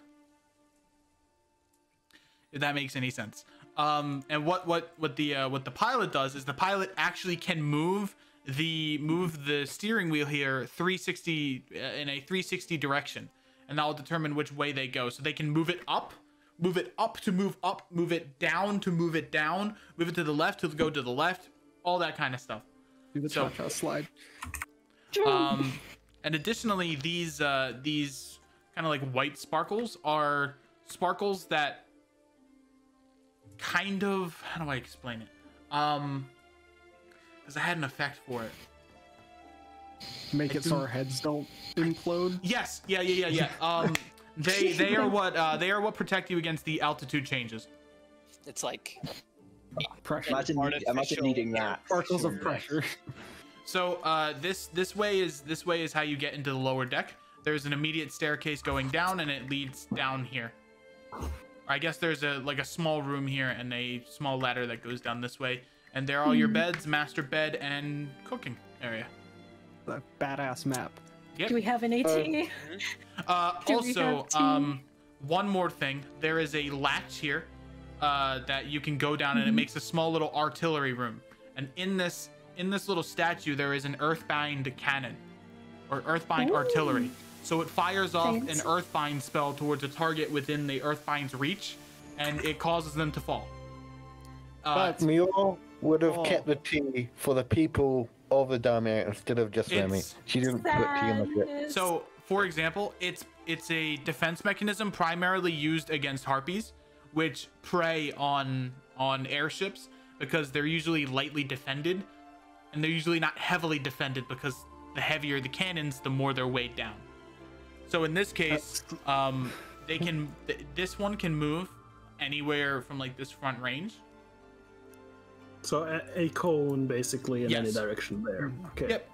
If that makes any sense. Um, and what what what the uh, what the pilot does is the pilot actually can move the move the steering wheel here 360 uh, in a 360 direction, and that will determine which way they go. So they can move it up, move it up to move up, move it down to move it down, move it to the left to go to the left, all that kind of stuff. Do the so- slide. Um, and additionally, these uh, these kind of like white sparkles are sparkles that kind of how do I explain it? Um, because I had an effect for it. Make it so our heads don't implode. Yes, yeah, yeah, yeah, yeah. Um, they they are what uh, they are what protect you against the altitude changes. It's like Pressure. Imagine, imagine needing that. Sparkles of pressure. So uh, this this way is this way is how you get into the lower deck. There's an immediate staircase going down, and it leads down here. I guess there's a like a small room here and a small ladder that goes down this way. And there are all your beds, master bed, and cooking area. A badass map. Yep. Do we have an AT? Uh, Do we also, um, one more thing. There is a latch here uh, that you can go down, and it makes a small little artillery room. And in this in this little statue, there is an earthbind cannon or earthbind Ooh. artillery. So it fires off an Fancy. earthbind spell towards a target within the earthbind's reach, and it causes them to fall. Uh, But Mior would have Oh. kept the tea for the people of the Dharma instead of just Remy. It's She didn't put tea in the pit. So, for example, it's it's a defense mechanism primarily used against harpies, which prey on on airships because they're usually lightly defended, and they're usually not heavily defended because the heavier the cannons, the more they're weighed down. So in this case, um, they can th- this one can move anywhere from like this front range. So a, a cone basically in any direction there. Okay. Yep.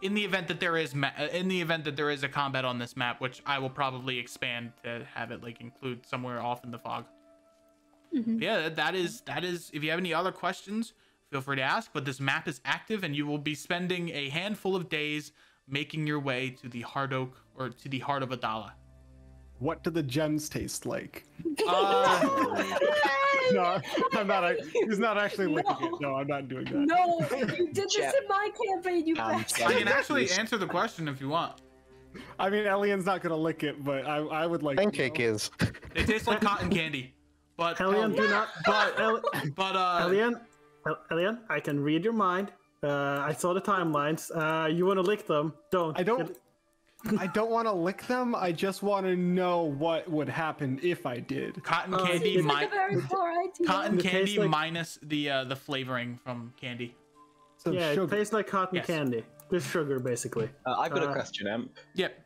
In the event that there is ma- uh, in the event that there is a combat on this map, which I will probably expand to have it like include somewhere off in the fog. Mhm. Yeah, that- that is that is. If you have any other questions, feel free to ask. But this map is active, and you will be spending a handful of days making your way to the Hard Oak or to the heart of Adala. What do the gems taste like? Uh, No, I'm not. a- He's not actually licking it. No, I'm not doing that. No, you did this Jeff. in my campaign, you Um. I can actually answer the question if you want. I mean, Elian's not gonna lick it, but I, I would like. to Pancake know. is. It tastes like cotton candy, but Elian, do not. But El- but uh, Elian, El- Elian, I can read your mind. Uh, I saw the timelines. Uh, you want to lick them? Don't. I don't. I don't want to lick them. I just want to know what would happen if I did. cotton Uh, candy It's mi- like a very poor idea. cotton candy like- minus the uh, the flavoring from candy. So Yeah, sugar. it tastes like cotton Yes. candy. Just sugar, basically. Uh, I've got a Uh, question, Emp. Yep.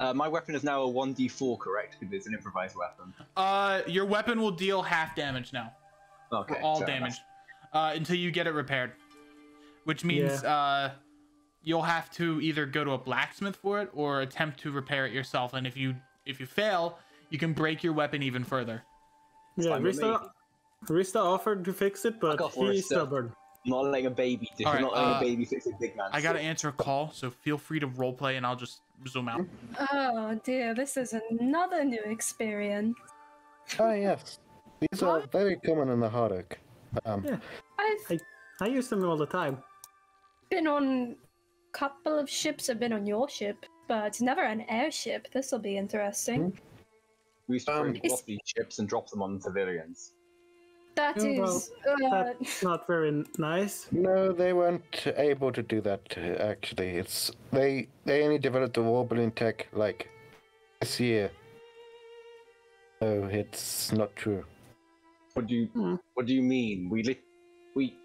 Uh, my weapon is now a 1d4, correct? Because it's an improvised weapon. Uh, your weapon will deal half damage now, Okay. or all fair damage, enough. Uh, until you get it repaired. Which means uh, you'll have to either go to a blacksmith for it or attempt to repair it yourself. And if you if you fail, you can break your weapon even further. Yeah, fine with me. Rista, Rista offered to fix it, but off, he's stubborn. Not letting a baby do. All right, not letting uh, a baby fix a big man. I gotta answer a call, so feel free to roleplay, and I'll just zoom out. Oh dear, this is another new experience. Ah, yes. These are very common in the Hard Oak. Um, Yeah. I've I use them all the time. been on a couple of ships, I've been on your ship, but it's never an airship. This'll be interesting. we used to um, bring off these ships and drop them on civilians. That Yeah, well, uh, That's not very nice. No, they weren't able to do that. Actually, it's they they only developed the war balloon tech like this year. So it's not true. What do you Hmm. What do you mean? We lit. We.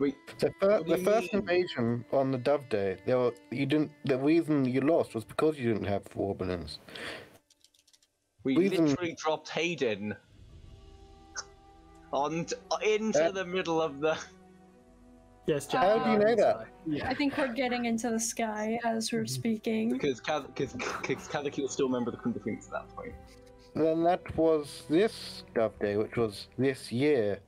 We. The, fir- the first mean? invasion on the Dove Day, there were, you didn't. The reason you lost was because you didn't have war balloons. We We even- literally dropped Hayden on t- into Uh, the middle of the. Yes, Jack. How do you know that? Yeah. I think we're getting into the sky as we're speaking. Because because Kazuki was still a member of the Kunda Phoenix at that point. Then that was this Dove Day, which was this year.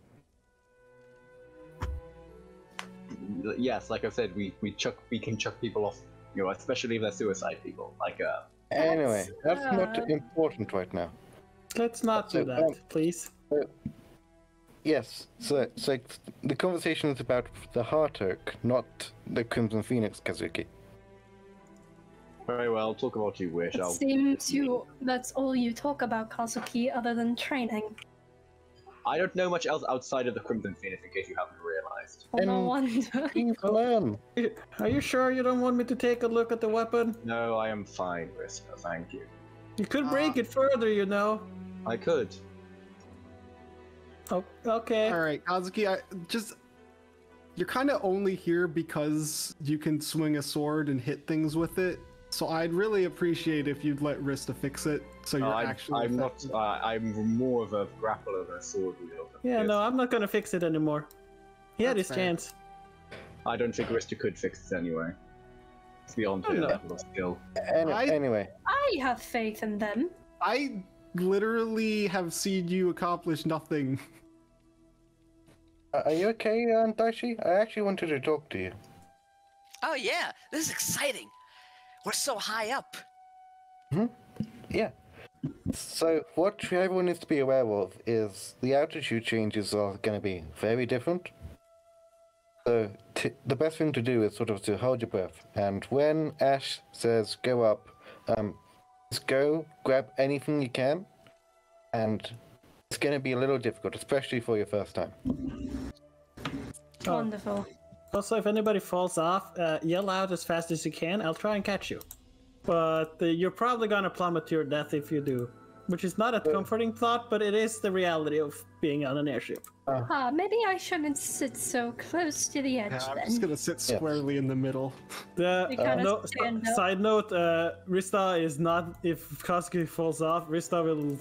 Yes, like I said, we we chuck we can chuck people off. You know, especially if they're suicide people. Like uh, Anyway, that's not uh, important right now. Let's not do that, um, please. Yes, so so the conversation is about the Heart Oak, not the Crimson Phoenix, Kazuki. Very well. Talk about you wish. It I'll. seems you. That's all you talk about, Kazuki, other than training. I don't know much else outside of the Crimson Phoenix, in case you haven't realized. Well, no wonder. Please. Are you sure you don't want me to take a look at the weapon? No, I am fine, Whisper. Thank you. You could break ah. it further, you know. I could. Oh, okay. All right, Kazuki, I just you're kind of only here because you can swing a sword and hit things with it. So I'd really appreciate if you'd let Rista fix it. So you're Uh, I'm, actually. I'm not. Uh, I'm more of a grappler than a sword wielder. Yeah, no, I'm not gonna fix it anymore. He had his fair. chance. I don't think Rista could fix it anyway. It's beyond her level of skill. Any- I- Anyway, I have faith in them. I literally have seen you accomplish nothing. uh, are you okay, uh, Daichi? I actually wanted to talk to you. Oh yeah, this is exciting. We're so high up. Hmm? Yeah. So, what everyone needs to be aware of is the altitude changes are going to be very different. So, t- the best thing to do is sort of to hold your breath. And when Ash says go up, um, just go grab anything you can. And it's going to be a little difficult, especially for your first time. Wonderful. Also, if anybody falls off, uh, yell out as fast as you can. I'll try and catch you. But uh, you're probably gonna plummet to your death if you do, which is not a comforting thought, but it is the reality of being on an airship. Ah, maybe I shouldn't sit so close to the edge Yeah, I'm then. just gonna sit Yeah. squarely in the middle. The You kinda no, stand up. side note: uh, Rista is not. If Kazuki falls off, Rista will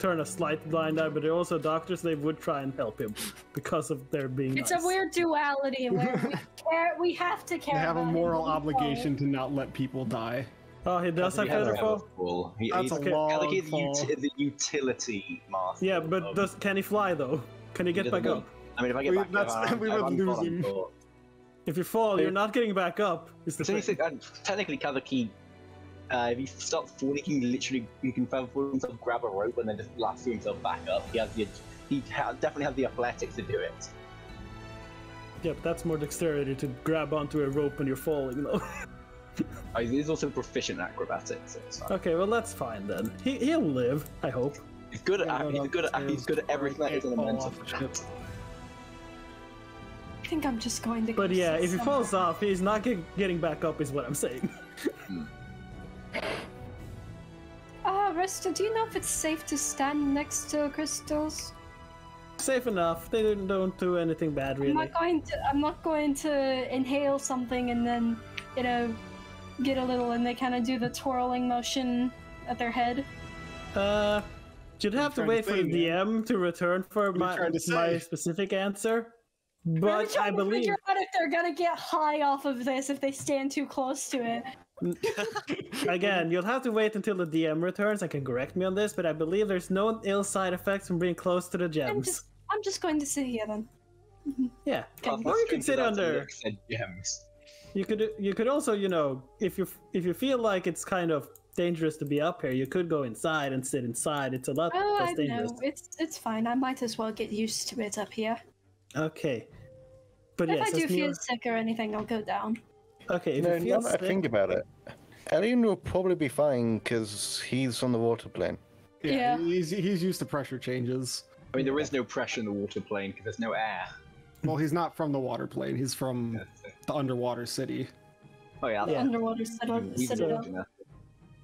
turn a slight blind eye. But they're also doctors; they would try and help him because of their being. It's nice. a weird duality where we care. We have to care. They have a about him, moral but obligation to not let people die. Oh, he does have feather a fall. fall. He, That's he's, a okay. long Kazuki's the, fall. uti- the utility master. Yeah, but of- does can he fly though? Can he get doesn't back up? I mean, if I get We- back that's- up, I'm, we would I'm lose falling him. If you fall, you're not getting back up. Is the So thing. uh, technically, Kazuki, uh, if he starts falling, he can literally he can feather fall himself, grab a rope, and then just lasso himself back up. He has the he ha- definitely has the athletics to do it. Yeah, but that's more dexterity to grab onto a rope when you're falling, though. Uh, he's also proficient at acrobatics. So it's fine. okay, well that's fine then. He he'll live, I hope. He's good at Yeah, he's good at he's good at everything that can't elemental. off the ship. I think I'm just going to. But yeah, if he somewhere. falls off, he's not get, getting back up, is what I'm saying. Ah, Rista, do you know if it's safe to stand next to crystals? Safe enough. They don't, don't do anything bad, really. I'm really. not going to. I'm not going to inhale something and then, you know, get a little and they kind of do the twirling motion at their head. Uh, you'd have to wait to for the man? DM to return for my my specific answer. I'm But I trying to believe figure out if they're gonna get high off of this if they stand too close to it. again, you'll have to wait until the DM returns and can correct me on this. But I believe there's no ill side effects from being close to the I'm gems. just. I'm just going to sit here then. Yeah, Okay. or you could sit under. Gems. You could you could also you know if you if you feel like it's kind of dangerous to be up here, you could go inside and sit inside. It's a lot Oh, less I dangerous. know. It's it's fine. I might as well get used to it up here. Okay, but if yes, I do feel sick or anything, I'll go down. Okay. If no, you feel now that I think about it, Elian will probably be fine because he's on the water plane. Yeah, Yeah. he's he's used to pressure changes. I mean, there is no pressure in the water plane because there's no air. Well, he's not from the water plane. He's from the underwater city. Oh yeah, Yeah. Underwater citadel. He's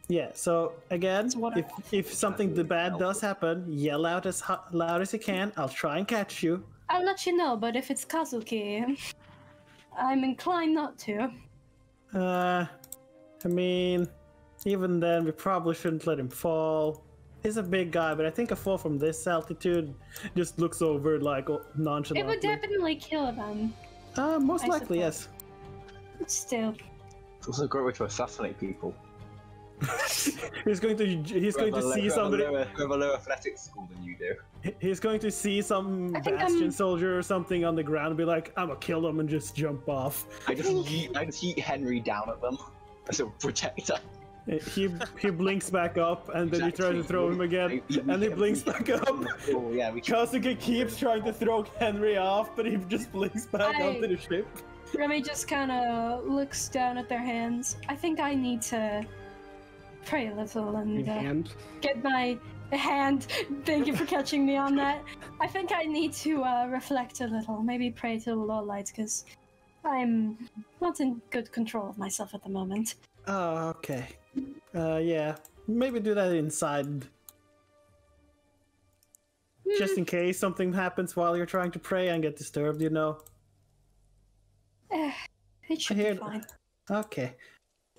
yeah. So again, if if something the bad does happen, yell out as ho- loud as you can. I'll try and catch you. I'll let you know, but if it's Kazuki, I'm inclined not to. Uh, I mean, even then, we probably shouldn't let him fall. He's a big guy, but I think a fall from this altitude just looks over like oh, It would definitely kill them. Uh, most I likely, suppose. yes. Still. It's also a great way to assassinate people. He's going to he's going to Who have a- see who somebody. lower- who have a lower athletics score than you do. He's going to see some bastion I'm- soldier or something on the ground and be like, "I'm gonna kill him," and just jump off. I just yeet, I just yeet Henry down at them as a projector. He he blinks back up, and then you try to throw him again, We- we and he can- blinks back up. Oh yeah, we can. Kazuki keeps trying to throw Henry off, but he just blinks back I- onto the ship. Remy just kind of looks down at their hands. I think I need to pray a little and uh, get my hand. Thank you for catching me on that. I think I need to uh, reflect a little, maybe pray to the Lord Light, because I'm not in good control of myself at the moment. Oh, okay. Uh, yeah. Maybe do that inside. Just in case something happens while you're trying to pray and get disturbed, you know. Eh, it should hear- be fine. Okay.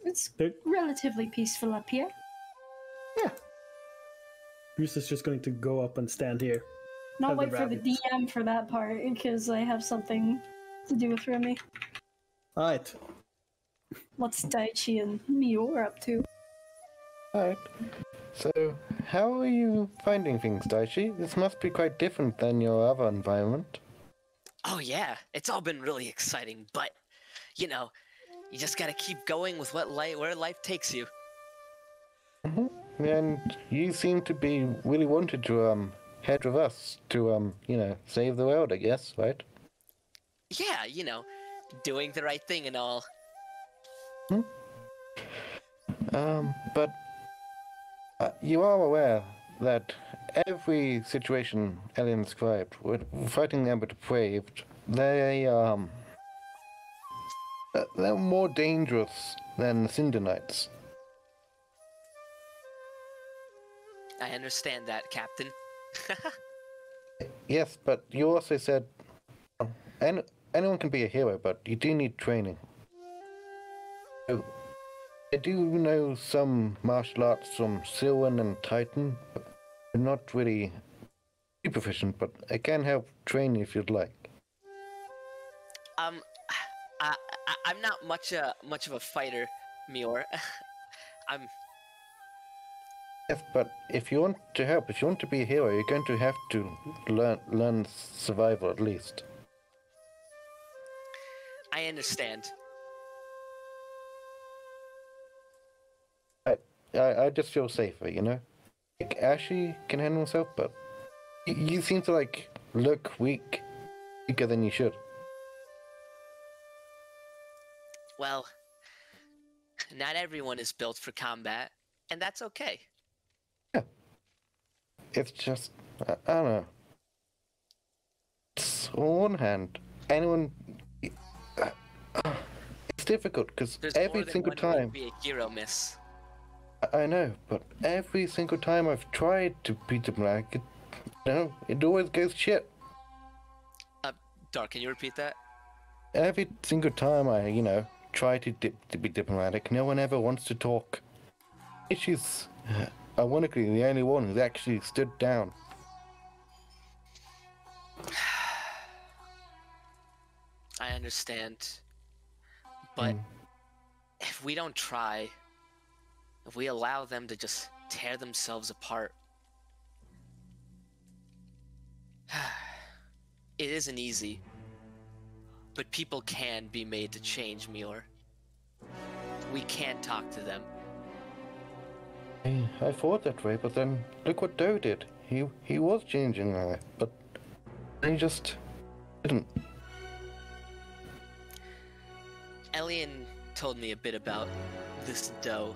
It's There- relatively peaceful up here. Yeah. Bruce just going to go up and stand here. Not Have the wait for the. DM for that part, because I have something to do with Remy. Alright. What's Daichi and Mior up to? Alright. So, how are you finding things, Daichi? This must be quite different than your other environment. Oh yeah, it's all been really exciting, but you know, you just gotta keep going with what life where life takes you. and you seem to be really wanted to um head with us to um you know save the world, I guess, right? Yeah, you know, doing the right thing and all. Hmm? Um, but uh, you are aware that every situation Elian described, fighting them with depraved, they um uh, they're more dangerous than the Cinder I understand that, Captain. Yes, but you also said um, any, anyone can be a hero, but you do need training. So, I do know some martial arts from Silwan and Titan, but I'm not really proficient, but I can help train you if you'd like. Um, I, I'm not much a much of a fighter, Mior. I'm Yes, but if you want to help, if you want to be a hero, you're going to have to learn learn survival at least. I understand. I, I, I just feel safer, you know? Like, Ashley can handle himself, but you, you seem to, like, look weak. Weaker than you should. Well, not everyone is built for combat, and that's okay. Yeah. It's just, I, I don't know. It's, on one hand, anyone. It's difficult because every single time. be a hero, miss. I- I know, but every single time I've tried to beat the black, it, you know, it always goes shit. Uh, Dark, can you repeat that? Every single time I, you know, try to, dip, to be diplomatic, no one ever wants to talk. She's, uh, ironically, the only one who's actually stood down. I understand. But Mm. if we don't try, if we allow them to just tear themselves apart, it isn't easy. But people can be made to change, Mior. We can't talk to them. I, I thought that way, but then look what Doe did. He he was changing her, but he just didn't. Elian told me a bit about this doe,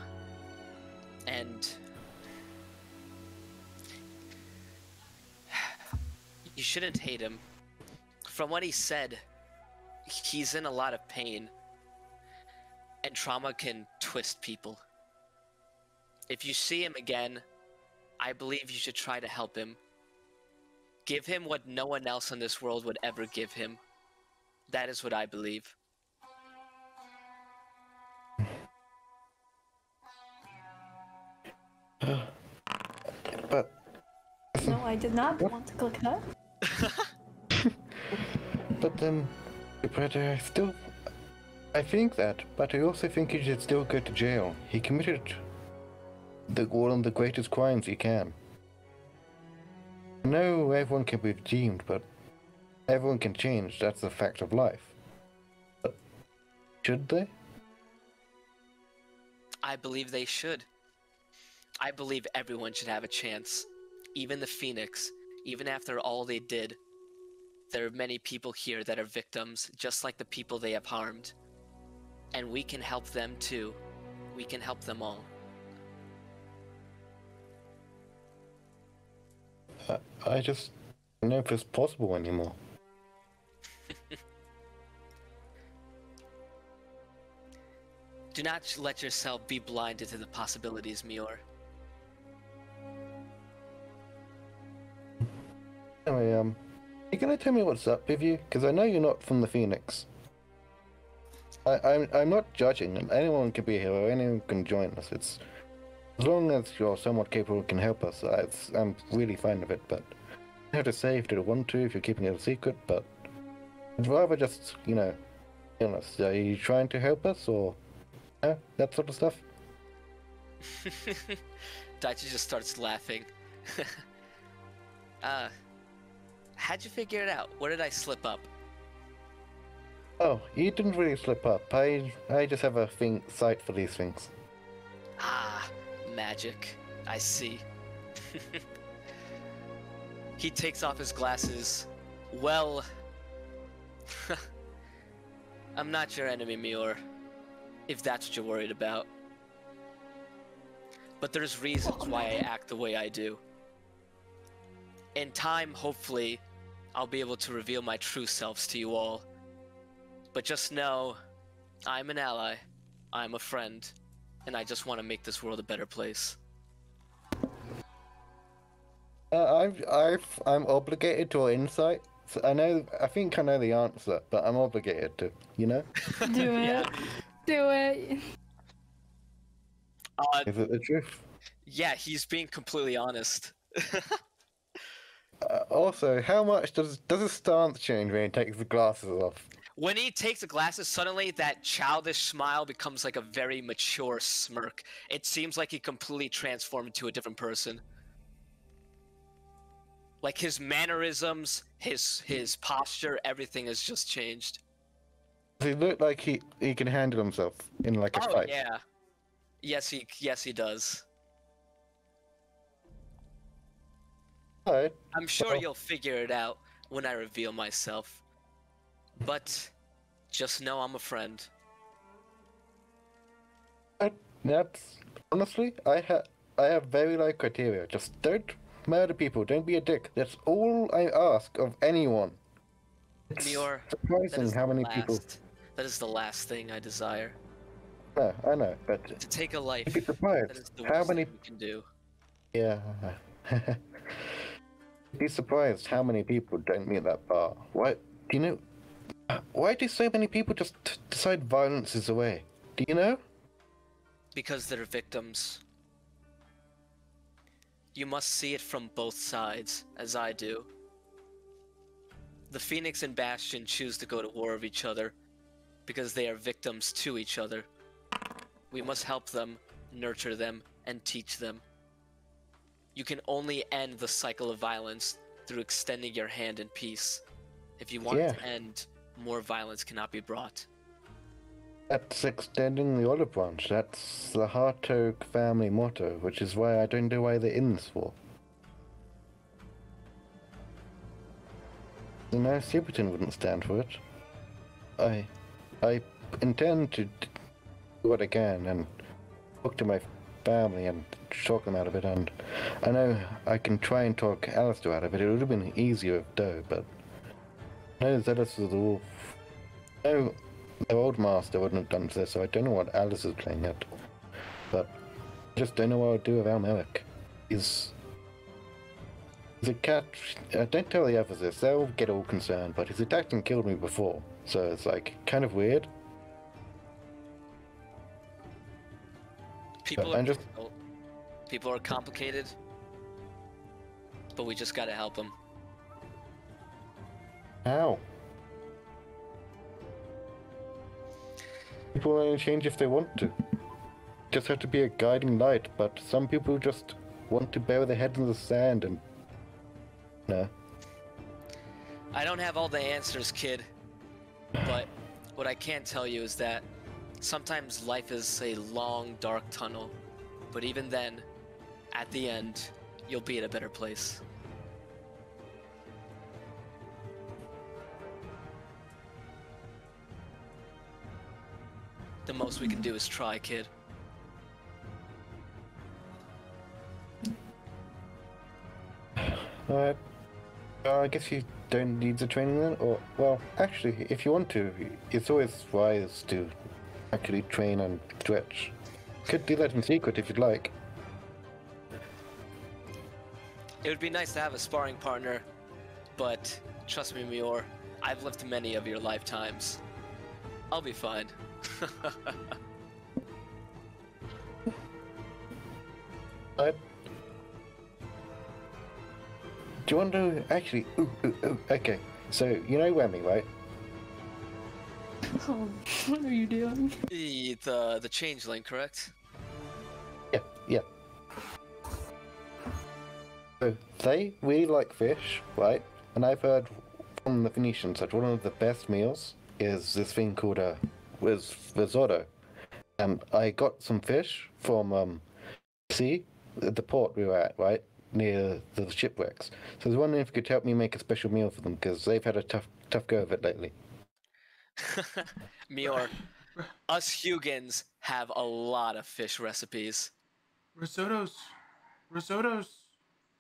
and you shouldn't hate him. From what he said, he's in a lot of pain, and trauma can twist people. If you see him again, I believe you should try to help him. Give him what no one else in this world would ever give him. That is what I believe. But No, I did not want to click that. but then, but I still, I think that, but I also think he should still go to jail. He committed the one of the greatest crimes he can. I know everyone can be redeemed, but everyone can change. That's the fact of life. But should they? I believe they should. I believe everyone should have a chance. Even the Phoenix, even after all they did. There are many people here that are victims, just like the people they have harmed. And we can help them too. We can help them all. I, I just don't know if it's possible anymore. Do not let yourself be blinded to the possibilities, Mior. Anyway, um, you gonna tell me what's up with you? Because I know you're not from the Phoenix. I, I'm I'm not judging. Anyone can be a hero. Anyone can join us. It's as long as you're somewhat capable can help us. I, I'm really fine with it. But you have to say if you want to, if you're keeping it a secret. But I'd rather just you know, honest. Are you trying to help us or that sort of stuff? Daichi just starts laughing. uh, how'd you figure it out? Where did I slip up? Oh, you didn't really slip up. I I just have a thing sight for these things. Ah, magic. I see. he takes off his glasses. Well, I'm not your enemy, Mior, if that's what you're worried about. But there's reasons why I act the way I do. In time, hopefully, I'll be able to reveal my true selves to you all. But just know, I'm an ally, I'm a friend, and I just want to make this world a better place. Uh, I've, I've, I'm obligated to an insight. So I know, I think I know the answer, but I'm obligated to. You know, Do it. Yeah. Do it. Uh, is it the truth? yeah, he's being completely honest. Uh, also, how much does does his stance change when he takes the glasses off? When he takes the glasses, suddenly that childish smile becomes like a very mature smirk. It seems like he completely transformed into a different person. Like his mannerisms, his his posture, everything has just changed. Does he look like he he can handle himself in like a Oh fight? yeah. Yes, he yes he does. Alright. I'm sure Well- you'll figure it out when I reveal myself. But just know I'm a friend. I- That's honestly, I have I have very low criteria. Just don't murder people. Don't be a dick. That's all I ask of anyone. It's Mior, surprising how many people. That is the last thing I desire. No, I know, but To take a life. you'd be surprised is the how many. thing we can do. Yeah. Be surprised how many people don't meet that bar. What Do you know? Why do so many people just decide violence is the way? Do you know? Because they're victims. You must see it from both sides, as I do. The Phoenix and Bastion choose to go to war with each other because they are victims to each other. We must help them, nurture them, and teach them. You can only end the cycle of violence through extending your hand in peace. If you want Yeah. to end, more violence cannot be brought. That's extending the olive branch. That's the Hartog family motto, which is why I don't know why they're in this for. You know, Superton wouldn't stand for it. I, I intend to do what I can and talk to my family and talk them out of it. And I know I can try and talk Alistair out of it. It would have been easier with Doe, but no, Zealous of the Wolf. No, their old master wouldn't have done this, so I don't know what Alice is playing at. But I just don't know what I would do with Almeric. He's. He's a cat. Uh, don't tell the others this, they'll get all concerned, but he's attacked and killed me before, so it's like kind of weird. People are just- People are complicated. But we just gotta help them. How? People only change if they want to. Just have to be a guiding light, but some people just want to bury their heads in the sand and. No. I don't have all the answers, kid. But what I can tell you is that sometimes life is a long, dark tunnel. But even then, at the end, you'll be in a better place. The most we can do is try, kid. Alright. Uh, I guess you don't need the training then? Or, well, actually, if you want to, it's always wise to actually train and stretch. Could do that in secret if you'd like. It would be nice to have a sparring partner, but trust me, Mior, I've lived many of your lifetimes. I'll be fine. Alright. Do you want to actually? Ooh, ooh, ooh, okay. So you know Wemmy, right? Oh, what are you doing? the the the changeling, correct? Yeah, yeah. So they really like fish, right? And I've heard from the Phoenicians that one of the best meals is this thing called a was risotto. And I got some fish from um sea the port we were at, right near the shipwrecks. So I was wondering if you could help me make a special meal for them because they've had a tough tough go of it lately. Mior, us Hugans have a lot of fish recipes. Risotto's, risotto's,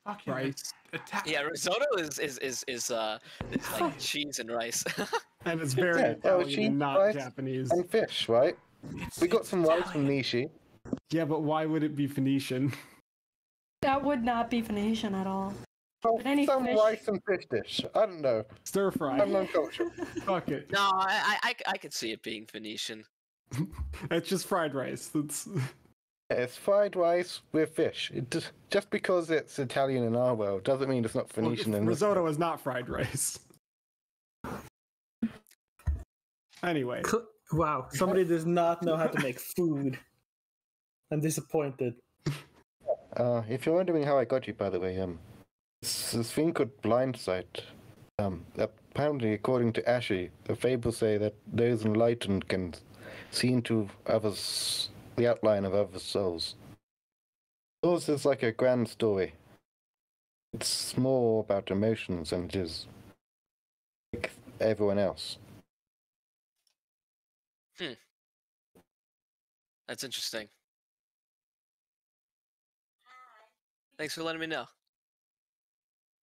fucking Rice. Attack. Yeah, risotto is is is is uh is like cheese and rice. And it's very Yeah, well, Italian, she- not rice Japanese. And fish, right? It's- We got it's some rice from Italian. Nishi. Yeah, but why would it be Phoenician? That would not be Phoenician at all. Oh, But any some fish- rice and fish dish. I don't know. Stir fry. I'm Unknown culture. Fuck it. no, I, I I could see it being Phoenician. It's just fried rice. That's It's fried rice with fish. It just, just because it's Italian in our world doesn't mean it's not Phoenician in this risotto is not fried rice. Anyway, Wow, somebody does not know how to make food. I'm disappointed. Uh, if you're wondering how I got you, by the way, um, this, this thing called blind sight. Um, apparently, according to Ashi, the fables say that those enlightened can see into others, the outline of other souls. Yours is like a grand story. It's more about emotions than it is like everyone else. Hmm. That's interesting. Thanks for letting me know.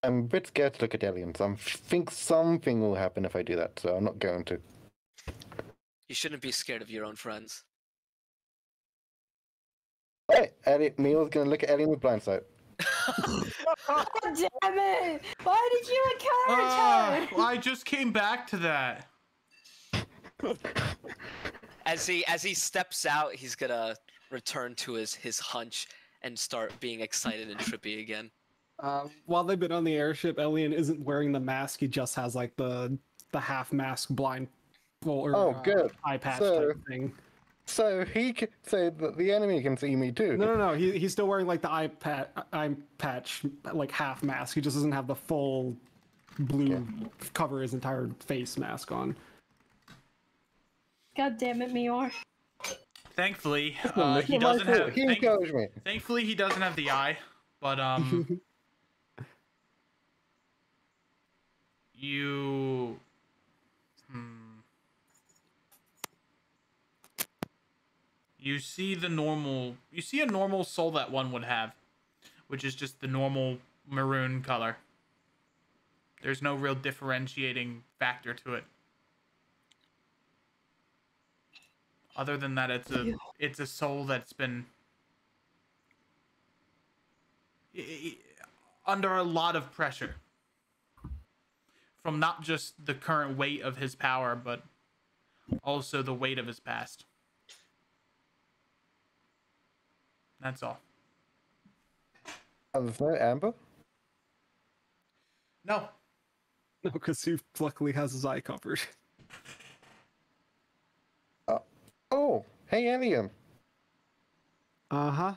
I'm a bit scared to look at aliens. I think something will happen if I do that, so I'm not going to. You shouldn't be scared of your own friends. Hey, Elliot, Neil's gonna look at Elian with blind sight. God damn it! Why did you encourage Ah, her? I just came back to that. As he as he steps out, he's gonna return to his his hunch and start being excited and trippy again. uh, while they've been on the airship, Elian isn't wearing the mask. He just has like the the half mask blind or Oh, uh, good. eye patch So- type thing. So he can say that the enemy can see me too. No, no, no. He, he's still wearing like the eye, pat, eye patch, like half mask. He just doesn't have the full blue cover his entire face mask on. God damn it, Mior. Thankfully, uh, he doesn't He have. Thank, me. thankfully, he doesn't have the eye. But um, you. You see the normal. You see a normal soul that one would have, which is just the normal maroon color. There's no real differentiating factor to it. Other than that, it's a it's a soul that's been under a lot of pressure from not just the current weight of his power, but also the weight of his past. That's all. Oh, there's no amber. No, No, because he luckily has his eye covered. Oh, hey Elian. Uh huh.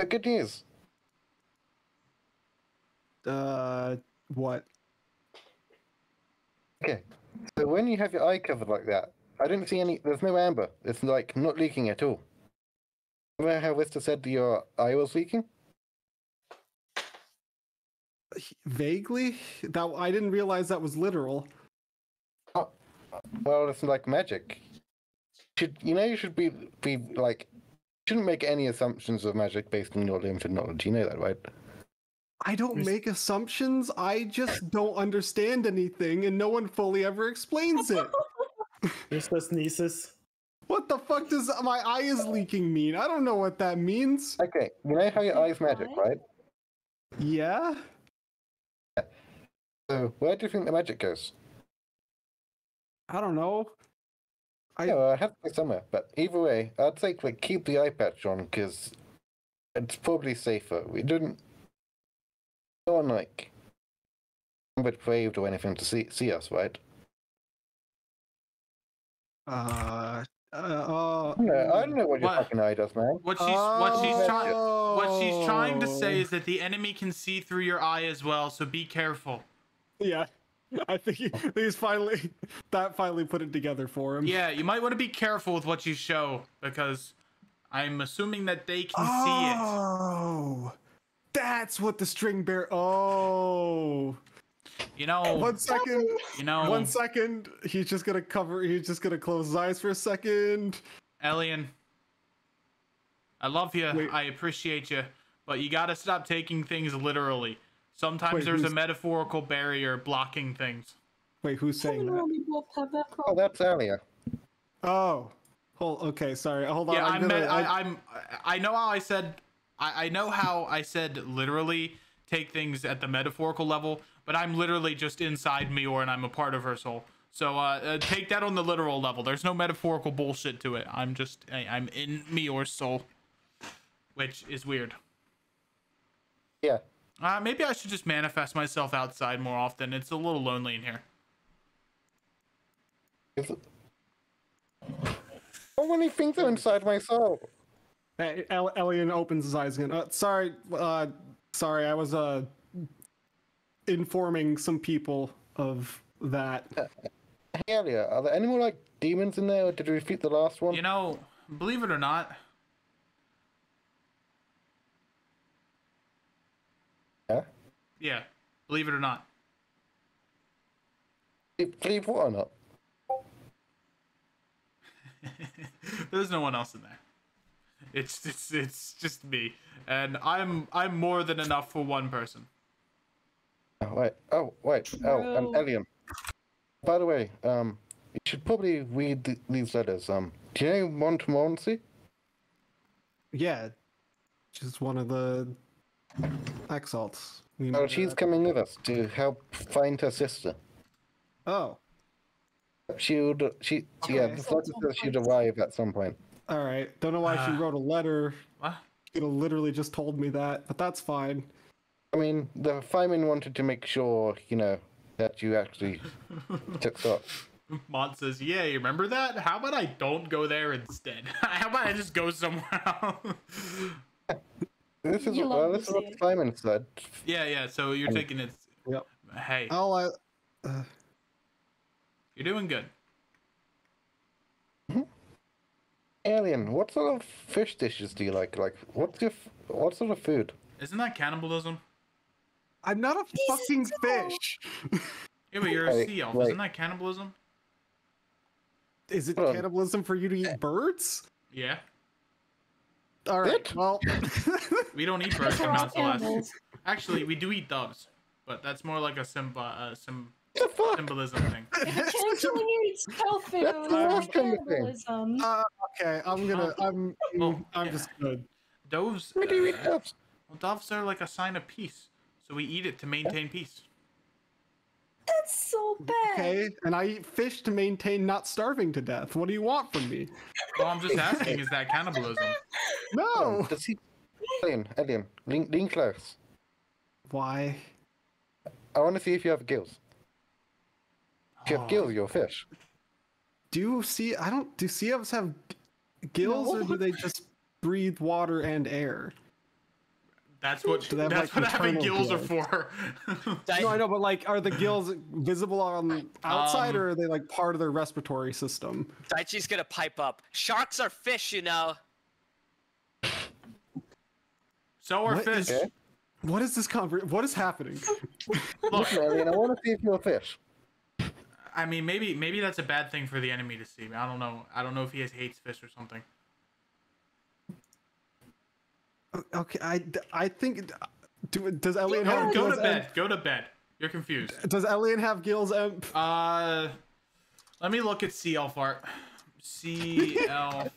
Uh, Good news. Uh, what? Okay. So when you have your eye covered like that, I didn't see any. There's no amber. It's like not leaking at all. Remember how Rista said your eye was leaking? Vaguely? That I didn't realize that was literal. Oh, well, it's like magic. Should you know? You should be be like. Shouldn't make any assumptions of magic based on your limited knowledge. You know that, right? I don't make assumptions. I just don't understand anything, and no one fully ever explains it. Just the sneezes. What the fuck does my eye is leaking mean? I don't know what that means. Okay. You know how your eye's magic, right? Yeah. So where do you think the magic goes? I don't know. I- Yeah, well, I have to go somewhere. But either way, I'd say like keep the eye patch on because it's probably safer. We didn't go on like but braved or anything to see see us, right? Uh. Uh I don't know what your What? fucking eye does, man. what she's what she's trying what she's trying to Oh. say is that the enemy can see through your eye as well. So be careful. Yeah. I think he, he's finally that finally put it together for him. Yeah, you might want to be careful with what you show because I'm assuming that they can see it. Oh, that's what the string bear. Oh, You know, one second. you know, One second. He's just gonna cover. He's just gonna close his eyes for a second. Elian. I love you. Wait. I appreciate you, but you gotta stop taking things literally. Sometimes Wait, there's a metaphorical barrier blocking things. Wait, who's saying that? We both have that Oh, that's Alia. Oh, hold. Okay, sorry. Hold on. Yeah, I'm I'm. gonna, met- I- I, I'm. I know how I said. I, I know how I said literally take things at the metaphorical level, but I'm literally just inside Mior and I'm a part of her soul. So uh, uh, take that on the literal level. There's no metaphorical bullshit to it. I'm just. I, I'm in Mior's soul, which is weird. Yeah. Uh, maybe I should just manifest myself outside more often. It's a little lonely in here. it- How many things are inside my soul? Hey, El- Elian opens his eyes again. Uh, sorry, uh, sorry, I was uh informing some people of that. Hey, Alia, are there any more like demons in there, or did we defeat the last one? You know, believe it or not, Yeah. yeah, believe it or not, Believe what or not? There's no one else in there. It's it's it's just me, and I'm I'm more than enough for one person. Oh, wait. Oh, wait. Oh, um, Bro. Elian. By the way, um, you should probably read th- these letters. Um, do you know Montmorency? Yeah, she's one of the exalts. We Oh, met she's her. coming with us to help find her sister. Oh, She would. She. Yeah, Okay. the letter says she'd arrive at some point. all right. Don't know why she Ah. wrote a letter. What? Could literally just told me that, but that's fine. I mean, the fireman wanted to make sure, you know, that you actually took off. Mont says, "Yeah, you remember that? How about I don't go there instead? How about I just go somewhere else?" This is You well, this is what Lucy. the fireman said. yeah, yeah. So you're taking it. Yep. Hey, Oh, I'll. Uh, uh, you're doing good. Alien, what sort of fish dishes do you like? Like, what's your, what sort of food? Isn't that cannibalism? I'm not a fucking so- fish. Yeah, but you're a Wait, sea elf. wait. Isn't that cannibalism? Is it Hold on. cannibalism for you to eat birds? Yeah. All right. It? Well, We don't eat birds They're from all Mount Actually, we do eat doves, but that's more like a symb- uh, sim- symbolism thing. If a changeling eats tofu, That's the worst kind of thing. cannibalism. uh, okay. I'm gonna. I'm. Oh, I'm yeah. just good. Doves. Where do you eat uh, doves? Well, doves are like a sign of peace, so we eat it to maintain peace. That's so bad. Okay, and I eat fish to maintain not starving to death. What do you want from me? Well, I'm just asking, is that cannibalism? No. Um, does he? Alien, alien, lean, lean close. Why? I want to see if you have gills. If you have Oh. gills, you're a fish. Do you see? I don't. Do sea elves have g- gills, or do they just breathe water and air? That's what Do they have, that's like, what having maternal gills are for. No, I know, but like, are the gills visible on the outside, Um, or are they like part of their respiratory system? Daichi's gonna pipe up. Sharks are fish, you know. so are What fish. is- What is this conver- What is happening? Look, Listen, alien, I want to see if you're a fish. I mean, maybe maybe that's a bad thing for the enemy to see. I don't know. I don't know if he has hates fish or something. Okay, I, I think. Do, does Elian Go, have go gills? to bed. Emp? Go to bed. You're confused. Does Elian have gills? Emp? Uh, let me look at sea elf art. C L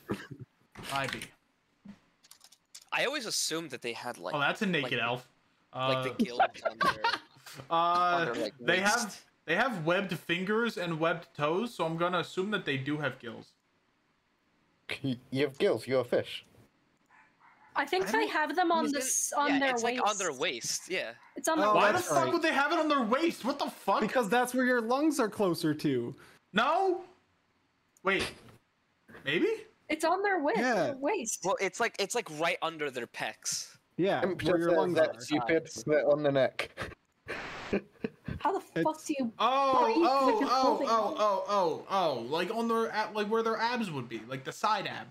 I B. I always assumed that they had like Oh, that's a naked like- elf. like Uh, the gills on their. uh, their, like, they waist. have they have webbed fingers and webbed toes, so I'm gonna assume that they do have gills. You have gills, you're a fish. I think I they have them on He's the on yeah, their it's waist. like on their waist. Yeah. It's on oh, their Oh, Why the fuck right. would they have it on their waist? What the fuck? Because that's where your lungs are closer to. no. Wait. Maybe. It's on their waist. Yeah. waist. Well, it's like it's like right under their pecs. Yeah, Emp where your lungs that are. stupid they're on the neck. How the fuck It's- do you? Oh, oh, oh, oh, oh, oh, oh, like on their like where their abs would be, like the side ab.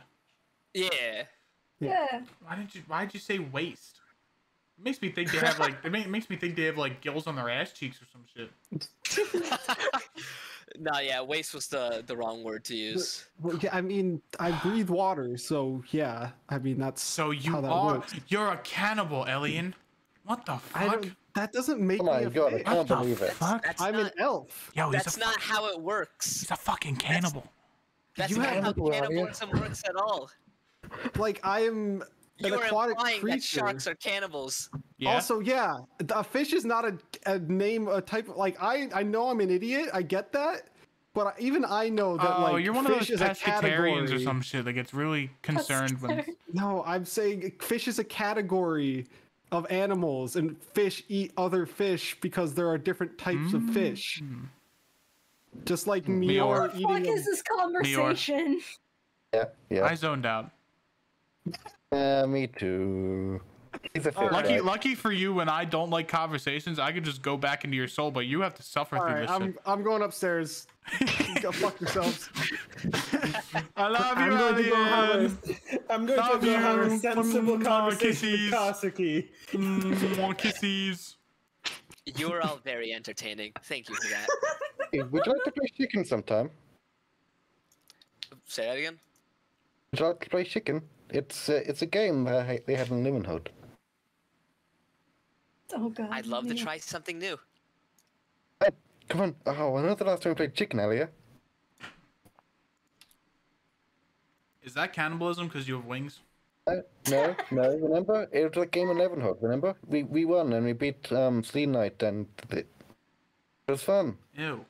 Yeah. Yeah. Why did you? Why did you say waist? It makes me think they have like. It ma- makes me think they have like gills on their ass cheeks or some shit. no, yeah, waste was the the wrong word to use. Well, yeah, I mean, I breathe water, so yeah. I mean, that's So you how that are. works. You're a cannibal, Elian. What the fuck? that doesn't make Oh me my a god, I can't What the believe it. fuck? That's I'm not, an elf. Yo, he's that's a, not how it works. he's a fucking cannibal. That's You not have how people cannibalism works at all. Like I am an You are aquatic implying creature. that sharks are cannibals. Yeah. Also, yeah, a fish is not a, a name, a type. Of, like I, I know I'm an idiot. I get that, but even I know that oh, like you're one of fish those is a pescatarians category. or some shit that gets really concerned when. No, I'm saying fish is a category of animals, and fish eat other fish because there are different types of mm. fish. Just like Mior What the fuck is this conversation? Yeah, yeah. I zoned out. Uh, me too. He's a fish, Lucky, right? lucky for you. When I don't like conversations, I could just go back into your soul, but you have to suffer All through right, this I'm shit. I'm going upstairs. go fuck yourselves. I love you, I'm going to go have a, I'm going Love to go have a you. sensible Mwah, conversation with kisses. Kazuki. Mm, More kisses. You are all very entertaining. Thank you for that. Hey, would you like to play chicken sometime? Say that again. Would you like to play chicken? It's uh, it's a game that I- they have in Lemonhood. Oh god. I'd love to try something new. Hey, come on. Oh, I know the last time we played chicken, Elia. Is that cannibalism because you have wings? Uh, no, no. Remember, it was a game in Lemonhood. Remember, we we won and we beat um Sleep Knight and the, it was fun. Ew.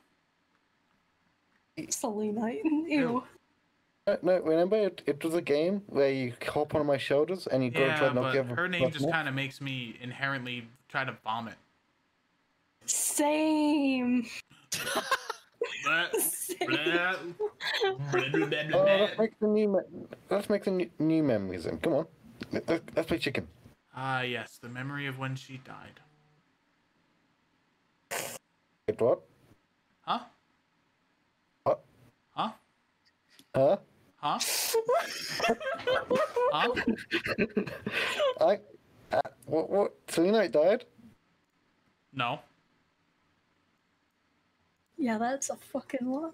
Selenite. Ew. No, no, remember, it, it was a game where you hop on my shoulders and you go and try to knock but the other her name just kind of makes me inherently try to vomit. Same. Blah, blah, blah, Oh, let's make the new me- let's make the new, new memories then. Come on, Let- let's, let's play chicken. Ah, yes, the memory of when she died. Wait, what? Huh? What? Huh? Huh? Huh? huh? I, uh, what? What? Selena died? No. Yeah, that's a fucking lie.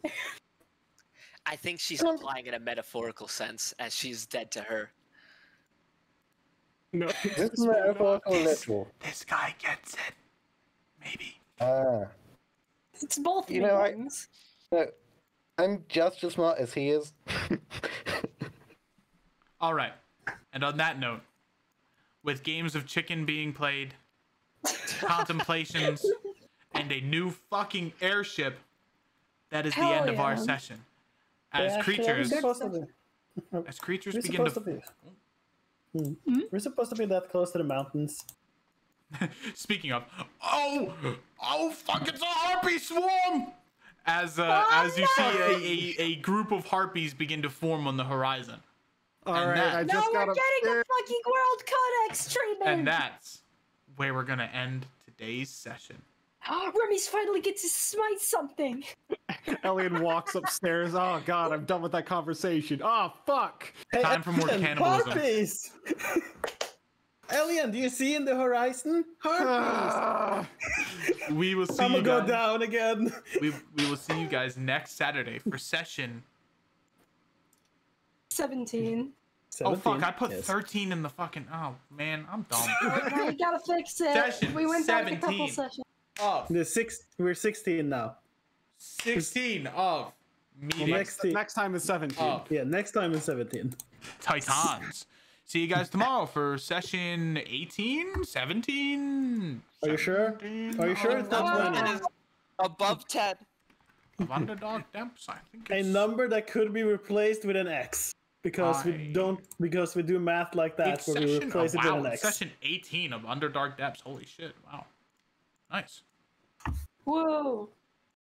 I think she's applying it in a metaphorical sense, as she's dead to her. No, This is metaphorical or literal. This guy gets it. Maybe. Ah, It's both You know, I- meanings. No, I'm just as smart as he is. All right. And on that note, with games of chicken being played, contemplations, and a new fucking airship, that is the Hell end of our session. As Yeah, actually, creatures, We're to be, as creatures we're begin supposed to to. be. Hmm. We're supposed to be that close to the mountains. Speaking of, oh, oh, fuck! It's a harpy swarm. As uh, as you see a, a, a group of harpies begin to form on the horizon, All And right, that- I No, just we're got getting upstairs. a fucking World Codex treatment! and that's where we're gonna end today's session. Remy's finally gets to smite something! Elliot walks upstairs. Oh god, I'm done with that conversation. Oh fuck. Hey, Time for more Elian, cannibalism. Harpies! Elian, do you see in the horizon? Harpies! Ah. We will see I'm you gonna go guys. down again. We, we will see you guys next Saturday for session. 17. Oh fuck! I put yes. 13 in the fucking. Oh man, I'm dumb. now you gotta fix it. Session we went back a couple 17. sessions. of The six, we're 16 now. 16 of meetings Next, Next time is 17. of yeah, next time is 17. Titans. See you guys tomorrow for session 18, 17. Are you sure? Are you sure it's not Oh, 20? It is above 10. Of Underdark Depths, I think. A number that could be replaced with an X. Because I- we don't, because we do math like that, It's where we session, replace oh, it wow, with an X. session 18 of Underdark Depths. Holy shit! Wow, nice. Whoa.